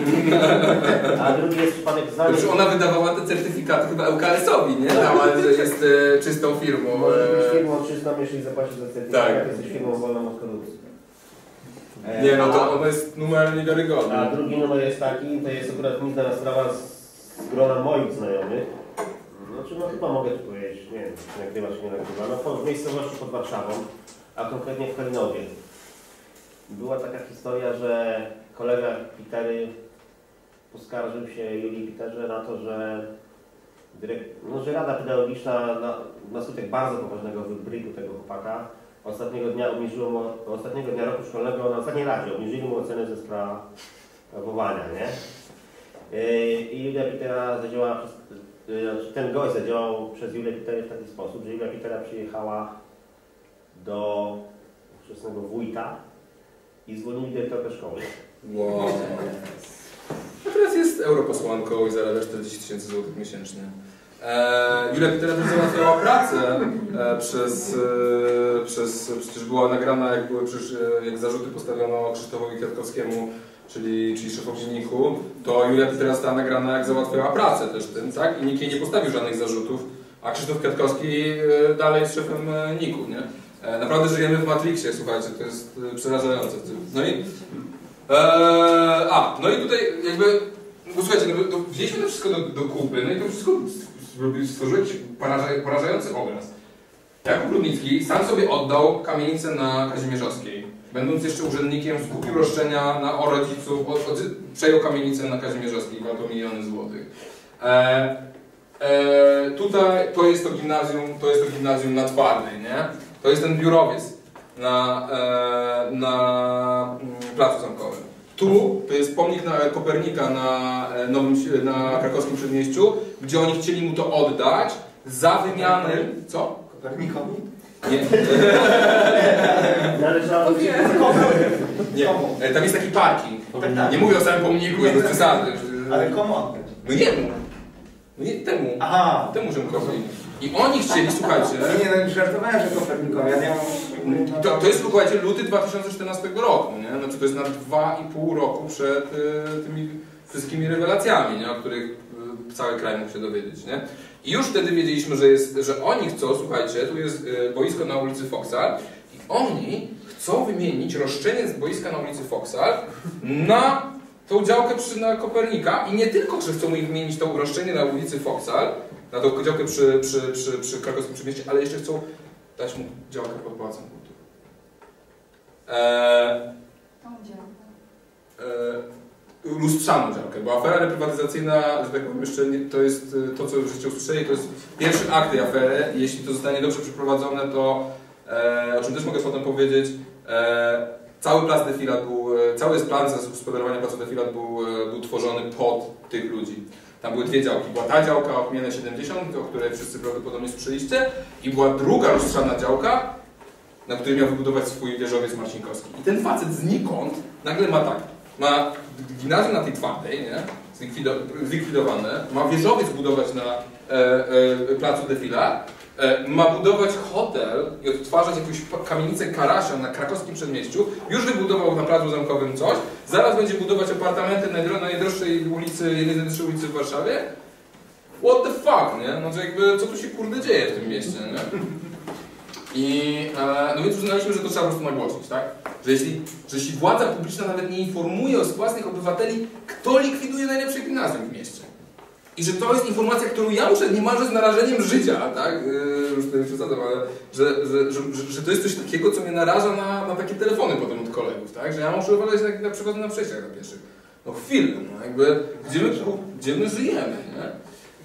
A drugi jest przypadek znany. Znaczy ona wydawała te certyfikaty chyba LKS-owi, nie? Dała, że jest e, czystą firmą. Być E, firmą czystą, jeśli zapłacisz za certyfikat, Tak. jesteś firmą wolną od korupcji. E, nie, no to ono jest numer niewiarygodny. A drugi numer jest taki, to jest akurat mi znana sprawa z grona moich znajomych. Znaczy, no chyba mogę tu powiedzieć, nie wiem, czy nagrywa, czy nie nagrywa. No w miejscowości pod Warszawą, a konkretnie w Kalinowie. Była taka historia, że kolega Pitery poskarżył się Julii Piterze na to, że, dyrek, no, że Rada Pedagogiczna na, na skutek bardzo poważnego wybryku tego chłopaka ostatniego dnia obniżyło mu, ostatniego dnia roku szkolnego na ostatniej radzie obniżyli mu ocenę ze sprawowania, nie? Yy, I Julia Pitera zadziałała przez, ten gość zadziałał przez Julię Piterę w taki sposób, że Julia Pitera przyjechała do ówczesnego wójta i zwolnili dyrektorkę szkoły. Wow. A teraz jest europosłanką i zarabia 40 tysięcy złotych miesięcznie. E, Julia Pitera też załatwiała pracę e, przez, e, przez, przecież była nagrana, jak, były, przecież, e, jak zarzuty postawiono Krzysztofowi Kwiatkowskiemu, czyli, czyli NIK-u, to Julia Pitera została nagrana, jak załatwiała pracę też tym, tak? I nikt jej nie postawił żadnych zarzutów, a Krzysztof Kwiatkowski e, dalej jest szefem e, NIK-u, nie? E, Naprawdę żyjemy w Matrixie, słuchajcie, to jest przerażające. No i Eee, a, no i tutaj jakby, słuchajcie, no, to wzięliśmy to wszystko do, do kupy, no i to wszystko zrobi- stworzyło jakiś poraża, porażający obraz. Jakub Rudnicki sam sobie oddał kamienicę na Kazimierzowskiej. Będąc jeszcze urzędnikiem, skupił roszczenia na o rodziców, od, od, przejął kamienicę na Kazimierzowskiej, warto miliony złotych. Eee, eee, tutaj to jest to gimnazjum, to jest to gimnazjum na twardej, nie? To jest ten biurowiec na, e, na mm, Placu Zamkowym. Tu to jest pomnik na Kopernika na, e, nowym, na krakowskim przedmieściu, gdzie oni chcieli mu to oddać za wymianę. Co? Kopernikowi? Nie. Należało. Nie. E, Tam jest taki parking. Tak, tak. Nie mówię o samym pomniku, jest bez przesady. Ale komu? No jemu. No nie temu. Aha! Temu Rzymkowi. I oni chcieli, słuchajcie. Nie no, żartowałem, że Kopernikowi, ja nie mam... To, to jest, słuchajcie, luty 2014 roku, nie? Znaczy to jest na 2,5 roku przed y, tymi wszystkimi rewelacjami, nie? O których y, cały kraj mógł się dowiedzieć, nie? I już wtedy wiedzieliśmy, że, jest, że oni chcą, słuchajcie, tu jest y, boisko na ulicy Foksal i oni chcą wymienić roszczenie z boiska na ulicy Foksal na tą działkę przy, na Kopernika i nie tylko, że chcą im wymienić to roszczenie na ulicy Foksal, na tą działkę przy, przy, przy, przy krakowskim przedmieście, ale jeszcze chcą dać mu działkę pod Pałacem Kultury. Eee, Tą działkę. e, lustrzaną działkę, bo afera reprywatyzacyjna, że tak powiem jeszcze, nie, to jest e, to, co życiu usłyszeli, to jest pierwszy akt tej afery. Jeśli to zostanie dobrze przeprowadzone, to, e, o czym też mogę potem powiedzieć, e, cały plac defilat był, e, cały plan zaspodarowania placu defilat był, e, był tworzony pod tych ludzi. Tam były dwie działki. Była ta działka o Chmiele 70, o której wszyscy prawdopodobnie słyszeliście, i była druga lustrzana działka, na której miał wybudować swój wieżowiec Marcinkowski. I ten facet znikąd nagle ma tak, ma gimnazjum na tej twardej, nie? Zlikwido- zlikwidowane, ma wieżowiec budować na e, e, placu Defila, e, ma budować hotel i odtwarzać jakąś kamienicę Karasia na krakowskim przedmieściu, już wybudował na placu zamkowym coś, zaraz będzie budować apartamenty na najdro- na najdroższej ulicy, jednej z najdroższych ulicy w Warszawie. What the fuck, nie? No to jakby, co tu się kurde dzieje w tym mieście, nie? I e, no więc uznaliśmy, że to trzeba po prostu nagłośnić, tak? Że jeśli, że jeśli władza publiczna nawet nie informuje o własnych obywateli, kto likwiduje najlepsze gimnazjum w mieście. I że to jest informacja, którą ja muszę niemalże z narażeniem życia, tak? Yy, już tutaj przesadzam, ale że, że, że, że, że to jest coś takiego, co mnie naraża na, na takie telefony potem od kolegów, tak? Że ja muszę uważać na, na przykład na przejściach na pieszych. No chwilę, no jakby, gdzie my, gdzie my żyjemy, nie?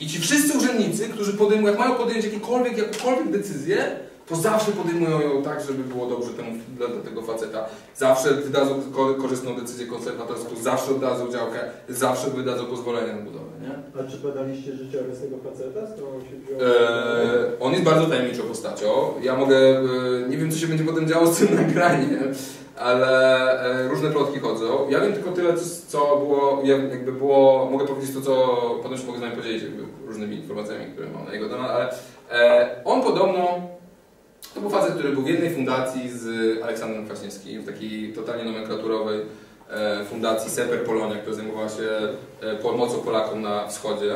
I ci wszyscy urzędnicy, którzy podejmują, jak mają podjąć jakiekolwiek, jakąkolwiek decyzję, to zawsze podejmują ją tak, żeby było dobrze temu, dla, dla tego faceta. Zawsze wydadzą ko- korzystną decyzję konserwatorską, zawsze oddadzą działkę, zawsze wydadzą pozwolenie na budowę, nie? A czy badaliście życiorys tego faceta? On się wziął? Eee, on jest bardzo tajemniczą postacią. Ja mogę, e, nie wiem co się będzie potem działo z tym (laughs) nagraniem, ale e, różne plotki chodzą. Ja wiem tylko tyle, co, co było, ja jakby było, mogę powiedzieć to, co potem się mogę z wami podzielić różnymi informacjami, które mam na jego temat, ale e, on podobno, to był facet, który był w jednej fundacji z Aleksandrem Kwaśniewskim, w takiej totalnie nomenklaturowej e, fundacji Seper Polonia, która zajmowała się e, pomocą Polakom na wschodzie.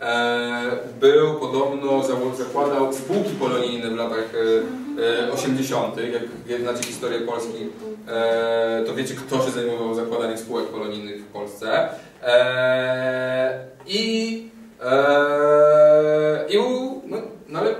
E, był podobno, zakładał spółki polonijne w latach e, e, 80., jak znacie historię Polski, to wiecie kto się zajmował zakładaniem spółek polonijnych w Polsce. I e, i u- no, no ale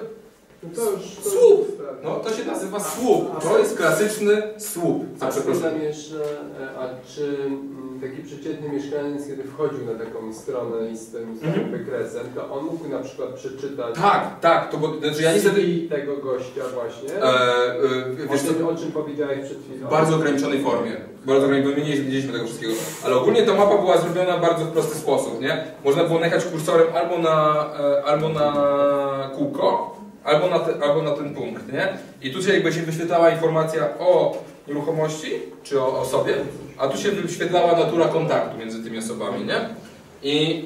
No to już... To Słup! już sprawa. no, to się nazywa słup. To jest klasyczny słup. Za przeproszeniem. jeszcze, e, a czy mm, taki przeciętny mieszkaniec, kiedy wchodził na taką stronę i z tym Mhm. wykresem, to on mógł na przykład przeczytać Tak, tak, to bo, znaczy ja niestety... Tego gościa właśnie, E, e, o, wiesz co, tym, o czym powiedziałeś przed chwilą. W bardzo ograniczonej formie. Bardzo ograniczonej, my nie widzieliśmy tego wszystkiego. Ale ogólnie ta mapa była zrobiona w bardzo prosty sposób, nie? Można było najechać kursorem albo na, e, albo na kółko, albo na, te, albo na ten punkt, nie? I tu się jakby się wyświetlała informacja o nieruchomości, czy o osobie, a tu się wyświetlała natura kontaktu między tymi osobami, nie? I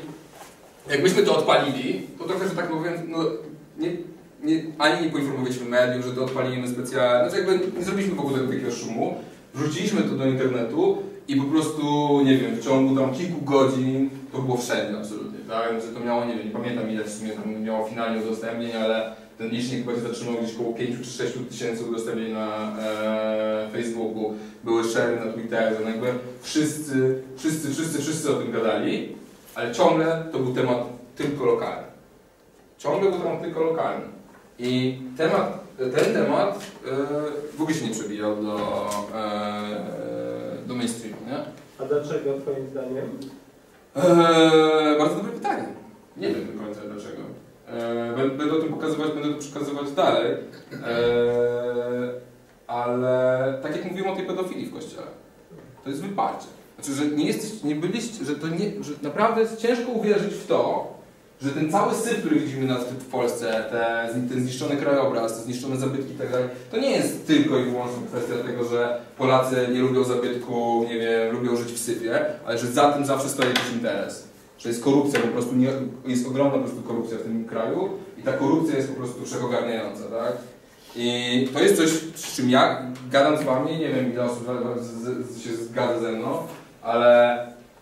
jakbyśmy to odpalili, to trochę, że tak powiem, no, nie, nie, ani nie poinformowaliśmy mediów, że to odpalimy specjalnie, znaczy jakby nie zrobiliśmy w ogóle takiego szumu, wrzuciliśmy to do internetu i po prostu, nie wiem, w ciągu tam kilku godzin to było wszędzie absolutnie, tak? Że to miało, nie wiem, nie pamiętam ile w sumie tam miało finalnie udostępnień, ale ten licznik chyba się zatrzymał gdzieś około 5 czy 6 tysięcy udostępnień na e, Facebooku, były share na Twitterze, no jakby wszyscy, wszyscy, wszyscy, wszyscy o tym gadali, ale ciągle to był temat tylko lokalny. Ciągle był temat tylko lokalny. I temat, ten temat e, w ogóle się nie przebijał do, e, do mainstreamu, nie? A dlaczego twoim zdaniem? Eee, bardzo dobre pytanie. Nie wiem do końca dlaczego. Bę- będę o tym pokazywać, będę to przekazywać dalej. Eee, ale tak jak mówiłem o tej pedofilii w kościele, to jest wyparcie. Znaczy, że nie jesteś, nie byliście, że to nie, że naprawdę jest ciężko uwierzyć w to, że ten cały syf, który widzimy na, w Polsce, te, ten zniszczony krajobraz, te zniszczone zabytki i tak dalej, to nie jest tylko i wyłącznie kwestia tego, że Polacy nie lubią zabytku, nie wiem, lubią żyć w sypie, ale że za tym zawsze stoi jakiś interes. Że jest korupcja, po prostu nie, jest ogromna po prostu korupcja w tym kraju i ta korupcja jest po prostu wszechogarniająca, tak? I to jest coś, z czym ja gadam z wami, nie wiem ile osób się zgadza ze mną, ale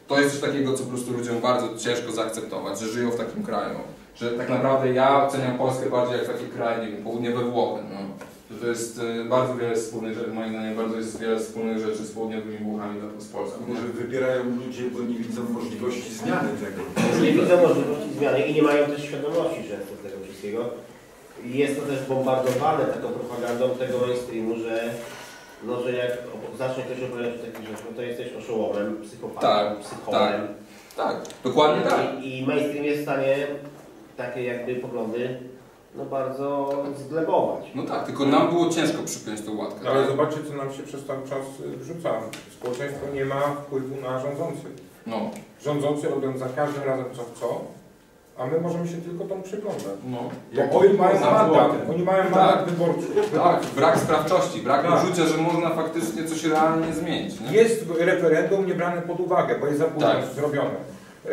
to jest coś takiego, co po prostu ludziom bardzo ciężko zaakceptować, że żyją w takim kraju. Że tak naprawdę ja oceniam Polskę bardziej jak taki kraj, nie wiem, południowe Włochy. No. To jest y, bardzo wiele wspólnych rzeczy, moim zdaniem bardzo jest wiele wspólnych rzeczy z południowymi Włochami z Polską. Może wybierają ludzie, bo nie widzą możliwości zmiany tego. Nie widzą możliwości zmiany i nie mają też świadomości często tego wszystkiego. I jest to też bombardowane taką propagandą tego mainstreamu, że no, że jak zacznie ktoś opowiadać o takich rzeczach, no to jesteś oszołomem, psychopatą, Tak, psycholem. Tak, dokładnie tak. I, I mainstream jest w stanie takie jakby poglądy no bardzo zglebować. No tak, tylko nam było ciężko przypiąć tą łatkę. No, ale tak? zobaczcie, co nam się przez cały czas y, wrzuca. Społeczeństwo nie ma wpływu na rządzących. No, Rządzący robią za każdym razem co chcą, a my możemy się tylko tam przyglądać. No. To oni mają poza mandat, oni mają Tak. mandat wyborczy. Tak, brak sprawczości, brak Tak. poczucia, że można faktycznie coś realnie zmienić. Nie? Jest referendum nie brane pod uwagę, bo jest za późno Tak. zrobione. Yy,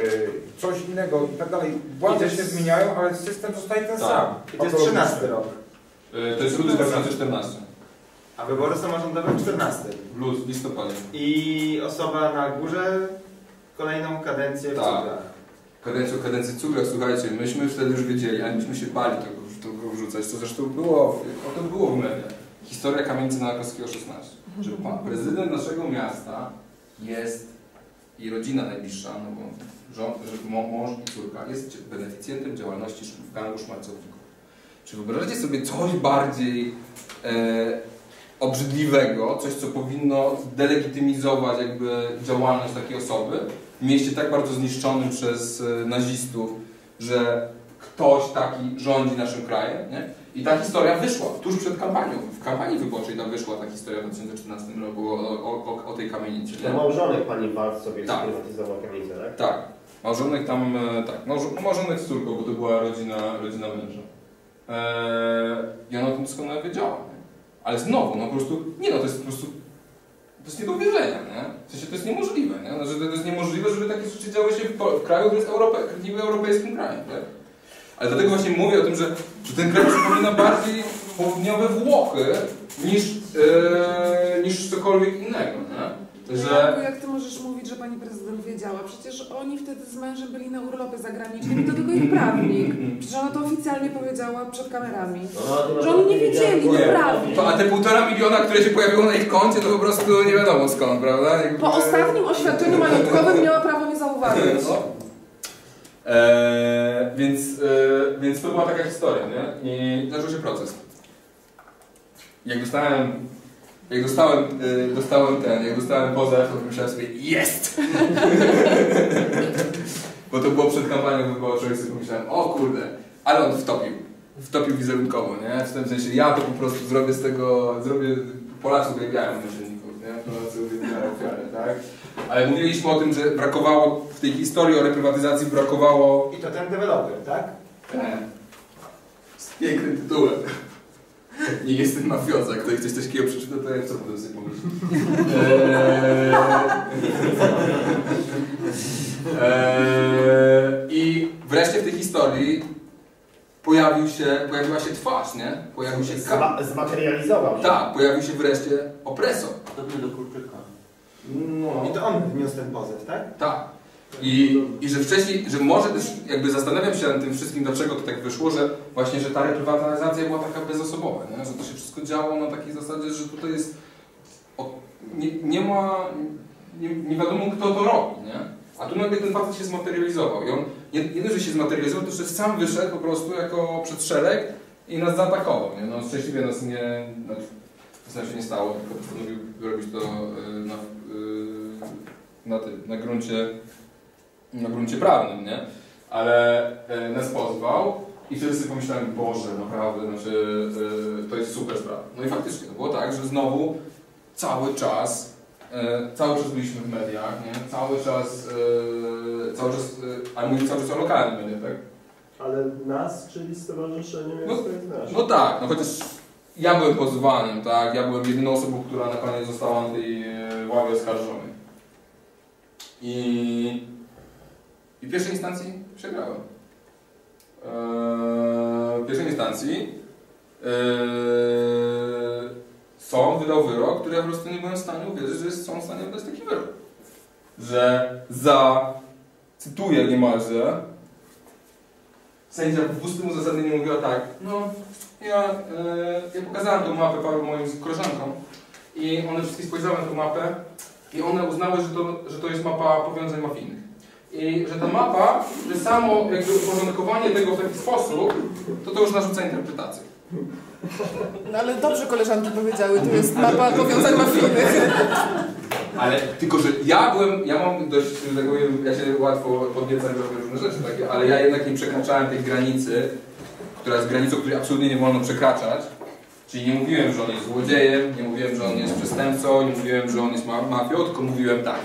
Coś innego i tak dalej. Władze się zmieniają, ale system zostaje ten Tak. sam. I to jest 13 rok. To jest luty 2014. A wybory samorządowe w 14. Luz, listopadzie. I osoba na górze kolejną kadencję w Tak. cugrach. Kadencją, kadencji cugrach, słuchajcie, myśmy wtedy już wiedzieli, a myśmy się bali tego, tego wrzucać, to zresztą było, w- o tym było w mediach. Historia kamienicy na Krakowskiego 16. Że pan prezydent naszego miasta jest i rodzina najbliższa, no bo żon, mąż i córka jest beneficjentem działalności w gangu szmalcowników. Czy wyobrażacie sobie coś bardziej e, obrzydliwego, coś co powinno delegitymizować jakby działalność takiej osoby w mieście tak bardzo zniszczonym przez e, nazistów, że ktoś taki rządzi naszym krajem, nie? I ta historia wyszła tuż przed kampanią. W kampanii wyborczej tam wyszła ta historia w 2014 roku o, o, o, tej kamienicy. To małżonek pani Walt sobie Tak. sprywatyzował kamienicę, tak? Tak. Małżonek tam, e, tak, małż- małżonek z córką, bo to była rodzina, rodzina męża. Eee, I ona o tym doskonale wiedziała, nie? Ale znowu, no po prostu, nie no, to jest po prostu, to jest nie do uwierzenia, nie? W sensie to jest niemożliwe, nie? No, że to jest niemożliwe, żeby takie rzeczy działy się w, w kraju, który jest Europe, niby europejskim krajem, tak? Ale dlatego właśnie mówię o tym, że, że ten kraj przypomina bardziej południowe Włochy niż, e, niż cokolwiek innego, nie? Że... Janku, jak ty możesz mówić, że pani prezydent wiedziała? Przecież oni wtedy z mężem byli na urlopie zagranicznym i to tylko ich prawnik. Przecież ona to oficjalnie powiedziała przed kamerami. No, Że oni nie wiedzieli, nieprawda. To, a te półtora miliona, które się pojawiło na ich koncie, to po prostu nie wiadomo skąd, prawda? Jakby... Po ostatnim oświadczeniu (laughs) majątkowym miała prawo nie zauważyć. No. Eee, więc, e, więc to była taka historia, nie? I zaczął się proces. Jak dostałem, jak dostałem, e, dostałem ten, jak dostałem pozew, to myślałem sobie, jest! Bo to było przed kampanią wyborczą i sobie pomyślałem, o kurde, ale on wtopił. Wtopił wizerunkowo, nie? W tym sensie, ja to po prostu zrobię z tego, zrobię, Polacy uwielbiają naczelników, nie? Polacy uwielbiają ofiary, tak? Ale mówiliśmy o tym, że brakowało w tej historii o reprywatyzacji brakowało I to ten deweloper, tak? e, z pięknym tytułem. (laughs) Nie jestem mafioza. Jak ktoś coś takiego przeczyta, to ja co potem sobie pomyśli. (laughs) Eee, eee, I wreszcie w tej historii pojawił się, pojawiła się twarz, nie? Pojawił się ka- Zma zmaterializował się. Tak, pojawił się wreszcie opresor. Podobny do Kurczyka. No. I to on wniósł ten pozew, tak? Tak. I, I że wcześniej, że może też jakby zastanawiam się nad tym wszystkim, dlaczego to tak wyszło, że właśnie, że ta reprywatyzacja była taka bezosobowa, nie? że to się wszystko działo na takiej zasadzie, że tutaj jest, o, nie, nie ma, nie, nie wiadomo kto to robi, nie? A tu nagle ten facet się zmaterializował i on, nie, nie dość, że się zmaterializował, to jeszcze sam wyszedł po prostu jako przedszereg i nas zaatakował, nie? No szczęśliwie nas nie, no, to znaczy nie stało, tylko postanowił robić to y, na, y, na tym, na gruncie na gruncie prawnym, nie? Ale e, nas pozwał i wtedy sobie pomyślałem, Boże, naprawdę, znaczy, e, to jest super sprawa. No i faktycznie, to było tak, że znowu cały czas, e, cały czas byliśmy w mediach, nie? Cały czas, e, cały czas, e, ale mówię cały czas o lokalnych mediach, tak? Ale nas, czyli Stowarzyszenie No. No tak, no chociaż ja byłem pozwanym, tak? Ja byłem jedyną osobą, która na koniec została na tej e, ławie oskarżonej. I, I w pierwszej instancji przegrałem. Eee, w pierwszej instancji eee, sąd wydał wyrok, który ja po prostu nie byłem w stanie uwierzyć, że jest sąd w stanie wydać taki wyrok. Że za, cytuję niemalże, sędzia w pustym uzasadnieniu mówiła tak, no ja, e, ja pokazałem tą mapę paru moim koleżankom i one wszystkie spojrzały na tą mapę i one uznały, że to, że to jest mapa powiązań mafijnych. I że ta mapa, że samo jakby uporządkowanie tego w taki sposób, to to już narzuca interpretację. No ale dobrze koleżanki powiedziały, to jest mapa powiązań mafijnych. Ale tylko, że ja byłem, ja mam dość, że tak powiem, ja się łatwo podniecam i robię różne rzeczy takie, ale ja jednak nie przekraczałem tej granicy, która jest granicą, której absolutnie nie wolno przekraczać. Czyli nie mówiłem, że on jest złodziejem, nie mówiłem, że on jest przestępcą, nie mówiłem, że on jest ma mafią, tylko mówiłem tak.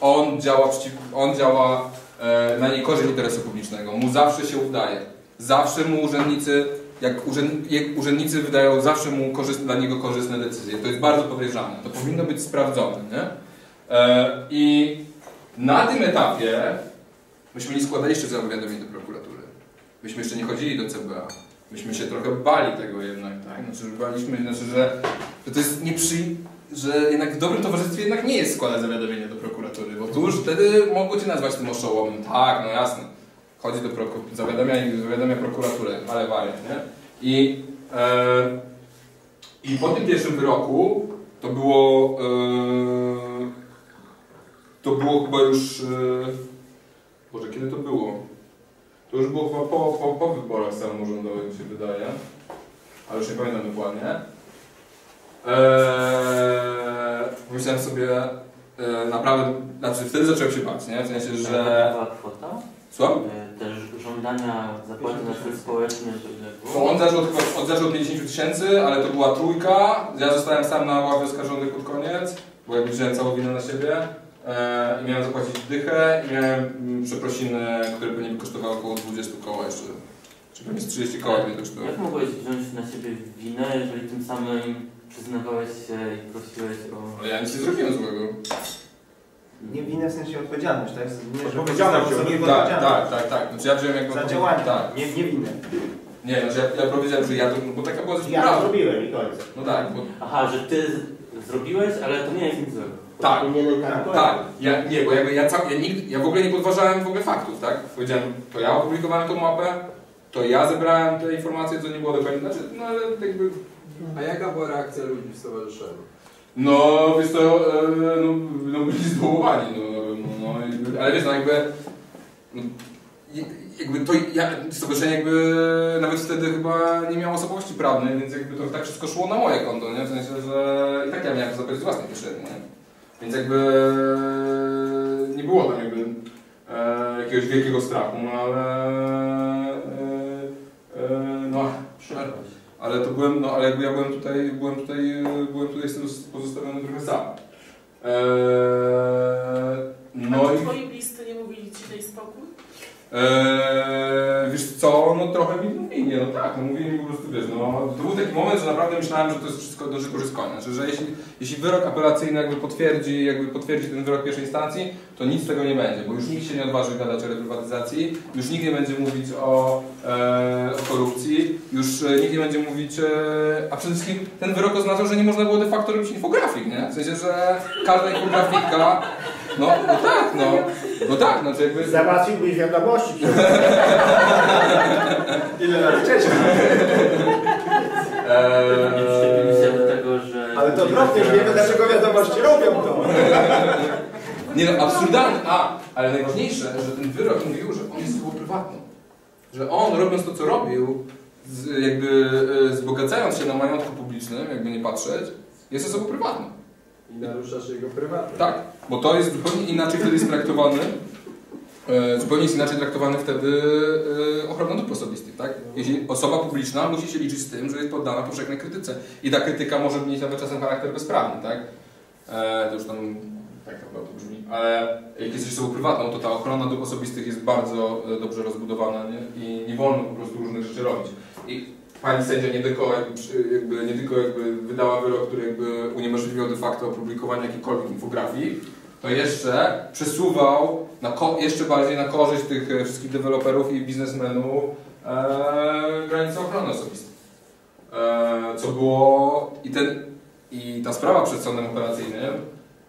On działa, przeciw, on działa e, na niekorzyść interesu publicznego. Mu zawsze się udaje. Zawsze mu urzędnicy, jak, jak urzędnicy wydają zawsze mu dla niego korzystne decyzje. To jest bardzo podejrzane. To powinno być sprawdzone. Nie? E, I na tym etapie myśmy nie składali jeszcze zawiadomień do prokuratury. Myśmy jeszcze nie chodzili do CBA. Myśmy się trochę bali tego jednak, tak? Znaczy, że baliśmy, znaczy, że, że to jest nieprzy... że jednak w dobrym towarzystwie jednak nie jest składać zawiadomienie do prokuratury, bo tu już wtedy mogło cię nazwać tym oszołomem. Tak, no jasne. Chodzi do proku- zawiadamia, zawiadamia prokuraturę, ale wariant, nie? I, e, I po tym pierwszym wyroku to było e, to było chyba już e, Boże, kiedy to było? To już było chyba po, po, po wyborach samorządowych, mi się wydaje. Ale już nie pamiętam dokładnie. Eee, pomyślałem sobie, e, naprawdę, znaczy wtedy zacząłem się bać, nie? W sensie, że... Była kwota? Słucham? E, Też żądania zapłaty na cel społeczny, było? on zaczął, od, od, zaczął od 50 tysięcy, ale to była trójka. Ja zostałem sam na ławie oskarżony pod koniec, bo jakby wziąłem całą winę na siebie. E, I miałem zapłacić dychę i miałem mm, przeprosiny, które pewnie by kosztowały około 20 koła jeszcze. Czy pewnie z 30 koła mnie to kosztowało. Jak mogłeś wziąć na siebie winę, jeżeli tym samym przyznawałeś się i prosiłeś o... Ale ja nic nie zrobiłem złego. Nie winę w sensie odpowiedzialność, tak? Nie, że Odpowiedzialność, sobie nie- Tak, tak, tak, tak. Znaczy ja wziąłem jakby... Za działanie, Tak. nie, nie winę. Nie, znaczy ja, ja powiedziałem, że ja to, bo taka była zresztą Ja to prawda. zrobiłem i koniec. No tak, bo, Aha, że ty z- zrobiłeś, ale to nie jest nic złego. tak. Nie nękałem Tak, ja, nie, bo jakby ja, cał, ja, nigdy, ja w ogóle nie podważałem w ogóle faktów, tak? Powiedziałem, to ja opublikowałem tą mapę, to ja zebrałem te informacje, co nie było dokładnie, znaczy, no ale jakby, A jaka była reakcja ludzi w stowarzyszeniu? no wiesz e, no, no byli zdołowani, no, no, no ale wiesz, no jakby, no, jakby to, ja, stowarzyszenie jakby nawet wtedy chyba nie miało osobowości prawnej, więc jakby to tak wszystko szło na moje konto, nie? W sensie, że i tak ja miałem to zapłacić z własnej kieszeni, nie? Więc jakby nie było tam jakby e, jakiegoś wielkiego strachu, no ale e, e, no, Przyszłaś. Ale to byłem, no ale jakby ja byłem tutaj, byłem tutaj, e, byłem tutaj z tym pozostawiony trochę sam. E, No A i twoi bliscy nie mówili ci daj spokój? Eee, wiesz co, no trochę mi mówili, no tak, no mówili mi po prostu, wiesz, no to był taki moment, że naprawdę myślałem, że to jest wszystko, jest koniec, że, że jeśli, jeśli wyrok apelacyjny jakby potwierdzi, jakby potwierdzi ten wyrok pierwszej instancji, to nic z tego nie będzie, bo już nikt się nie odważy gadać o reprywatyzacji, już nikt nie będzie mówić o, e, o korupcji, już e, nikt nie będzie mówić, e, a przede wszystkim ten wyrok oznaczał, że nie można było de facto robić infografik, nie, w sensie, że każda infografika, no, no tak, no, no tak, znaczy jakby... Załatwiłbyś wiadomości. (laughs) Ile lat wcześniej? Nie Eee, do tego, że... Ale to odwrotnie, że wiemy dlaczego wiadomości robią to. Nie no, absurdalne. A, ale najważniejsze, że ten wyrok mówił, że on jest osobą prywatną. Że on, robiąc to, co robił, z, jakby e, wzbogacając się na majątku publicznym, jakby nie patrzeć, jest osobą prywatną. I naruszasz jego prywatność. Tak, bo to jest zupełnie inaczej wtedy jest traktowany. E, zupełnie jest inaczej traktowany wtedy e, ochrona dóbr osobistych, tak? Jeśli osoba publiczna musi się liczyć z tym, że jest poddana powszechnej krytyce. I ta krytyka może mieć nawet czasem charakter bezprawny, tak? E, to już tam tak to brzmi. Ale jak jesteś osobą prywatną, to ta ochrona dóbr osobistych jest bardzo e, dobrze rozbudowana nie? i nie wolno po prostu różnych rzeczy robić. I pani sędzia nie tylko, jakby, nie tylko jakby wydała wyrok, który jakby uniemożliwiał de facto opublikowanie jakiejkolwiek infografii, to jeszcze przesuwał na jeszcze bardziej na korzyść tych e, wszystkich deweloperów i biznesmenów e, granice ochrony osobistej. E, co było i, ten, i ta sprawa przed sądem operacyjnym,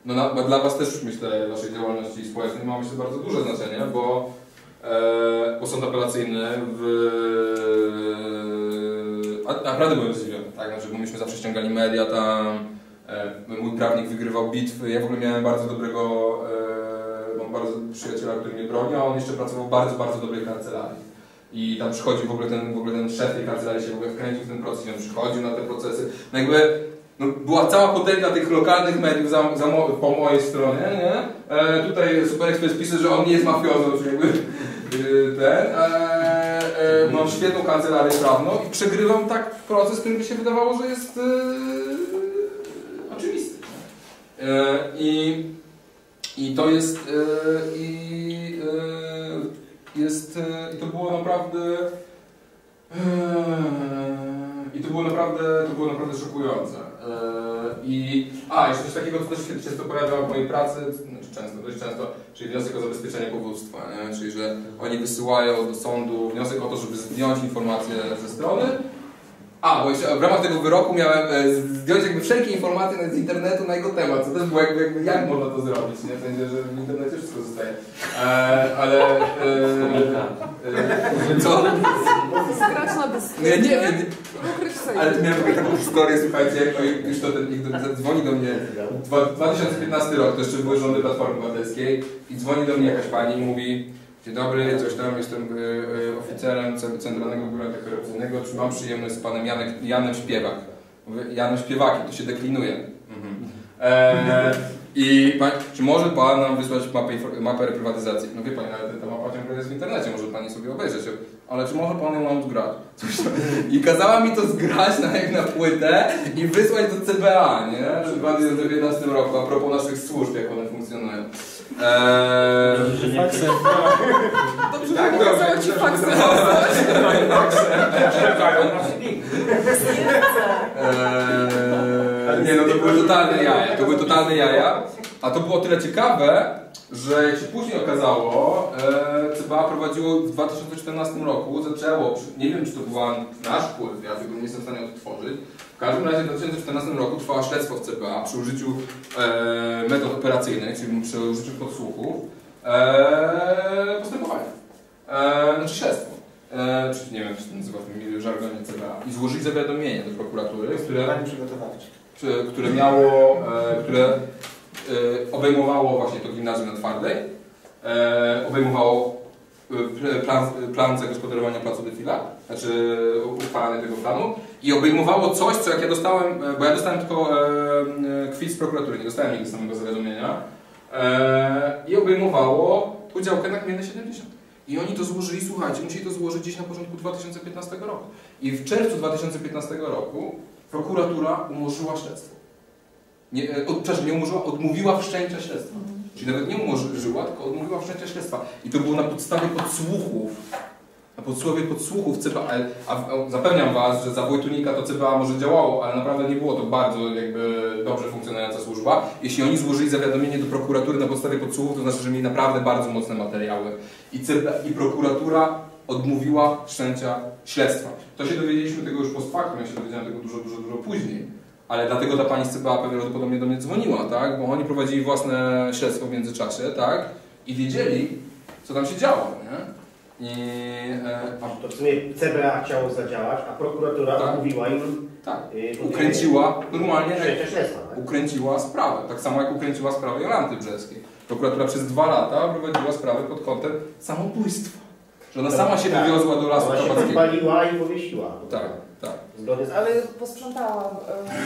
no na, dla Was też myślę, Waszej działalności społecznej ma myślę bardzo duże znaczenie, bo, e, bo sąd apelacyjny w, naprawdę byłem zdziwiony, tak, znaczy, bo myśmy zawsze ściągali media tam, e, mój prawnik wygrywał bitwy, ja w ogóle miałem bardzo dobrego, e, mam bardzo przyjaciela, który mnie broni, a on jeszcze pracował w bardzo, bardzo dobrej kancelarii. I tam przychodził w ogóle ten, w ogóle ten szef tej kancelarii się w ogóle wkręcił w ten proces, on przychodził na te procesy. No jakby no, była cała potęga tych lokalnych mediów za, za mo, po mojej stronie, nie? E, tutaj Super Express pisze, że on nie jest mafiozą, czyli jakby e, ten. E, e, mam świetną kancelarię prawną i przegrywam tak proces, który mi się wydawało, że jest e, oczywisty. E, I, I to jest e, i, e, jest, e, i to było naprawdę, i to było naprawdę, to było naprawdę szokujące. E, I, a, jeszcze coś takiego, co też się często pojawia w mojej pracy, znaczy często, dość często, czyli wniosek o zabezpieczenie powództwa, nie? czyli że oni wysyłają do sądu wniosek o to, żeby zdjąć informacje ze strony, a, bo jeszcze w ramach tego wyroku miałem e, zdjąć jakby wszelkie informacje z internetu na jego temat, co też było jakby, jakby jak można to zrobić, nie? W sensie, że w internecie wszystko zostaje. E, ale... E, e, co? Skrać na dysku. Nie, nie sobie. Ale miałem taką- historię, słuchajcie, jak to już to ten, jak dzwoni do mnie, dwa- 2015 rok, to jeszcze były rządy Platformy Obywatelskiej i dzwoni do mnie jakaś pani i mówi Dzień dobry, coś tam, jestem y, y, oficerem Cen- Centralnego Biura Antykorupcyjnego, czy mam przyjemność z panem Janek, Janem Śpiewak? Janem Śpiewakiem, to się deklinuje. Mhm. E, I pan, czy może pan nam wysłać mapę, mapę reprywatyzacji? No wie pani, ale ta mapa ciągle jest w internecie, może pani sobie obejrzeć. Ale czy może pan ją nam zgrać? I kazała mi to zgrać na, jak na płytę i wysłać do CBA, nie? W 2015 roku, a propos naszych służb, jak one funkcjonują. Eee, nie Dobrze, że Tak, nie dobrze, kazała ci CD. Eee, nie no, to były totalne jaja, to były totalne jaja. A to było tyle ciekawe, że jak się później okazało, e, CBA prowadziło w 2014 roku, zaczęło, nie wiem czy to był nasz wpływ, ja tego nie jestem w stanie odtworzyć, każdym razie w 2014 roku trwało śledztwo w CBA przy użyciu e, metod operacyjnych, czyli przy użyciu podsłuchów, e, postępowania. E, znaczy śledztwo. E, czy nie wiem, się to nazywa w żargonie CBA. I złożyli zawiadomienie do prokuratury, które czy- które miało, e, które e, obejmowało właśnie to gimnazjum na twardej, e, obejmowało e, pl- plan, plan zagospodarowania placu Defila, znaczy uchwalanie tego planu i obejmowało coś, co jak ja dostałem, e, bo ja dostałem tylko e, e, kwit z prokuratury, nie dostałem nigdy samego zawiadomienia e, i obejmowało udziałkę na gminę 70. I oni to złożyli, słuchajcie, musieli to złożyć gdzieś na początku 2015 roku. I w czerwcu 2015 roku prokuratura umorzyła śledztwo. Nie, e, od, przepraszam, nie umorzyła, odmówiła wszczęcia śledztwa. Czyli nawet nie umorzyła, tylko odmówiła wszczęcia śledztwa. I to było na podstawie podsłuchów. Na podstawie podsłuchów. A, zapewniam Was, że za Wojtunika to CBA może działało, ale naprawdę nie było to bardzo jakby dobrze funkcjonująca służba. Jeśli oni złożyli zawiadomienie do prokuratury na podstawie podsłuchów, to znaczy, że mieli naprawdę bardzo mocne materiały. I, i prokuratura odmówiła wszczęcia śledztwa. To się dowiedzieliśmy tego już post factum, ja się dowiedziałem tego dużo, dużo, dużo później. Ale dlatego ta pani z CBA prawdopodobnie do mnie dzwoniła, tak? Bo oni prowadzili własne śledztwo w międzyczasie, tak? I wiedzieli, co tam się działo, nie? I, e, a, To w sumie CBA chciało zadziałać, a prokuratura Tak. odmówiła im tak, y, ukręciła normalnie. Tak? ukręciła sprawę. Tak samo jak ukręciła sprawę Jolanty Brzeskiej. Prokuratura przez dwa lata prowadziła sprawę pod kątem samobójstwa. Że ona sama się Tak. wywiozła do lasu Ona się podpaliła i powiesiła. Tak, tak. Zgodnie z... Ale posprzątałam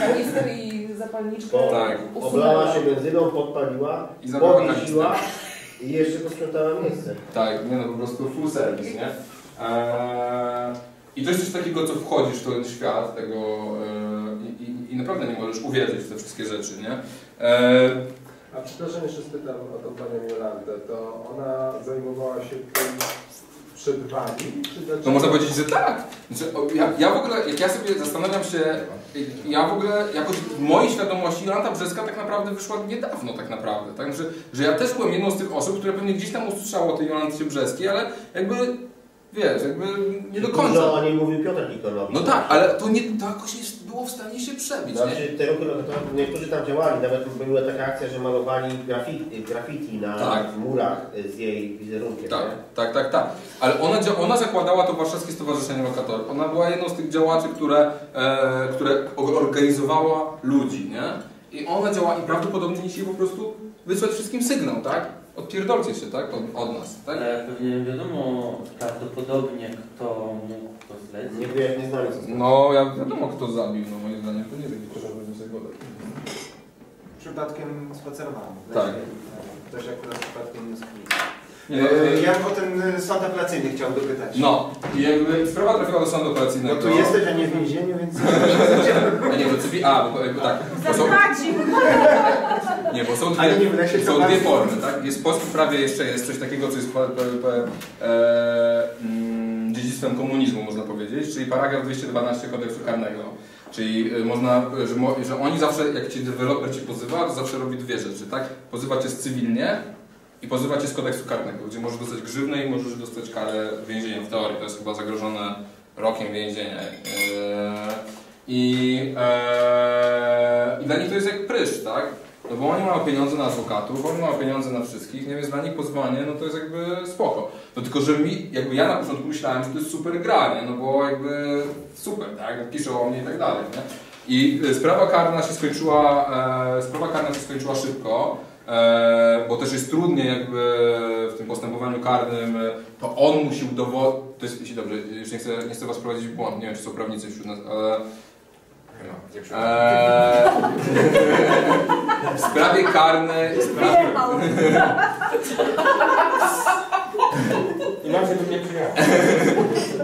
e, kanister i zapalniczkę. Tak. oblała się benzyną, podpaliła, I powiesiła i jeszcze posprzątała miejsce. Tak, nie no, po prostu full service, nie? Eee, I to jest coś takiego, co wchodzisz w ten świat tego eee, i, i, naprawdę nie możesz uwierzyć w te wszystkie rzeczy, nie? Eee, A przepraszam, jeszcze spytam o tą panią Jolantę. To ona zajmowała się tym przed wami? Czy dlaczego? no można powiedzieć, że tak. Znaczy, ja, ja w ogóle, jak ja sobie zastanawiam się, ja w ogóle jakoś w mojej świadomości Jolanta Brzeska tak naprawdę wyszła niedawno tak naprawdę, tak? Że, że ja też byłem jedną z tych osób, które pewnie gdzieś tam usłyszało o tej Jolancie Brzeskiej, ale jakby, wiesz, jakby nie do końca. Dużo o niej mówił Piotr Nikolowicz. No tak, ale to, nie, to jakoś nie było w stanie się przebić, nie? Znaczy, te ruchy, no to niektórzy tam działali, nawet była taka akcja, że malowali graffiti, graffiti na Tak. murach z jej wizerunkiem. Tak, nie? tak, tak, tak. Ale ona, ona zakładała to Warszawskie Stowarzyszenie Lokatorów. Ona była jedną z tych działaczy, które, e, które organizowała ludzi, nie? I ona działa i prawdopodobnie dzisiaj po prostu wysłać wszystkim sygnał, tak? Odpierdolcie się, tak? Od, od nas, tak? Ale pewnie wiadomo prawdopodobnie kto mógł to zlecić. Nie wiem, nie znali co No, ja wiadomo kto zabił, no moim zdaniem to nie przeszedł sobie wodę. Przypadkiem spacerowałem. Tak. Też akurat przypadkiem nie. Nie, no, E, Ja o ten e, sąd apelacyjny chciał dopytać. no, i jakby sprawa trafiła do sądu No operacyjnego. tu jesteś, a nie w więzieniu, więc... A nie, to cybi... A, bo, bo tak. Są, (laughs) Nie, bo są dwie, nie lesie, są dwie formy, tak? Jest w polskim prawie jeszcze jest coś takiego, co jest pa, pa, pa, e, mm, dziedzictwem komunizmu, można powiedzieć, czyli paragraf 212 kodeksu karnego. Czyli e, można, że, że oni zawsze, jak ci deweloper ci pozywa, to zawsze robi dwie rzeczy, tak? Pozywa cię z cywilnie i pozywa cię z kodeksu karnego, gdzie możesz dostać grzywnę i możesz dostać karę więzienia w teorii. To jest chyba zagrożone rokiem więzienia. E, I, e, I dla nich to jest jak prysz, tak? No bo oni mają pieniądze na adwokatów, oni mają pieniądze na wszystkich, nie więc dla nich pozwanie, no to jest jakby spoko. No tylko, że mi, jakby ja na początku myślałem, że to jest super gra, nie? No bo jakby super, tak? Piszą o mnie i tak dalej, nie? I e, sprawa karna się skończyła, e, sprawa karna się skończyła szybko, e, bo też jest trudniej jakby w tym postępowaniu karnym, e, to on musi udowodnić, to jest, jeśli dobrze, już nie chcę, nie chcę was prowadzić w błąd, nie wiem czy są prawnicy wśród nas, ale No, Eee, (laughs) w sprawie karnej. Sprawie, Inaczej bym nie przyjechał.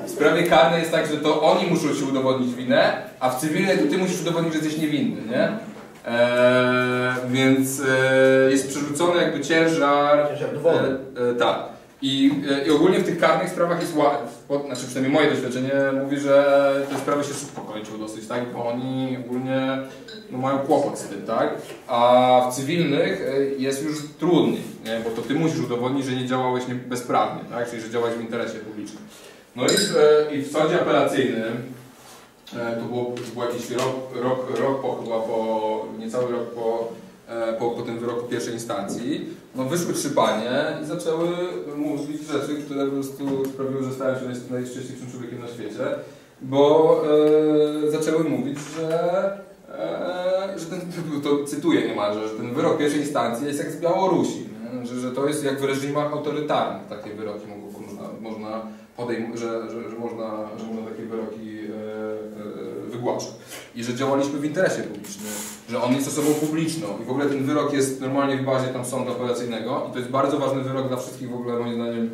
w sprawie karnej jest tak, że to oni muszą ci udowodnić winę, a w cywilnej to ty musisz udowodnić, że jesteś niewinny, nie? Eee, więc e, jest przerzucony jakby ciężar. Ciężar dowody. E, e, tak. I, e, I ogólnie w tych karnych sprawach jest łatwo, znaczy przynajmniej moje doświadczenie mówi, że te sprawy się szybko kończą dosyć, tak? Bo oni ogólnie no, mają kłopot z tym, tak? A w cywilnych e, jest już trudniej, nie? bo to ty musisz udowodnić, że nie działałeś nie- bezprawnie, tak? Czyli że działałeś w interesie publicznym. No i w, e, i w sądzie apelacyjnym to było, to było jakiś rok, rok, rok po, chyba po, niecały rok po, po, po tym wyroku pierwszej instancji, no wyszły trzy panie i zaczęły mówić rzeczy, które po prostu sprawiły, że stałem się naj- najszczęśliwszym człowiekiem na świecie, bo e, zaczęły mówić, że, e, że ten, to cytuję niemalże, że ten wyrok pierwszej instancji jest jak z Białorusi, że, że to jest jak w reżimach autorytarnych takie wyroki mogą, można, można że, że, że, można, że można takie wyroki I że działaliśmy w interesie publicznym, że on jest osobą publiczną. I w ogóle ten wyrok jest normalnie w bazie tam sądu apelacyjnego. I to jest bardzo ważny wyrok dla wszystkich w ogóle moim zdaniem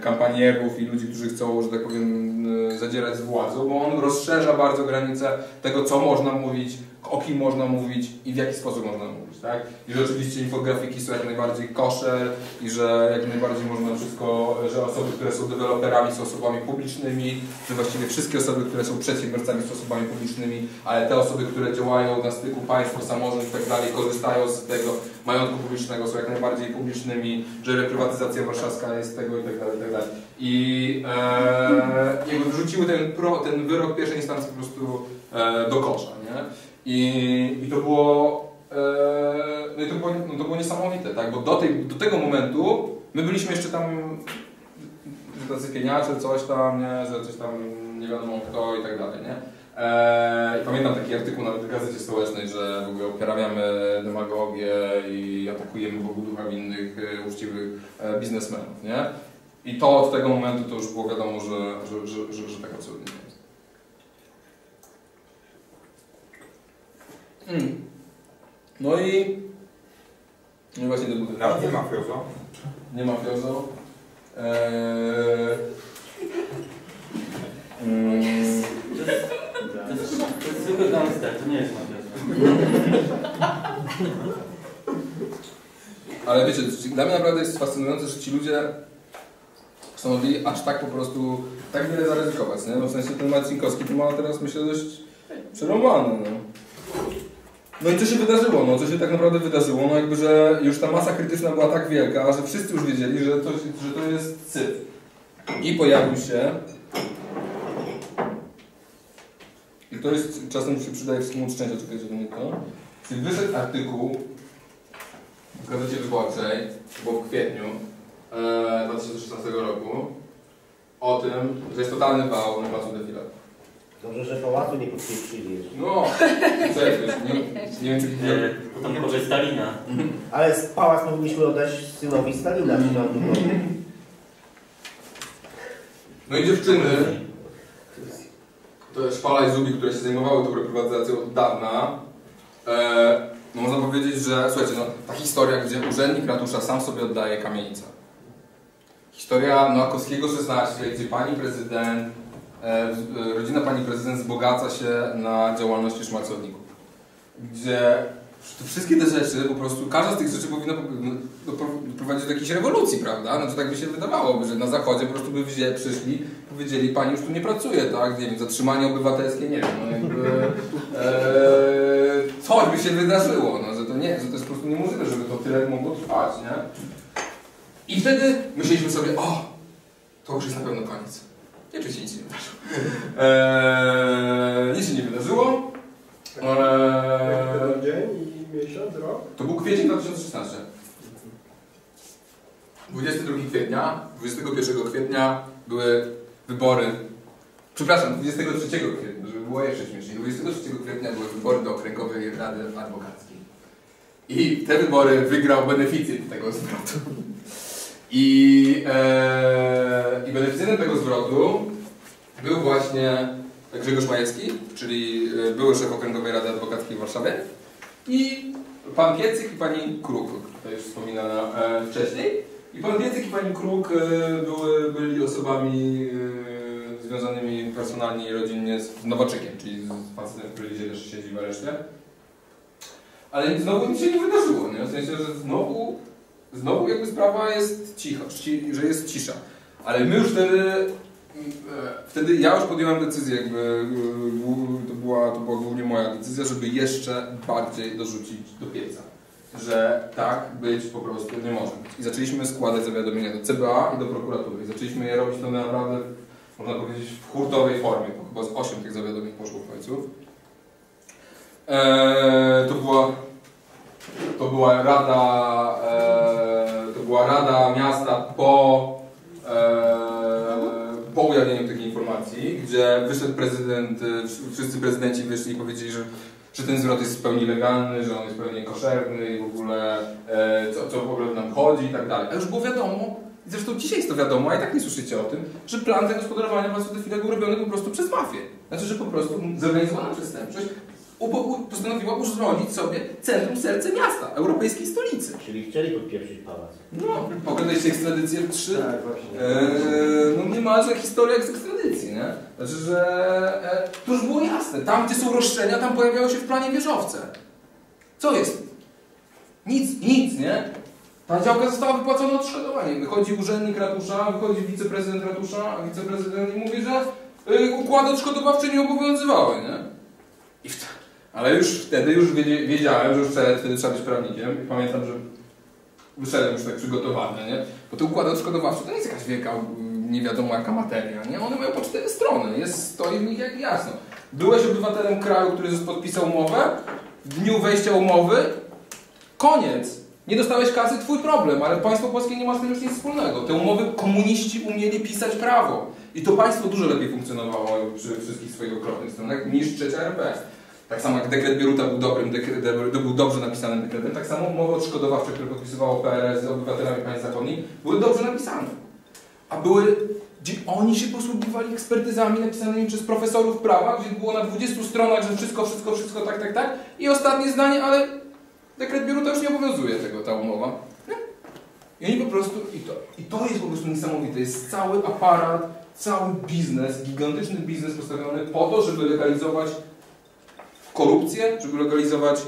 kampanierów i ludzi, którzy chcą, że tak powiem, zadzierać z władzą, bo on rozszerza bardzo granice tego, co można mówić, o kim można mówić i w jaki sposób można mówić, tak? I że oczywiście infografiki są jak najbardziej koszer i że jak najbardziej można wszystko, że osoby, które są deweloperami są osobami publicznymi, że właściwie wszystkie osoby, które są przedsiębiorcami są osobami publicznymi, ale te osoby, które działają na styku państwo, samorząd i tak dalej, korzystają z tego majątku publicznego, są jak najbardziej publicznymi, że reprywatyzacja warszawska jest tego i tak dalej, i tak dalej. I e, jakby wrzuciły ten, pro, ten wyrok pierwszej instancji po prostu e, do kosza, nie? I, i to było e, no i to było, no to było niesamowite, tak? Bo do, tej, do tego momentu my byliśmy jeszcze tam tacy pieniacze, coś tam, nie? Że coś tam nie wiadomo kto i tak dalej, nie? E, pamiętam taki artykuł nawet w Gazecie Stołecznej, że w ogóle uprawiamy demagogię i atakujemy Bogu ducha winnych, e, uczciwych biznesmenów, nie? I to od tego momentu to już było wiadomo, że, że, że, że, że tak absolutnie nie jest. Mm. No i... No i właśnie to był ten Nawet nie ma fiozo. nie ma fiozo. Eee... Mm, To jest, to jest, zwykły gangster, to nie jest mafia. ale wiecie, dla mnie naprawdę jest fascynujące, że ci ludzie postanowili aż tak po prostu tak wiele zaryzykować, nie? No w sensie ten Marcinkowski to ma teraz myślę dość przerąbane, no. No i co się wydarzyło? No co się tak naprawdę wydarzyło? No jakby, że już ta masa krytyczna była tak wielka, że wszyscy już wiedzieli, że to, że to jest syf. I pojawił się i to jest, czasem się przydaje wszystkim uczczęścia, czekajcie do mnie to. Czyli wyszedł artykuł w Gazecie Wyborczej, było w kwietniu e, 2016 roku, o tym, że jest totalny wał na placu Defilat. Dobrze, że pałacu nie podpieprzyli jeszcze. No, co wiesz, nie, nie wiem czy Nie, potomkowie Stalina. Ale pałac powinniśmy oddać synowi Stalina, czy tam. No i dziewczyny, to Szpala i Zubi, które się zajmowały tą reprywatyzacją od dawna, e, no można powiedzieć, że słuchajcie, no, ta historia, gdzie urzędnik ratusza sam sobie oddaje kamienicę. Historia Noakowskiego 16, gdzie pani prezydent, e, e, rodzina pani prezydent wzbogaca się na działalności szmalcowników. Gdzie wszystkie te rzeczy, po prostu, każda z tych rzeczy powinna po- no, dopro- doprowadzić do jakiejś rewolucji, prawda? Znaczy tak by się wydawało, że na zachodzie po prostu by wzięli, przyszli powiedzieli, pani już tu nie pracuje, tak? Nie wiem, zatrzymanie obywatelskie, nie wiem, no jakby... E, coś by się wydarzyło, no, że to nie, że to jest po prostu niemożliwe, żeby to tyle mogło trwać, nie? I wtedy myśleliśmy sobie, o, to już jest na pewno koniec. Oczywiście nic się nie wydarzyło. Eee, nic się nie wydarzyło. Eee, dzień i miesiąc, rok? to był kwiecień 2016. 22 kwietnia, 21 kwietnia były wybory. Przepraszam, 23 kwietnia, żeby było jeszcze śmieszniej. 23 kwietnia były wybory do Okręgowej Rady Adwokackiej. I te wybory wygrał beneficjent tego zwrotu. I, e, i beneficjentem tego zwrotu był właśnie Grzegorz Majewski, czyli e, były szef Okręgowej Rady Adwokackiej w Warszawie. I pan Piecyk i pani Kruk, tutaj już wspominana e, wcześniej. I pan Piecyk i pani Kruk e, były, byli osobami e, związanymi personalnie i rodzinnie z Nowaczykiem, czyli z facetem, który dzisiaj też siedzi w areszcie. Ale znowu nic się nie wydarzyło, nie? W sensie, że znowu, znowu jakby sprawa jest cicha, ci- że jest cisza. Ale my już wtedy, e, wtedy ja już podjąłem decyzję, jakby e, to była, to była głównie moja decyzja, żeby jeszcze bardziej dorzucić do pieca. Że tak być po prostu nie może. I zaczęliśmy składać zawiadomienia do CBA i do prokuratury. I zaczęliśmy je robić to naprawdę, można powiedzieć, w hurtowej formie, bo chyba z 8 tych zawiadomień poszło w końcu. Eee, to była to była rada eee, to była rada miasta po eee, po ujawnieniu takiej informacji, gdzie wyszedł prezydent, e, wszyscy prezydenci wyszli i powiedzieli, że, że ten zwrot jest w pełni legalny, że on jest w pełni koszerny i w ogóle e, co, co w ogóle nam chodzi i tak dalej. A już było wiadomo, i zresztą dzisiaj jest to wiadomo, a i tak nie słyszycie o tym, że plan zagospodarowania placu Defile był robiony po prostu przez mafię. Znaczy, że po prostu zorganizowana przestępczość postanowiła urządzić sobie centrum, serce miasta, europejskiej stolicy. Czyli chcieli podpieprzyć pałac. No, pogadajcie ekstradycję w trzy. Tak, właśnie. Eee, no niemalże historia jak z ekstradycji, nie? Znaczy, że e, to już było jasne. Tam, gdzie są roszczenia, tam pojawiały się w planie wieżowce. Co jest? Nic, nic, nie? Ta działka została wypłacona odszkodowanie. Wychodzi urzędnik ratusza, wychodzi wiceprezydent ratusza, a wiceprezydent i mówi, że y, układy odszkodowawcze nie obowiązywały, nie? I w ale już wtedy już wiedziałem, że już wtedy, trzeba być prawnikiem i pamiętam, że wyszedłem już tak przygotowany, nie? Bo te układy odszkodowawcze to nie jest jakaś wielka, nie wiadomo jaka materia, nie? One mają po cztery strony, jest, stoi w nich jak jasno. Byłeś obywatelem kraju, który podpisał umowę, w dniu wejścia umowy, koniec. Nie dostałeś kasy, twój problem, ale państwo polskie nie ma z tym już nic wspólnego. Te umowy komuniści umieli pisać prawo. I to państwo dużo lepiej funkcjonowało przy wszystkich swoich okropnych stronach niż trzecia RP. Tak samo jak dekret Bieruta był dobrym, dekret, to był dobrze napisanym dekretem, tak samo umowy odszkodowawcze, które podpisywało PRS z obywatelami państw zachodnich, były dobrze napisane. A były, gdzie oni się posługiwali ekspertyzami napisanymi przez profesorów prawa, gdzie było na 20 stronach, że wszystko, wszystko, wszystko, tak, tak, tak. I ostatnie zdanie, ale dekret Bieruta już nie obowiązuje tego, ta umowa. I oni po prostu, i to, i to jest po prostu niesamowite, jest cały aparat, cały biznes, gigantyczny biznes postawiony po to, żeby legalizować korupcję, żeby legalizować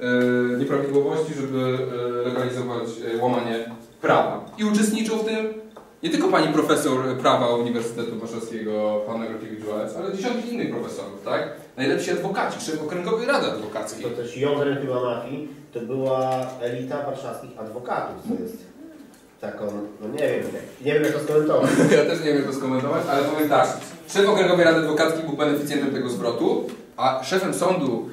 e, nieprawidłowości, żeby e, legalizować e, łamanie prawa. I uczestniczą w tym nie tylko pani profesor prawa Uniwersytetu Warszawskiego, pan Agrokiewicz ale dziesiątki innych profesorów, tak? Najlepsi adwokaci, szef Okręgowej Rady Adwokackiej. To też jądrem chyba mafii to była elita warszawskich adwokatów, co jest taką, no nie wiem, nie wiem jak to skomentować. (laughs) Ja też nie wiem, jak to skomentować, ale powiem tak. Szef Okręgowej Rady Adwokackiej był beneficjentem tego zwrotu, a szefem sądu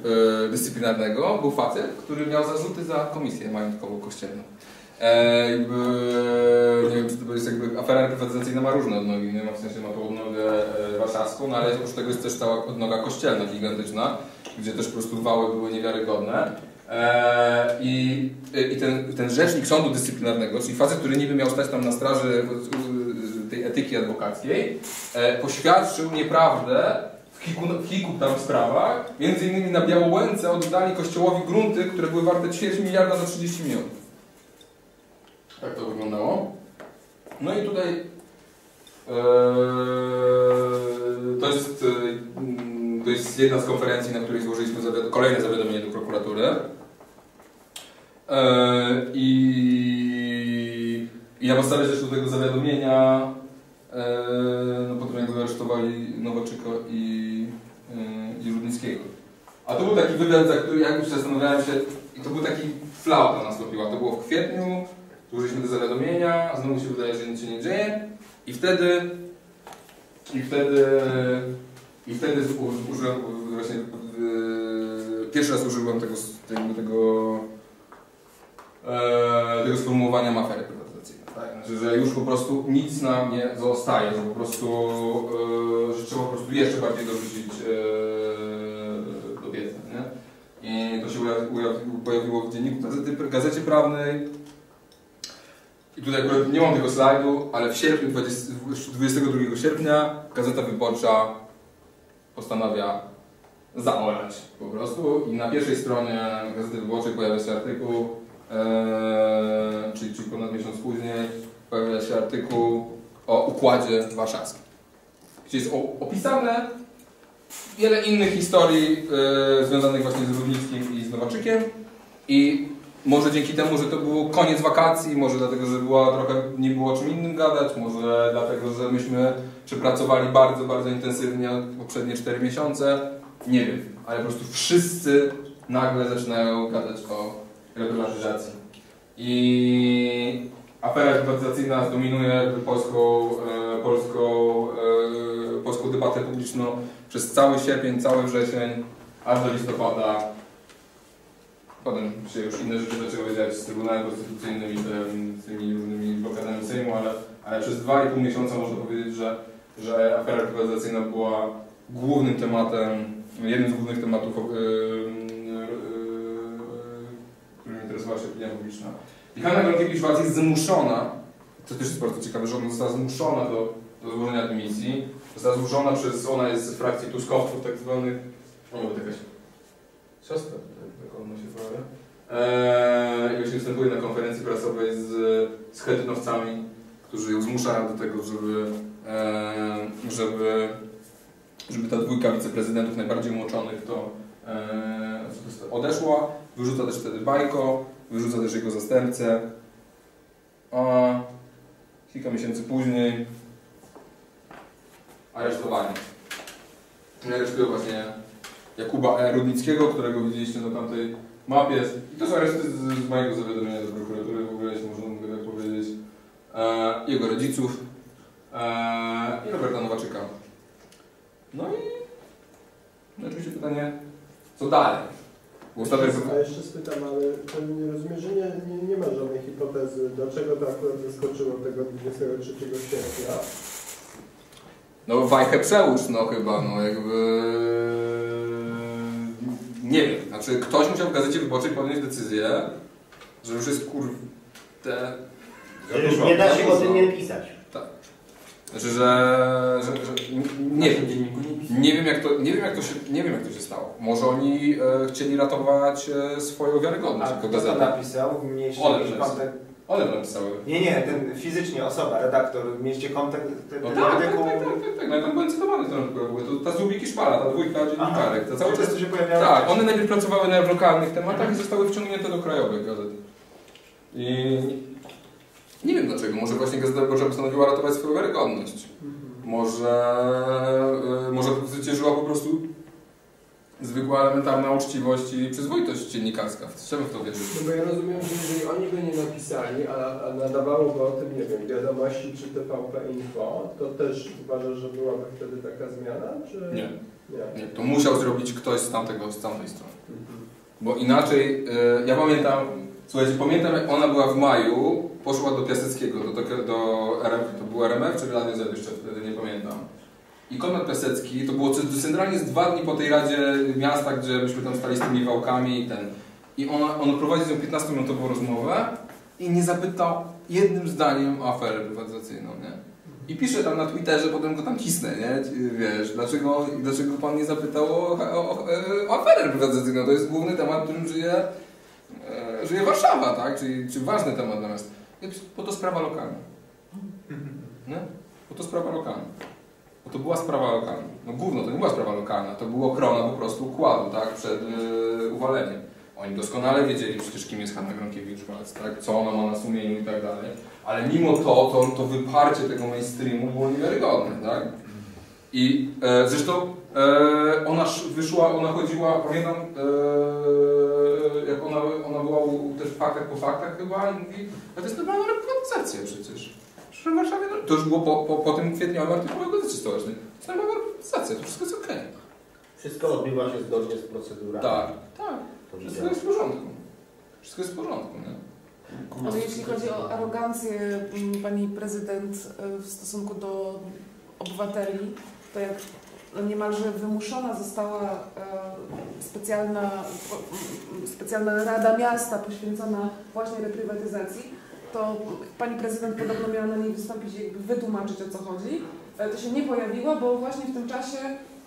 e, dyscyplinarnego był facet, który miał zarzuty za komisję majątkową kościelną. E, jakby, nie wiem, czy to jest jakby afera reprywatyzacyjna ma różne odnogi, nie ma w sensie ma tą odnogę e, warszawską, no ale oprócz tego jest też cała odnoga kościelna gigantyczna, gdzie też po prostu wały były niewiarygodne. E, I, i ten, ten rzecznik sądu dyscyplinarnego, czyli facet, który niby miał stać tam na straży tej etyki adwokackiej, e, poświadczył nieprawdę kilku, w kilku tam sprawach. Między innymi na Białołęce oddali kościołowi grunty, które były warte ćwierć miliarda za 30 milionów. Tak to wyglądało. No i tutaj e, to, jest, mm, to jest jedna z konferencji, na której złożyliśmy zawiad kolejne zawiadomienie do prokuratury. E, I i na podstawie zresztą tego zawiadomienia no potem jakby aresztowali Nowaczyka i, e, i Rudnickiego. A to był taki wywiad, za który jak już zastanawiałem się, i to był taki flauta nastąpiła. To było w kwietniu, złożyliśmy te zawiadomienia, a znowu się wydaje, że nic się nie dzieje. I wtedy, i wtedy, i wtedy użyłem właśnie, e, pierwszy raz użyłem tego, tego, tego, e, tego sformułowania afery prywatyzacyjnej. Tak? Znaczy, że już po prostu nic nam nie zostaje, że po prostu, e, że trzeba po prostu jeszcze bardziej dorzucić e, do pieca, nie? I to się pojawiło w dzienniku gazety, gazecie prawnej. I tutaj nie mam tego slajdu, ale w sierpniu, 20, 22 sierpnia Gazeta Wyborcza postanawia zaorać po prostu i na pierwszej stronie Gazety Wyborczej pojawia się artykuł, e, czyli, czyli ponad miesiąc później pojawia się artykuł o Układzie Warszawskim, gdzie jest opisane wiele innych historii e, związanych właśnie z Rudnickim i z Nowaczykiem i może dzięki temu, że to było koniec wakacji, może dlatego, że była trochę nie było o czym innym gadać, może dlatego, że myśmy przepracowali bardzo, bardzo intensywnie poprzednie 4 miesiące, nie wiem, ale po prostu wszyscy nagle zaczynają gadać o reprywatyzacji. I afera reprywatyzacyjna zdominuje polską, e, polską, e, polską debatę publiczną przez cały sierpień, cały wrzesień, aż do listopada. Potem się już inne rzeczy zaczęły dziać z Trybunałem Konstytucyjnym i tym, tymi różnymi blokadami Sejmu, ale, ale przez dwa i pół miesiąca można powiedzieć, że, że afera reprywatyzacyjna była głównym tematem, jednym z głównych tematów, yy, interesowała się opinia publiczna. I Hanna Gronkiewicz-Waltz jest zmuszona, to też jest bardzo ciekawe, że ona została zmuszona do, do złożenia dymisji. Została zmuszona przez, ona jest z frakcji tuskowców tak zwanych, o, to jakaś siostra, tak, tak ona się pojawia. Eee, I występuje na konferencji prasowej z, z którzy ją zmuszają do tego, żeby, eee, żeby, żeby ta dwójka wiceprezydentów najbardziej umoczonych to eee, odeszła. Wyrzuca też wtedy Bajko, wyrzuca też jego zastępcę. A kilka miesięcy później aresztowanie. Aresztują właśnie Jakuba E. Rudnickiego, którego widzieliście na tamtej mapie. I to są areszty z, mojego zawiadomienia do prokuratury, w ogóle, jeśli można tak powiedzieć. E, jego rodziców e, i Roberta Nowaczyka. No i no oczywiście pytanie, co dalej? Bo ostatnio A jeszcze spytam, ale to nie rozumiem, że nie, nie, nie ma żadnej hipotezy, dlaczego to akurat wyskoczyło tego 23 sierpnia. No wajchę przełóż, no chyba, no jakby... Nie wiem, znaczy ktoś musiał w Gazecie Wyborczej podjąć decyzję, że już jest kur... te... Że już nie da się o tym nie pisać. Znaczy, że... że, że nie wiem, nie wiem jak to, nie wiem jak to się, nie wiem jak to się stało. Może oni e, chcieli ratować e, swoją wiarygodność jako kto to napisał? Napisały. kontakt? One napisały. Nie, nie, ten fizycznie osoba, redaktor, mieście kontakt, ten, No ten tak, artykuł... tak, tak, tak, tak, no ja tam byłem cytowany w ogóle. To, ta Zubik i Szpala, ta dwójka dziennikarek, to cały czas... Często się pojawiały Tak, one najpierw pracowały na lokalnych tematach i zostały wciągnięte do krajowych gazet. I nie wiem dlaczego, może właśnie Gazeta Wyborcza postanowiła ratować swoją wiarygodność. Może, y, może zwyciężyła po prostu zwykła elementarna uczciwość i przyzwoitość dziennikarska. Trzeba w to wierzyć. No bo ja rozumiem, że jeżeli oni go nie napisali, a, a nadawało go o tym, nie wiem, wiadomości czy TVP Info, to też uważasz, że byłaby wtedy taka zmiana, czy... Nie. Nie. Nie, to musiał zrobić ktoś z tamtego, z tamtej strony. Bo inaczej, y, ja pamiętam, słuchajcie, pamiętam jak ona była w maju, poszła do Piaseckiego, do, do, do RMF, to był RMF czy Radio Z jeszcze wtedy, nie pamiętam. I Konrad Piasecki, to było centralnie z dwa dni po tej Radzie Miasta, gdzie myśmy tam stali z tymi wałkami i ten. I ona, on prowadził z nią 15-minutową rozmowę i nie zapytał jednym zdaniem o aferę prywatyzacyjną, nie? I pisze tam na Twitterze, potem go tam cisnę, nie? Wiesz, dlaczego, dlaczego pan nie zapytał o, o, o, o aferę prywatyzacyjną? To jest główny temat, którym żyje, e, żyje Warszawa, tak? Czyli, czy ważny temat natomiast. Bo to sprawa lokalna. Nie? Bo to sprawa lokalna. Bo to była sprawa lokalna. No gówno, to nie była sprawa lokalna, to była ochrona po prostu układu, tak? Przed yy, uwaleniem. Oni doskonale wiedzieli przecież, kim jest Hanna Gronkiewicz-Waltz, tak? co ona ma na sumieniu i tak dalej. Ale mimo to, to, to wyparcie tego mainstreamu było niewiarygodne, tak? I e, zresztą e, ona sz- wyszła, ona chodziła, pamiętam, e, jak ona, ona była u, też w faktach po faktach chyba i mówi, a to jest normalna reprywatyzacja przecież. Przecież w Warszawie, no, to już było po, po, po tym kwietniowym artykule Gazety Stołecznej. To jest normalna reprywatyzacja, to wszystko jest okej. Wszystko odbywa się zgodnie z procedurami. Tak, tak. To Wszystko jest w porządku. Wszystko jest w porządku, nie? Ale jeśli chodzi o arogancję mm, pani prezydent e, w stosunku do obywateli, to jak niemalże wymuszona została e, specjalna, specjalna Rada Miasta poświęcona właśnie reprywatyzacji, to pani prezydent podobno miała na niej wystąpić i jakby wytłumaczyć o co chodzi. E, To się nie pojawiła, bo właśnie w tym czasie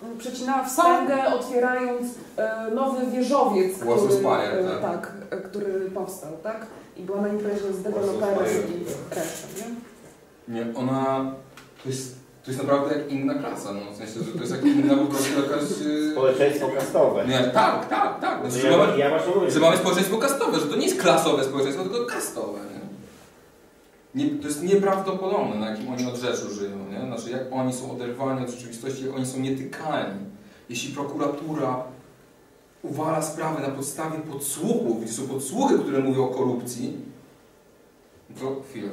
m, przecinała wstęgę, otwierając e, nowy wieżowiec, który, Spire, tak. tak, który powstał, tak? I była na imprezie z deweloperem i resztą, nie? Nie, ona... To jest, to jest naprawdę jak inna klasa, no. W sensie, że to jest jak inna po prostu jakaś... e, Społeczeństwo kastowe. Nie, tak, tak, tak. No Znaczy, ja, że, mamy, ja że mamy społeczeństwo kastowe, że to nie jest klasowe społeczeństwo, tylko kastowe, nie? nie to jest nieprawdopodobne, na jakim oni od rzeczy żyją, nie? Znaczy, jak oni są oderwani od rzeczywistości, jak oni są nietykalni. Jeśli prokuratura uwala sprawy na podstawie podsłuchów, gdzie są podsłuchy, które mówią o korupcji, no to chwilę.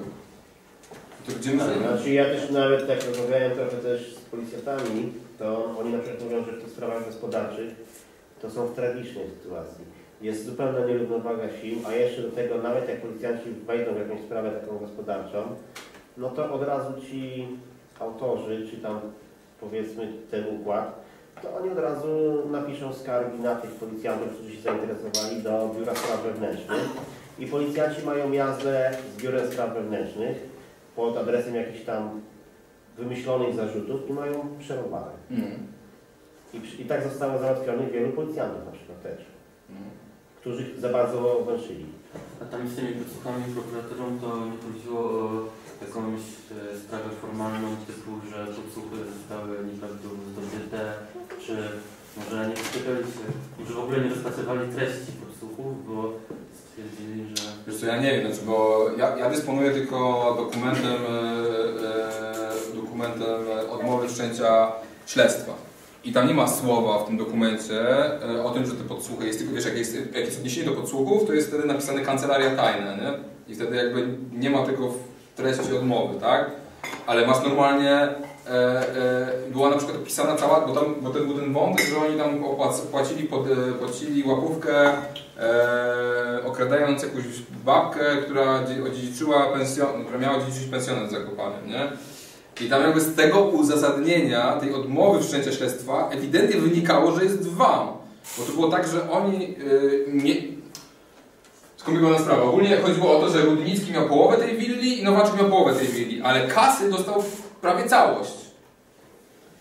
Znaczy ja też nawet tak rozmawiałem trochę też z policjantami, to oni na przykład mówią, że w tych sprawach gospodarczych to są w tragicznej sytuacji. Jest zupełna nierównowaga sił, a jeszcze do tego nawet jak policjanci wejdą w jakąś sprawę taką gospodarczą, no to od razu ci autorzy, czy tam powiedzmy ten układ, to oni od razu napiszą skargi na tych policjantów, którzy się zainteresowali do Biura Spraw Wewnętrznych. I policjanci mają jazdę z Biurem Spraw Wewnętrznych pod adresem jakichś tam wymyślonych zarzutów i mają przerwane. Mm. I, I tak zostało załatwionych wielu policjantów na przykład też, Mm. którzy za bardzo węszyli. A tam z tymi podsłuchami prokuratorą to nie chodziło o jakąś e, sprawę formalną typu, że podsłuchy zostały nieprawidłowo zdobyte, czy może nie się, może w ogóle nie rozpatrywali treści podsłuchów, bo stwierdzili, że... Wiesz co, ja nie wiem, znaczy, bo ja, ja dysponuję tylko dokumentem, e, e, dokumentem odmowy wszczęcia śledztwa. I tam nie ma słowa w tym dokumencie e, o tym, że te podsłuchy jest tylko, wiesz, jak jest, jak jest odniesienie do podsłuchów, to jest wtedy napisane kancelaria tajna, nie? I wtedy jakby nie ma tego w treści odmowy, tak? Ale masz normalnie, była na przykład opisana cała, bo, tam, bo ten był ten wątek, że oni tam płacili, pod, e, płacili łapówkę, e, okradając jakąś babkę, która dzie- odziedziczyła pensjon, która miała odziedziczyć pensjonat zakopany, nie? I tam jakby z tego uzasadnienia, tej odmowy wszczęcia śledztwa, ewidentnie wynikało, że jest wam. Bo to było tak, że oni yy, nie... Skomplikowana sprawa. Ogólnie chodziło o to, że Rudnicki miał połowę tej willi i Nowaczek miał połowę tej willi, ale kasy dostał prawie całość.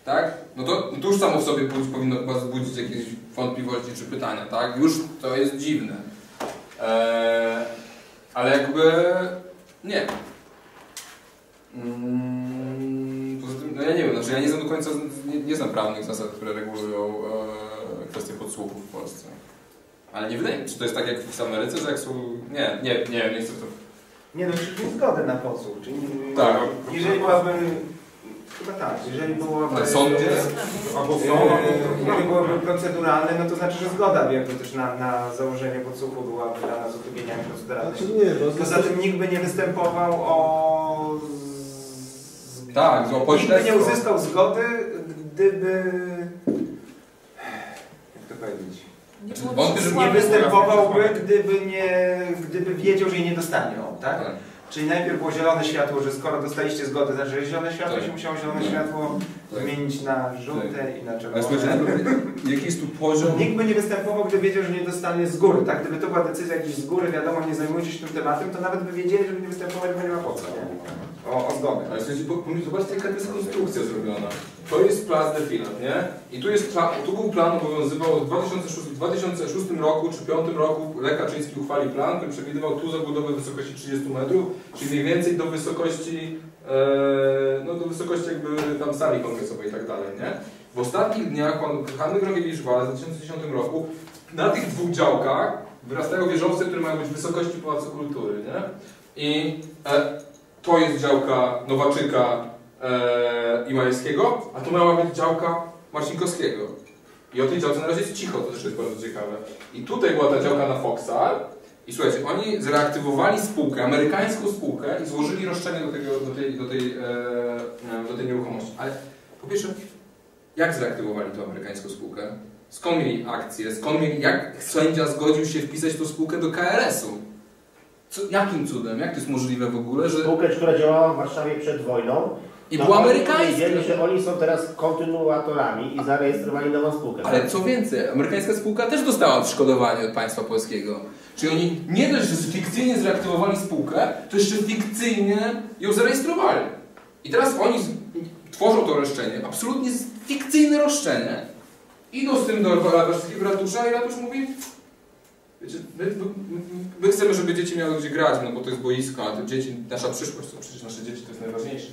Tak? No to, no to już samo w sobie powinno chyba wzbudzić jakieś wątpliwości czy pytania, tak? Już to jest dziwne. Eee, ale jakby nie. Mm, Poza tym, no ja nie wiem, znaczy ja nie znam do końca, nie, nie znam prawnych zasad, które regulują e, kwestie podsłuchów w Polsce. Ale nie wydaje mi się, czy to jest tak jak w Ameryce, że jak są... Nie, nie, nie, nie chcę to... Nie no, czyli zgodę na podsłuch, czyli Tak. jeżeli byłaby, chyba tak, jeżeli byłoby... Ale sądzie? Albo są, Jeżeli byłoby proceduralne, no to znaczy, że zgoda jakby też na, na założenie podsłuchu byłaby dana z uchybieniami proceduralnymi. Znaczy nie, bo Poza tym nikt by nie występował o... z- Tak, o Nikt by nie uzyskał zgody, gdyby... Jak to powiedzieć? On. Nie występowałby, gdyby nie... gdyby wiedział, że jej nie dostanie on, tak? Tak. Czyli najpierw było zielone światło, że skoro dostaliście zgodę, znaczy że zielone światło, Tak. się musiało zielone światło Tak. zmienić na żółte i na czerwone. naprawdę, jaki jest tu poziom... Nikt by nie występował, gdy wiedział, że nie dostanie z góry, tak? Gdyby to była decyzja jakiejś z góry, wiadomo, nie zajmujecie się tym tematem, to nawet by wiedzieli, żeby nie występować, bo nie ma po co, nie? O, o zgodę. Ale słuchajcie, bo- bo zobaczcie jaka to jest konstrukcja zrobiona. To jest Plac de Filat, nie? I tu, jest plan, tu był plan, obowiązywał w 2006, w 2006 roku czy 2005 roku Lech Kaczyński uchwalił plan, który przewidywał tu zabudowę w wysokości 30 metrów, czyli mniej więcej do wysokości, e, no do wysokości jakby tam sali kongresowej i tak dalej, nie? W ostatnich dniach pan Hanny Gronkiewicz-Waltz w 2010 roku na tych dwóch działkach wyrastają wieżowce, które mają być w wysokości Pałacu Kultury, nie? I e, to jest działka Nowaczyka e, i Majewskiego, a to miała być działka Marcinkowskiego. I o tej działce na razie jest cicho, to też jest bardzo ciekawe. I tutaj była ta działka na Foxal. I słuchajcie, oni zreaktywowali spółkę, amerykańską spółkę i złożyli roszczenie do, tego, do, tej, do, tej, e, do tej nieruchomości. Ale po pierwsze, jak zreaktywowali tą amerykańską spółkę? Skąd mieli akcje? Skąd mieli, jak sędzia zgodził się wpisać tą spółkę do KRS-u? Co, jakim cudem? Jak to jest możliwe w ogóle, że... Spółkę, która działała w Warszawie przed wojną. I no była amerykańska. Wiedzieli, że oni są teraz kontynuatorami i zarejestrowali nową spółkę. Ale co więcej, amerykańska spółka też dostała odszkodowanie od państwa polskiego. Czyli oni nie dość, że fikcyjnie zreaktywowali spółkę, to jeszcze fikcyjnie ją zarejestrowali. I teraz oni tworzą to roszczenie, absolutnie fikcyjne roszczenie, idą z tym do ratusza i ratusz mówi my, my, my chcemy, żeby dzieci miały gdzie grać, no bo to jest boisko, a te dzieci, nasza przyszłość, to przecież nasze dzieci to jest najważniejsze.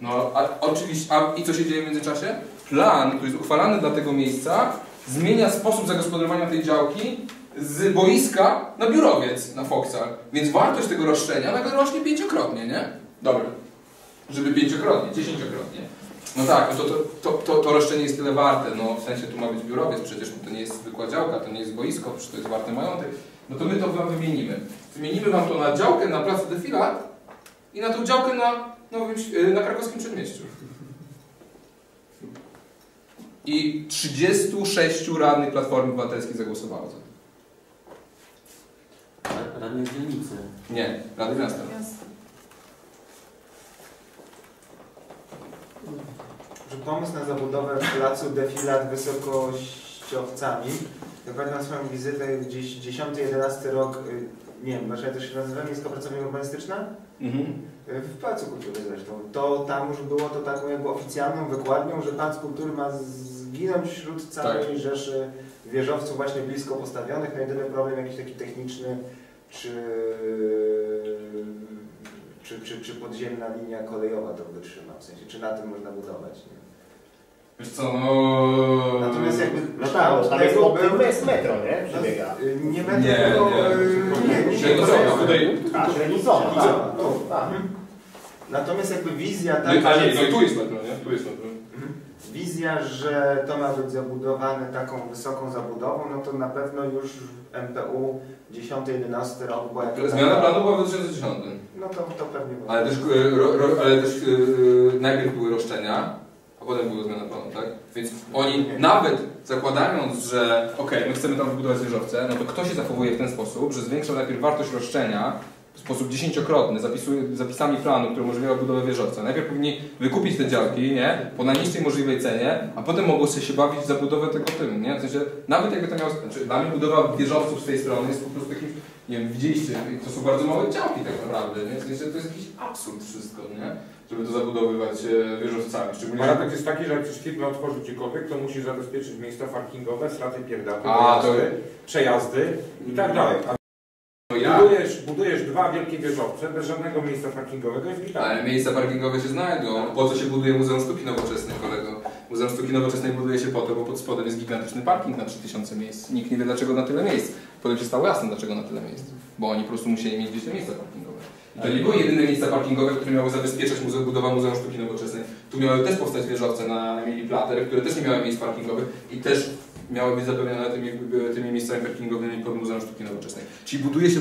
No, a oczywiście, a i co się dzieje w międzyczasie? Plan, który jest uchwalany dla tego miejsca, zmienia sposób zagospodarowania tej działki z boiska na biurowiec na Foxal. Więc wartość tego roszczenia nagle rośnie pięciokrotnie, nie? Dobra. Żeby pięciokrotnie, dziesięciokrotnie. No tak, no to, to, to, to, to roszczenie jest tyle warte, no w sensie tu ma być biurowiec, przecież to nie jest zwykła działka, to nie jest boisko, przecież to jest warte majątek. No to my to wam wymienimy. Wymienimy wam to na działkę na placu Defilat i na tą działkę na, nowym, Ś- na krakowskim przedmieściu. I 36 radnych Platformy Obywatelskiej zagłosowało za to. Ra- Radnych dzielnicy. Nie, Rady Miasta. Że pomysł na zabudowę placu defilat wysokościowcami. Pamiętam swoją wizytę gdzieś 10-11 rok, y, nie wiem, Warszawa też się nazywa Miejska Pracownia Urbanistyczna? Mhm. Y, W Placu Kultury zresztą. To tam już było to taką jakby oficjalną wykładnią, że Plac Kultury ma zginąć wśród całej Tak. rzeszy wieżowców właśnie blisko postawionych. No jedyny problem jakiś taki techniczny, czy, czy, czy, czy podziemna linia kolejowa to wytrzyma, w sensie, czy na tym można budować. Nie? Wiesz co, no... Natomiast jakby No tak, bo tam jest, był- jest metro, nie? Przebiega. Y, Nie Nie, będę nie. y, Nie, nie, nie. tutaj- A, średnicowa, tak. Tak. Natomiast jakby wizja No, taka... a nie, no i tu jest metro, nie? Tu jest metro. Mhm. Wizja, że to ma być zabudowane taką wysoką zabudową, no to na pewno już w MPU 10-11 rok była jakaś Zmiana planu była w 2010. No to, to pewnie było. Ale też, e, ro, ro, ale też e, najpierw były roszczenia, potem była zmiana planu, tak? Więc oni nawet zakładając, że okej, my chcemy tam wybudować wieżowce, no to kto się zachowuje w ten sposób, że zwiększa najpierw wartość roszczenia w sposób dziesięciokrotny, zapisami planu, który umożliwia budowę wieżowca. Najpierw powinni wykupić te działki, nie? Po najniższej możliwej cenie, a potem sobie się bawić w zabudowę tego tym, nie? W sensie, nawet jakby to miało... Znaczy, dla mnie budowa wieżowców z tej strony jest po prostu takim nie wiem, widzieliście, to są bardzo małe działki tak naprawdę, nie? W sensie to jest jakiś absurd wszystko, nie? Żeby to zabudowywać e, wieżowcami, szczególnie... że- Paradoks jest taki, że jak przez firmę otworzy gdziekolwiek, to musi zabezpieczyć miejsca parkingowe, straty pierdaty, A, to- przejazdy i tak dalej. No ja, budujesz, budujesz dwa wielkie wieżowce bez żadnego miejsca parkingowego jest gitara. ale miejsca parkingowe się znajdą. Po co się buduje Muzeum Sztuki Nowoczesnej, kolego? Muzeum Sztuki Nowoczesnej buduje się po to, bo pod spodem jest gigantyczny parking na 3000 miejsc. Nikt nie wie dlaczego na tyle miejsc. Potem się stało jasne dlaczego na tyle miejsc. Bo oni po prostu musieli mieć gdzieś te miejsca parkingowe. To nie były jedyne miejsca parkingowe, które miały zabezpieczać muze budowa Muzeum Sztuki Nowoczesnej. Tu miały też powstać wieżowce na Emilii Plater, które też nie miały miejsc parkingowych i też miały być zapewnione tymi, tymi miejscami parkingowymi pod Muzeum Sztuki Nowoczesnej. Czyli buduje się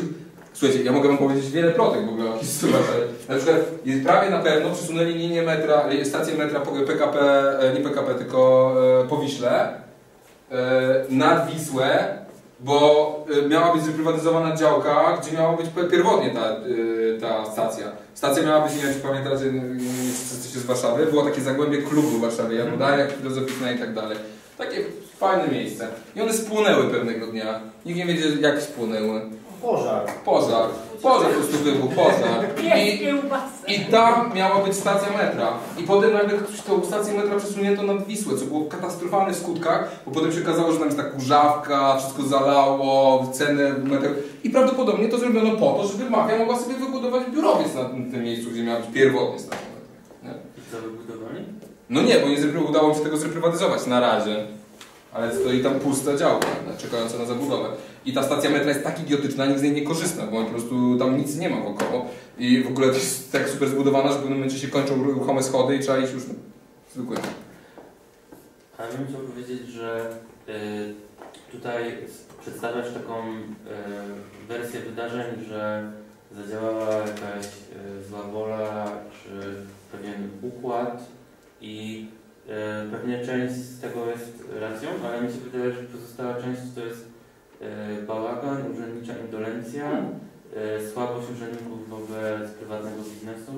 Słuchajcie, ja mogę wam powiedzieć wiele plotek w ogóle o historii, na przykład prawie na pewno przesunęli linię metra, e, stację metra PKP, e, nie PKP, tylko e, po Wiśle e, nad Wisłę, bo e, miała być zreprywatyzowana działka, gdzie miała być pierwotnie ta, e, ta stacja. Stacja miała być, nie wiem czy pamiętacie, jesteście z Warszawy, było takie zagłębie klubu w Warszawie, Jan Dariak, filozoficzna i tak dalej. Takie fajne miejsce. I one spłonęły pewnego dnia. Nikt nie wiedział jak spłonęły. Pożar. Pożar. Pożar po prostu wybuchł, pożar. I. I tam miała być stacja metra. I potem nagle ktoś tą stację metra przesunięto nad Wisłę, co było w katastrofalnych skutkach, bo potem się okazało, że tam jest ta kurzawka, wszystko zalało, cenę metra. I prawdopodobnie to zrobiono po to, żeby mafia mogła sobie wybudować biurowiec na tym miejscu, gdzie miała być pierwotnie stacja metra. Nie? I co wybudowali? No nie, bo nie udało mi się tego zreprywatyzować na razie. ale stoi tam pusta działka, czekająca na zabudowę. I ta stacja metra jest tak idiotyczna, nikt z niej nie korzysta, bo po prostu tam nic nie ma wokoło. I w ogóle to jest tak super zbudowana, że w pewnym momencie się kończą ruchome schody i trzeba iść już zwykłe. A ja bym chciał powiedzieć, że y, tutaj przedstawiasz taką y, wersję wydarzeń, że zadziałała jakaś y, zła wola, czy pewien układ i pewnie część z tego jest racją, ale mi się wydaje, że pozostała część to jest bałagan, urzędnicza indolencja, y, słabość urzędników wobec prywatnego biznesu.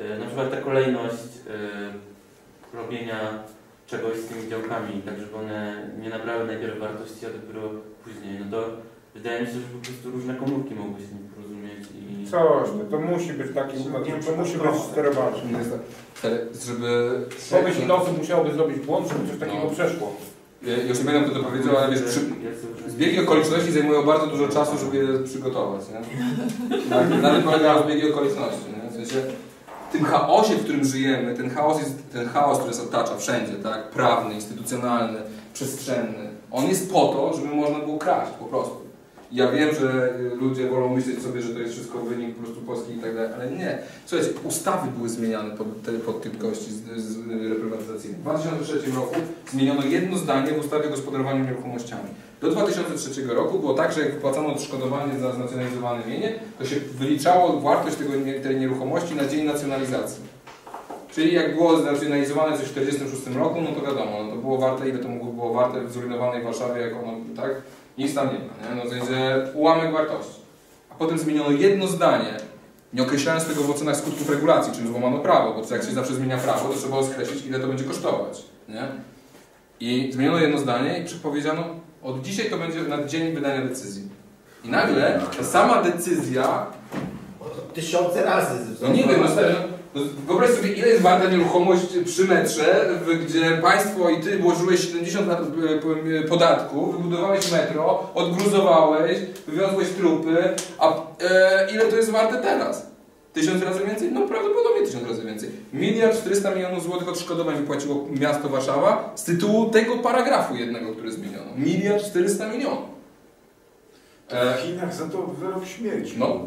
Y, na przykład ta kolejność robienia czegoś z tymi działkami, tak żeby one nie nabrały najpierw wartości, a dopiero później. No to wydaje mi się, że po prostu różne komórki mogły się nie porozumieć i... Coś, no to musi być taki układ, to musi być sterowane. Żeby... Pomyśl osób musiałoby zrobić błąd, żeby coś takiego No. przeszło. Już nie kto to powiedział, ale wiesz, przy, zbiegi okoliczności zajmują bardzo dużo czasu, żeby je przygotować, nie? Na, tym polegają zbiegi okoliczności, nie? W sensie, tym chaosie, w którym żyjemy, ten chaos, jest, ten chaos, który nas otacza wszędzie, tak? Prawny, instytucjonalny, przestrzenny, on jest po to, żeby można było kraść, po prostu. Ja wiem, że y, ludzie wolą myśleć sobie, że to jest wszystko wynik po prostu Polski i tak dalej, ale nie. Słuchajcie, ustawy były zmieniane pod, te, pod tym gości z, z reprywatyzacyjnym. W 2003 roku zmieniono jedno zdanie w ustawie o gospodarowaniu nieruchomościami. Do 2003 roku było tak, że jak wypłacano odszkodowanie za znacjonalizowane mienie, to się wyliczało wartość tego, tej nieruchomości na dzień nacjonalizacji. Czyli jak było znacjonalizowane coś w 1946 roku, no to wiadomo, no to było warte, ile to mogło było warte w zrujnowanej Warszawie, jak ono, tak? Nic tam nie ma, nie? No jest że ułamek wartości. A potem zmieniono jedno zdanie, nie określając tego w ocenach skutków regulacji, czyli złamano prawo, bo to jak się zawsze zmienia prawo, to trzeba skreślić, ile to będzie kosztować, nie? I zmieniono jedno zdanie i powiedziano, od dzisiaj to będzie na dzień wydania decyzji. I nagle ta sama decyzja Tysiące razy. no nie wiem, no, wyobraź sobie, ile jest warta nieruchomość przy metrze, gdzie państwo i ty włożyłeś 70 lat e, e, podatku, wybudowałeś metro, odgruzowałeś, wywiozłeś trupy, a e, ile to jest warte teraz? Tysiąc razy więcej? No prawdopodobnie tysiąc razy więcej. Miliard 400 milionów złotych odszkodowań wypłaciło miasto Warszawa z tytułu tego paragrafu jednego, który zmieniono. Miliard 400 milionów. E, W Chinach za to wyrok śmierci. No.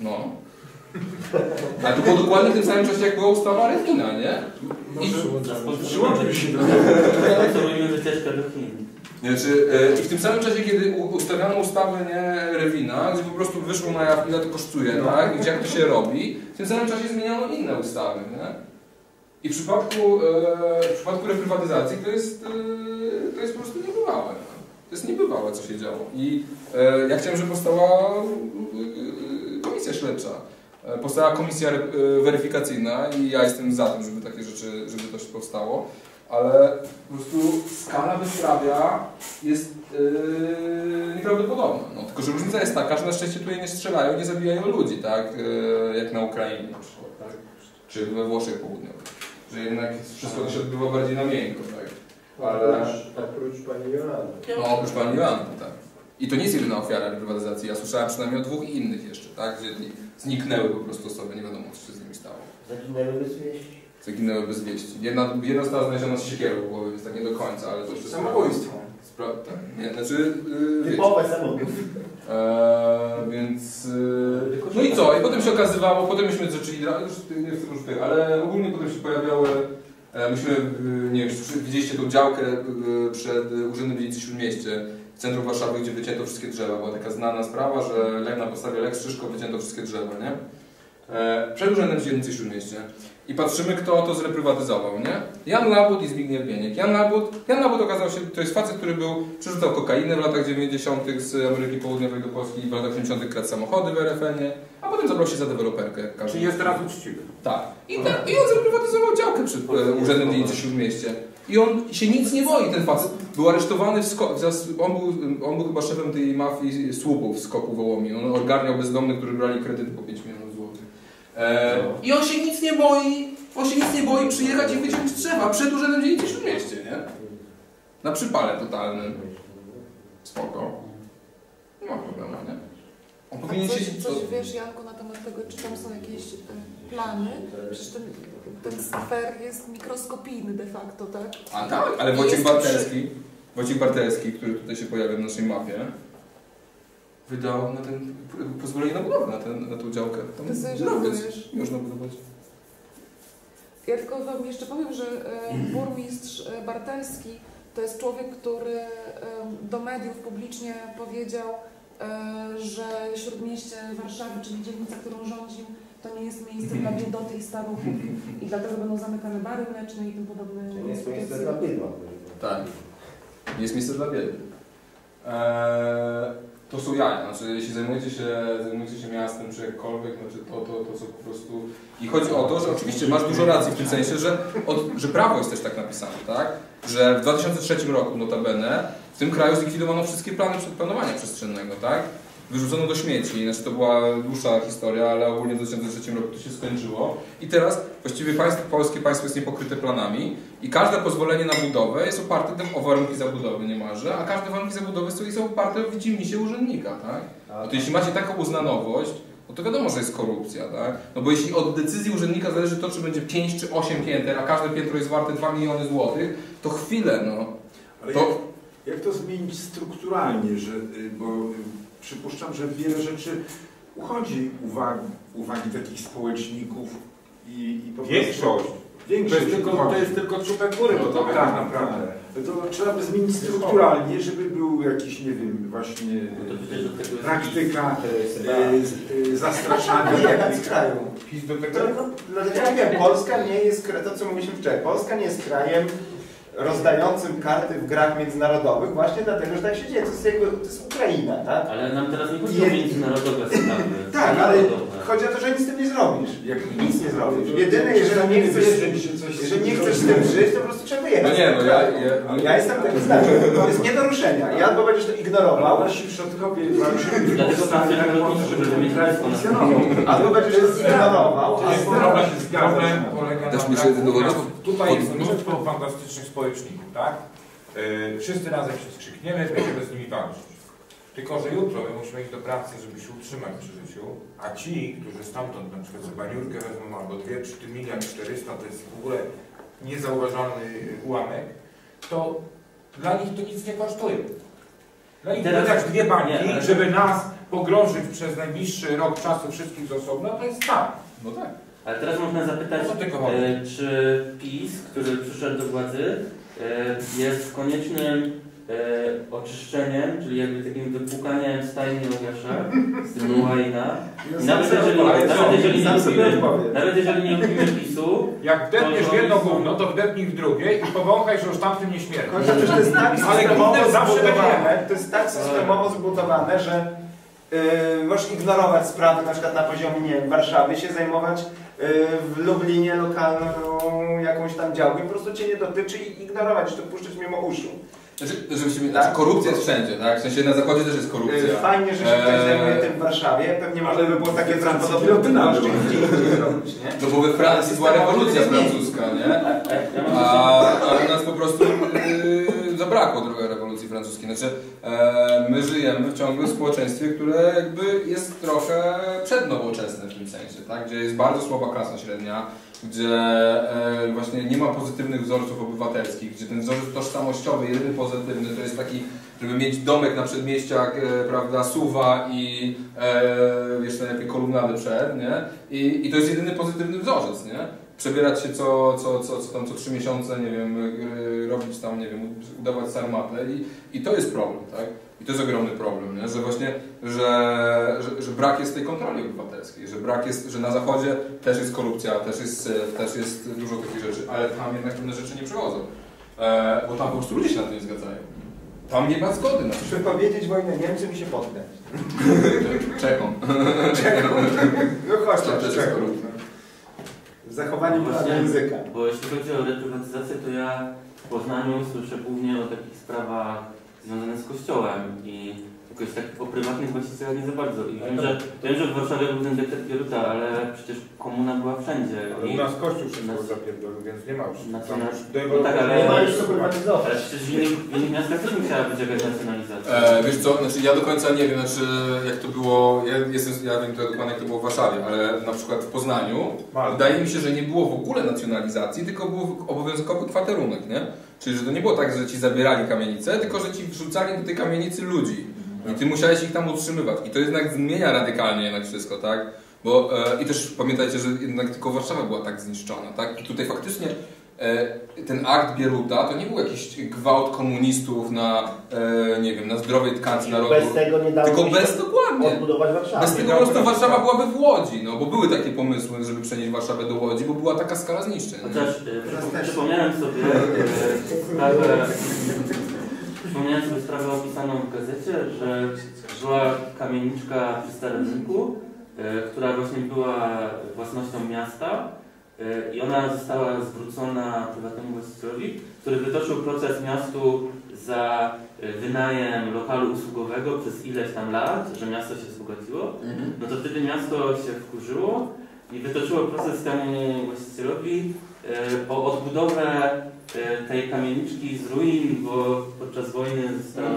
No. A to było dokładnie w tym samym czasie, jak była ustawa Refina, nie? Przyłączył się do Zrobimy wycieczkę do Chin. Znaczy, e, I w tym samym czasie, kiedy ustawiano ustawę nie, Rewina, gdzie po prostu wyszło na jaw, ile to kosztuje, tak? I gdzie jak to się robi, w tym samym czasie zmieniano inne ustawy, nie? I w przypadku, e, w przypadku reprywatyzacji to jest, e, to jest po prostu niebywałe. no. To jest niebywałe, co się działo. I e, ja chciałem, żeby powstała e, komisja śledcza. E, Powstała komisja e, weryfikacyjna i ja jestem za tym, żeby takie rzeczy, żeby to się powstało. Ale po prostu skala bezprawia jest yy, nieprawdopodobna. No, tylko, że różnica jest taka, że na szczęście tutaj nie strzelają, nie zabijają ludzi, tak? Yy, jak na Ukrainie na przykład, tak? Czy we Włoszech Południowych. Że jednak wszystko to się odbywa bardziej na miękko, tak? Ale... Oprócz, pani Jolanny. No, oprócz pani Joanny, tak. I to nie jest jedyna ofiara reprywatyzacji. Ja słyszałem przynajmniej o dwóch innych jeszcze, tak? Gdzie zniknęły po prostu osoby, nie wiadomo, co się z nimi stało. Zaginęły bez wieści. Zaginęły bez wieści. Jedna, jedna została znaleziona z siekierą w głowie, więc tak nie do końca, ale to jeszcze... Samobójstwo. Spra- tak. Nie, znaczy... Yy. Typowe samobójstwo. Eee, więc. Yy, no i co? I potem się okazywało, potem myśmy zaczęli. Już nie chcę już tych, ale ogólnie potem się pojawiały. E, myśmy, yy, nie wiem, widzieliście tą działkę yy, przed Urzędem Dzielnicy Śródmieście w centrum Warszawy, gdzie wycięto wszystkie drzewa. Była taka znana sprawa, że Lech na podstawie Lex Szyszko wycięto wszystkie drzewa, nie? E, przed Urzędem Dzielnicy Śródmieście. I patrzymy, kto to zreprywatyzował, nie? Jan Labut i Zbigniew Bieniek. Jan Labut, Jan Labut okazał się, to jest facet, który był, przerzucał kokainę w latach 90. z Ameryki Południowej do Polski i w latach 80. kradł samochody w RFN-ie, a potem zabrał się za deweloperkę. jak każdy. Czyli jest teraz uczciwy. Tak. I, tak, I on zreprywatyzował działkę przed e, Urzędem Dzielnicy Śródmieście. I on się nic nie boi, ten facet. Był aresztowany w sko- za- on, był, on był chyba szefem tej mafii słupów w skoku Wołomin. On ogarniał bezdomnych, którzy brali kredyty po 5 milionów złotych. E, I on się nic nie boi, on się nic nie boi przyjechać i wyciąć drzewa przed Urzędem Dzielnicy Śródmieście, nie? Na przypale totalnym. Spoko. Nie ma problemu, nie? On po powinien coś, się... coś wiesz, Janku, na temat tego, czy tam są jakieś e, plany? Przecież ten, ten sfer jest mikroskopijny de facto, tak? A tak, ale Wojciech Bartelski, Wojciech Bartelski, który tutaj się pojawia w naszej mapie, wydał na ten pozwolenie na budowę, na, ten, na tą działkę. Tam Ty sobie żartujesz. można budować. Ja tylko Wam jeszcze powiem, że e, burmistrz e, Bartelski to jest człowiek, który do mediów publicznie powiedział, e, że Śródmieście Warszawy, czyli dzielnica, którą rządził, to nie jest miejsce dla biedoty i staruchów i dlatego będą zamykane bary mleczne i tym podobne To nie jest miejsce dla bydła. Tak. Nie jest miejsce dla biedy. Eee, to są jaja. Znaczy, jeśli zajmujecie się, zajmujecie się miastem czy jakkolwiek, znaczy to, to, to są po prostu... I chodzi o to, że oczywiście masz dużo racji w tym sensie, że, od, że prawo jest też tak napisane, tak? Że w 2003 roku notabene w tym kraju zlikwidowano wszystkie plany planowania przestrzennego, tak? Wyrzucono do śmieci, znaczy to była dłuższa historia, ale ogólnie w 2003 roku to się skończyło. I teraz właściwie państwo, polskie państwo jest niepokryte planami i każde pozwolenie na budowę jest oparte o warunki zabudowy niemalże, a każde warunki zabudowy są, są oparte o widzimisię urzędnika, tak? No to jeśli macie taką uznanowość, no to wiadomo, że jest korupcja, tak? No bo jeśli od decyzji urzędnika zależy to, czy będzie 5 czy 8 pięter, a każde piętro jest warte 2 miliony złotych, to chwilę, no. Ale To- jak, jak to zmienić strukturalnie, że, y, bo y, przypuszczam, że wiele rzeczy uchodzi uwagi, uwagi takich społeczników i, i po prostu... Większość. To Większość jest tylko, to jest tylko czubek góry, bo to tak, tak naprawdę. To trzeba by zmienić strukturalnie, żeby był jakiś, nie wiem, właśnie No praktyka zastraszania. Nie (laughs) jak z kraju. Dlatego Polska nie jest, to co mówiliśmy wczoraj, Polska nie jest krajem rozdającym karty w grach międzynarodowych właśnie dlatego, że tak się dzieje. To jest, jakby, to jest Ukraina, tak? Ale nam teraz nie chodzi o międzynarodowe sprawy. Tak, ale. Chodzi o to, że nic z tym nie zrobisz. Jak Nic nie zrobisz. Jedyne, jeżeli nie chcesz, jeżeli nie chcesz z tym żyć, to po prostu trzeba wyjechać. No nie, no ja... ja Ja jestem taki zdania. To jest nie do ruszenia. I albo będziesz to ignorował, Nasi przodkowie Dlatego w stanie tam na lotniczy, żeby żeby mieć albo będziesz to ignorował, Ale albo problem, zgadza problem się. polega na braku-? Tutaj jest mnóstwo fantastycznych społeczników, tak? Yy, wszyscy razem się skrzykniemy, będziemy z nimi walczyć. Tylko, że jutro my musimy iść do pracy, żeby się utrzymać przy życiu, a ci, którzy stamtąd na przykład baniurkę wezmą albo 2, 3 miliard 400, to jest w ogóle niezauważalny ułamek, to dla nich to nic nie kosztuje. Dla nich Teraz- wydać dwie bańki, Nie, żeby nas pogrążyć przez najbliższy rok czasu wszystkich z osobna, to jest tak. No tak. Ale teraz można zapytać, O co tylko chodzi? e, czy PiS, który przyszedł do władzy, e, jest koniecznym e, oczyszczeniem, czyli jakby takim wypłukaniem stajni Ługasza z tym Łajna. I Nawet jeżeli, nawet nie lubimy, nawet jeżeli nie lubimy PiSu, Jak wdepniesz w jedno gówno, to wdepnij w drugie i powąchaj, że już tamtym nie śmierdzi. To, jest tak Ale systemowo zbudowane, to jest tak systemowo zbudowane, że yy, możesz ignorować sprawy na przykład na poziomie, nie wiem, Warszawy, się zajmować yy, w Lublinie lokalną jakąś tam działkę, po prostu cię nie dotyczy i ignorować, czy to puszczać mimo uszu. Znaczy, żebyśmy, znaczy, korupcja jest wszędzie, tak? W sensie na zachodzie też jest korupcja. Yy, Fajnie, że się ktoś Eee. zajmuje tym w Warszawie, pewnie można by było takie Bydgoszczy nawet. gdzie indziej zrobić, nie? No bo we Francji była rewolucja francuska, nie? A, a u nas po prostu yy, zabrakło trochę rewolucji francuskiej. Znaczy, e, my żyjemy w ciągłym społeczeństwie, które jakby jest trochę przednowoczesne w tym sensie, tak? Gdzie jest bardzo słaba klasa średnia, gdzie e, właśnie nie ma pozytywnych wzorców obywatelskich, gdzie ten wzorzec tożsamościowy, jedyny pozytywny, to jest taki, żeby mieć domek na przedmieściach, e, prawda, suwa i e, jeszcze najlepiej kolumnadę przed, nie? I, I to jest jedyny pozytywny wzorzec, nie? Przebierać się co, co, co, co tam co trzy miesiące, nie wiem, y, robić tam, nie wiem, udawać sarmatę i, i to jest problem, tak? I to jest ogromny problem, nie? że właśnie, że, że, że brak jest tej kontroli obywatelskiej, że brak jest, że na zachodzie też jest korupcja, też jest syf, też jest dużo takich rzeczy, ale tam jednak pewne rzeczy nie przechodzą, e, bo tam po prostu ludzie się na to nie zgadzają. Tam nie ma zgody na to. Wypowiedzieć wojnę Niemcom i się poddać. (laughs) Czechom. (laughs) No chodź, To też jest korupcja. Zachowanie Właśnie. prawa języka. Bo jeśli chodzi o reprywatyzację, to ja w Poznaniu słyszę głównie o takich sprawach związanych z kościołem i jakoś tak o prywatnych właścicielach nie za bardzo. I wiem, że, wiem, że w Warszawie był ten dekret Bieruta, ale przecież komuna była wszędzie. Ale I u nas kościół wszystko nas- zapierdolił, więc nie ma już. na Tam już No tak, ale, Nie ma już co prywatyzować. ale przecież w innych, w innych miastach też musiała być jakaś nacjonalizacja. E, wiesz co, znaczy ja do końca nie wiem, znaczy jak to było, ja, jestem, ja wiem to dokładnie jak to było w Warszawie, ale na przykład w Poznaniu Malta. wydaje mi się, że nie było w ogóle nacjonalizacji, tylko był obowiązkowy kwaterunek, nie? Czyli, że to nie było tak, że ci zabierali kamienicę, tylko, że ci wrzucali do tej kamienicy ludzi. I ty musiałeś ich tam utrzymywać. I to jednak zmienia radykalnie jednak wszystko, tak? Bo, e, I też pamiętajcie, że jednak tylko Warszawa była tak zniszczona, tak? I tutaj faktycznie e, ten akt Bieruta to nie był jakiś gwałt komunistów na, e, nie wiem, na zdrowej tkance narodu. Bez tego nie dało Tylko się bez dokładnie. odbudować Warszawy. Bez tego po prostu Warszawa byłaby w Łodzi, no bo były takie pomysły, żeby przenieść Warszawę do Łodzi, bo była taka skala zniszczeń. Chociaż e, przypo- przypomniałem sobie e, sprawę, przypomniałem sobie sprawę opisaną w gazecie, że była kamieniczka przy Starym Rynku, e, która właśnie była własnością miasta e, i ona została zwrócona prywatnemu właścicielowi, który wytoczył proces miastu za e, wynajem lokalu usługowego przez ileś tam lat, że miasto się wzbogaciło. Mhm. No to wtedy miasto się wkurzyło i wytoczyło proces temu właścicielowi o odbudowę e, tej kamieniczki z ruin, bo podczas wojny została...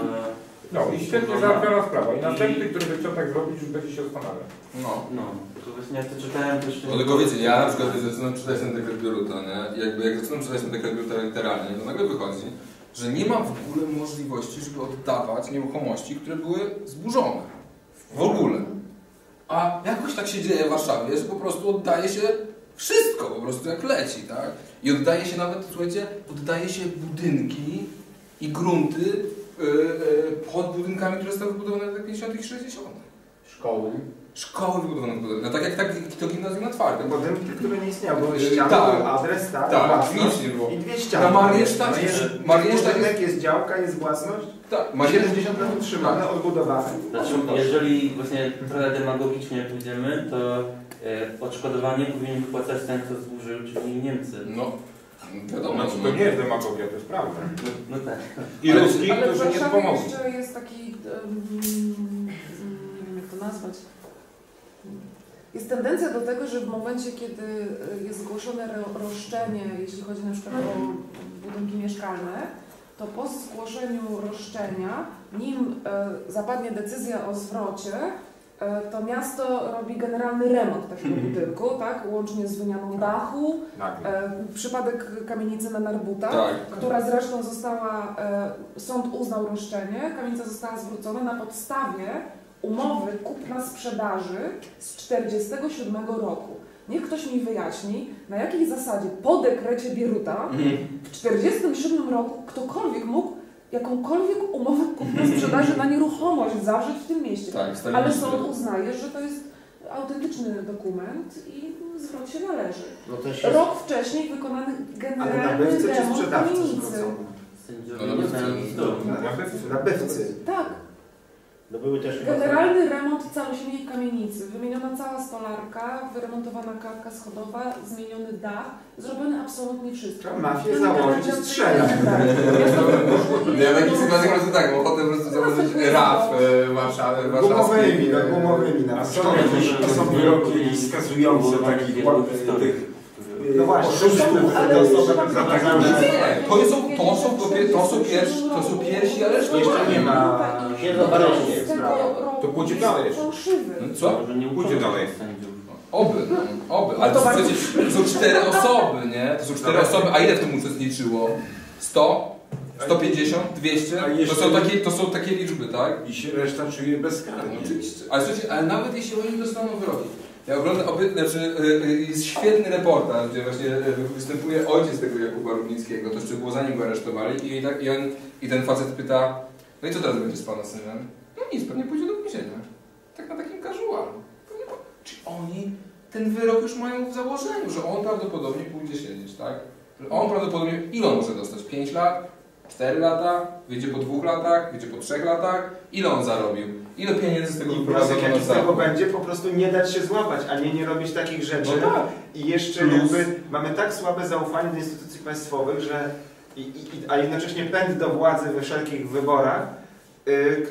No i świetnie załatwiona sprawa. I następny, który by chciał tak zrobić, już będzie się zastanawiał. No. No, to właśnie jak to czytałem też... No tylko wiecie, ja na przykład zaczynam czytać ten dekret Bieruta, nie? I jakby jak zaczynam czytać ten dekret Bieruta literalnie, to nagle wychodzi, że nie ma w ogóle możliwości, żeby oddawać nieruchomości, które były zburzone. W ogóle. A jakoś tak się dzieje w Warszawie, że po prostu oddaje się wszystko, po prostu jak leci, tak? I oddaje się nawet, słuchajcie, oddaje się budynki i grunty yy, yy, pod budynkami, które zostały wybudowane w latach 50. i 60. Szkoły. Szkoły wybudowane, no tak jak tak, to gimnazjum na twardym. Budynki, które nie istniały, były Yy, ściany, tak. był adres, tak, Tak, własność było. i dwie ściany. Na Mariensztacie- No jest, Mariensztat budynek jest działka, jest własność, Tak, ma 70 lat utrzymane, odbudowane. Znaczy, jeżeli właśnie trochę demagogicznie pójdziemy, to odszkodowanie powinien wypłacać ten, kto zburzył, czyli Niemcy. No, wiadomo. Znaczy, no. to nie jest demagogia, to jest prawda. No, no tak. I w którzy nie Warszawie pomogli. jeszcze jest taki, em, nie wiem jak to nazwać, jest tendencja do tego, że w momencie, kiedy e, jest zgłoszone ro- roszczenie, jeśli chodzi na przykład o budynki mieszkalne, to po zgłoszeniu roszczenia, nim e, zapadnie decyzja o zwrocie, e, to miasto robi generalny remont takiego budynku, tak? łącznie z wymianą dachu, Nagle. e, przypadek kamienicy na Narbuta, Tak. która zresztą została, e, sąd uznał roszczenie, kamienica została zwrócona na podstawie umowy kupna-sprzedaży z 1947 roku. Niech ktoś mi wyjaśni, na jakiej zasadzie po dekrecie Bieruta w 1947 roku ktokolwiek mógł jakąkolwiek umowę kupna-sprzedaży na nieruchomość zawrzeć w tym mieście. Tak, Ale sąd uznaje, że to jest autentyczny dokument i zwrot się należy. No to się Rok wcześniej wykonany generalny nabywcy czy remont sprzedawcy kamienicy. No. Nabywcy. Nabywcy. Tak, no były też generalny remont całośniej kamienicy. Wymieniona cała stolarka, wyremontowana klatka schodowa, zmieniony dach, zrobione absolutnie wszystko. Mafię Ten założyć i strzelać. Tak. Ja w takiej sytuacji po prostu tak, bo potem po prostu założyć RAF e, Warszawy, Gumowymi, no e, gumowymi A na są jakieś a są wyroki jakieś skazujące takich tych No właśnie. Nie, to są, to są, popie- to są pierwsi, to są pierwsi aresztowani. Jeszcze nie ma- Siedzą To pójdzie jest dalej jeszcze. Fałszywy. No co? Nie Pójdzie dalej. Oby, no, oby. Ale to są przecież to są cztery osoby, nie? To są cztery osoby, a ile w tym uczestniczyło? 100? 150? 200? A To są takie, to są takie liczby, tak? i się reszta czuje bezkarnie. No, oczywiście. Ale, słuchajcie, ale nawet jeśli oni dostaną wyroki. Ja oglądam, oby, znaczy, y, y, jest świetny reportaż, gdzie właśnie y, występuje ojciec tego Jakuba Rudnickiego, to jeszcze było zanim go aresztowali i, tak, i, on, i ten facet pyta, no i co teraz będzie z pana synem? No nic, pewnie pójdzie do więzienia. Tak na takim casualu. Pewnie po- Czy oni ten wyrok już mają w założeniu, że on prawdopodobnie pójdzie siedzieć, tak? Że on prawdopodobnie, ile on może dostać? 5 lat? 4 lata? Wyjdzie po dwóch latach? Wyjdzie po trzech latach? Ile on zarobił? Ile pieniędzy z tego wyprowadzono jaki z tego będzie, po prostu nie dać się złapać, a nie nie robić takich rzeczy. No tak. I jeszcze Plus- jakby mamy tak słabe zaufanie do instytucji państwowych, że i, i, a jednocześnie pęd do władzy we wszelkich wyborach,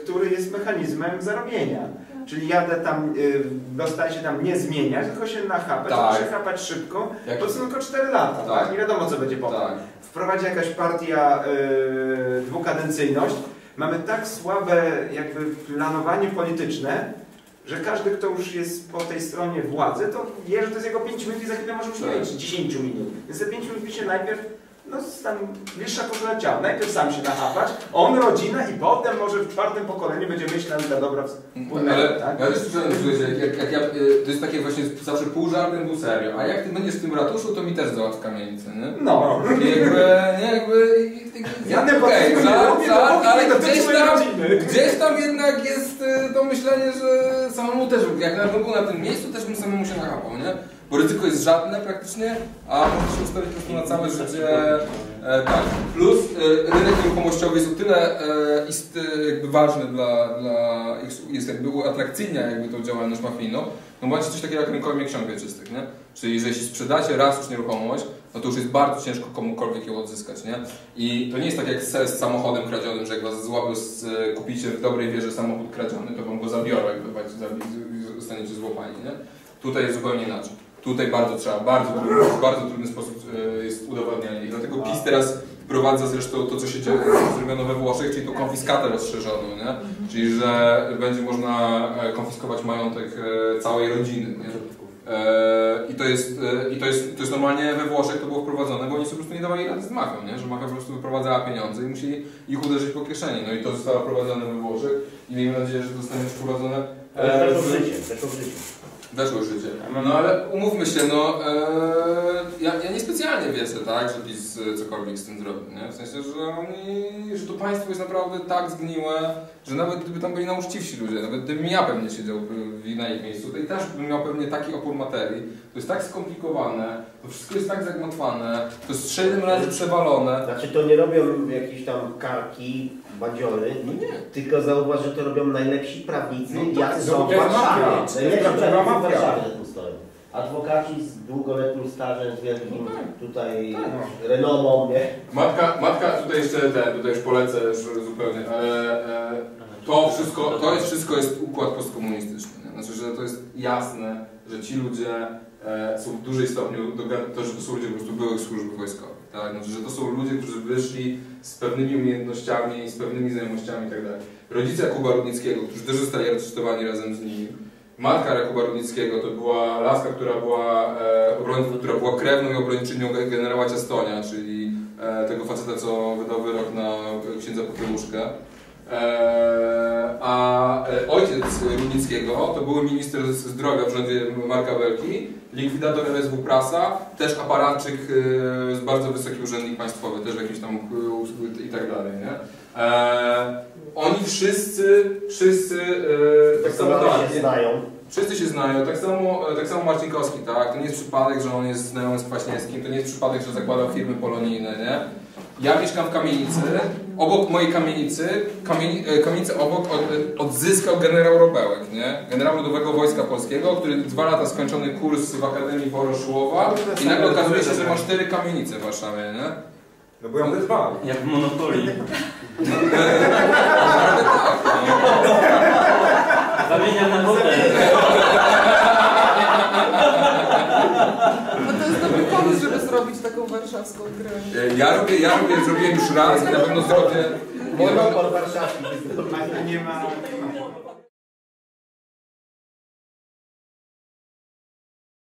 który jest mechanizmem zarobienia. Czyli jadę tam, y, dostaję się tam nie zmieniać, tylko się nachapać, Tak. przechapać szybko, Jak- to są tylko 4 lata, tak. Tak. Nie wiadomo co będzie potem. Tak. Wprowadzi jakaś partia y, dwukadencyjność. Mamy tak słabe jakby planowanie polityczne, że każdy, kto już jest po tej stronie władzy, to wie, że to jest jego 5 minut i za chwilę może już nie Tak. mieć 10 minut. Więc te 5 minut się najpierw no, tam bliższa koszula ciała. Najpierw sam się nachapać, on rodzinę i potem może w czwartym pokoleniu będzie myślał dla dobra wspólnego, Ale tak? ja też słyszałem, że jak, jak ja, y, to jest takie właśnie zawsze pół żartem, pół serio. A jak ty będziesz w tym ratuszu, to mi też załatw kamienicę, nie? No. I jakby, nie, jakby... Ja nie potrafię, żart, żart, ale gdzieś tam, gdzieś tam jednak jest y, to myślenie, że samemu też, jak na był na tym miejscu, też bym samemu się nachapał, nie? Bo ryzyko jest żadne praktycznie, a można się ustawić po prostu na całe życie. E, tak. Plus e, rynek nieruchomościowy jest o tyle e, ist, e, jakby ważny dla, dla jest- jest jakby uatrakcyjnia jakby tą działalność mafijną, no bo macie coś takiego jak rynkowie ksiąg wieczystych, nie? Czyli że jeśli sprzedacie raz już nieruchomość, no to już jest bardzo ciężko komukolwiek ją odzyskać, nie? I to nie jest tak jak z, samochodem kradzionym, że jak was zła, z, kupicie w dobrej wierze samochód kradziony, to wam go zabiorą, jakby zostaniecie złapani, nie? Tutaj jest zupełnie inaczej. Tutaj bardzo trzeba, bardzo trudny, w bardzo trudny sposób e, jest udowadnianie. I dlatego PiS teraz wprowadza zresztą to, co się dzieje, co zrobiono we Włoszech, czyli tą konfiskatę rozszerzoną, nie? Czyli, że będzie można e, konfiskować majątek e, całej rodziny, nie? I, to jest, I to jest, to jest normalnie we Włoszech to było wprowadzone, bo oni sobie po prostu nie dawali rady z mafią, nie? że mafia po prostu wyprowadzała pieniądze i musieli ich uderzyć po kieszeni. No i to zostało wprowadzone we Włoszech i miejmy nadzieję, że zostanie wprowadzone Ale e, w życie, w życie. Weszło życie. No ale umówmy się, no e, ja, ja niespecjalnie wierzę, tak, że PiS e, cokolwiek z tym zrobi, nie? W sensie, że oni, że to państwo jest naprawdę tak zgniłe, że nawet gdyby tam byli nauczciwsi ludzie, nawet gdybym ja pewnie siedział na ich miejscu, to i też bym miał pewnie taki opór materii. To jest tak skomplikowane, to wszystko jest tak zagmatwane, to jest 7 razy przewalone. Znaczy to nie robią jakieś tam karki, bandziory, No nie. tylko zauważ, że to robią najlepsi prawnicy, No tak, no są w Warszawie. Najlepsi prawnicy w. Warszawie stoją. Adwokaci z długoletnim stażem, z wielkim No tutaj renomą, nie? Matka, matka tutaj jeszcze ten, tutaj już polecę już zupełnie, ale e, to wszystko, to jest wszystko jest układ postkomunistyczny. Nie? Znaczy, że to jest jasne, że ci ludzie e, są w dużej stopniu, to, że to są ludzie po prostu byłych służb wojskowych. Tak? Znaczy, że to są ludzie, którzy wyszli z pewnymi umiejętnościami, z pewnymi znajomościami itd. Rodzice Jakuba Rudnickiego, którzy też zostali aresztowani razem z nimi. Matka Jakuba Rudnickiego to była laska, która była, e, obroń, która była krewną i obrończynią ge- generała Ciastonia, czyli e, tego faceta, co wydał wyrok na księdza Popiełuszkę. E, a e, ojciec Rudnickiego to był minister zdrowia w rządzie Marka Belki, likwidator MSW Prasa, też aparatczyk, e, z bardzo wysoki urzędnik państwowy, też w jakimś tam e, i tak dalej, nie? E, oni wszyscy, wszyscy e, tak samo się znają. Wszyscy się znają, tak samo, tak samo Marcinkowski, tak? To nie jest przypadek, że on jest znajomy z Kwaśniewskim, to nie jest przypadek, że zakładał firmy polonijne, nie? Ja mieszkam w kamienicy, obok mojej kamienicy, kamieni, e, kamienicę obok od, odzyskał generał Robełek, nie? Generał Ludowego Wojska Polskiego, który dwa lata skończony kurs w Akademii Woroszłowa i nagle okazuje się, że ma cztery kamienice w Warszawie, nie? No bo ją wezwałem. Jak w Monopolii. Naprawdę (laughs) tak, no. (laughs) Zamienia na hotel. No to jest dobry pomysł, żeby zrobić taką warszawską grę. E, Ja robię, ja robię, zrobiłem już raz i na pewno zrobię... Monopol warszawski. Nie ma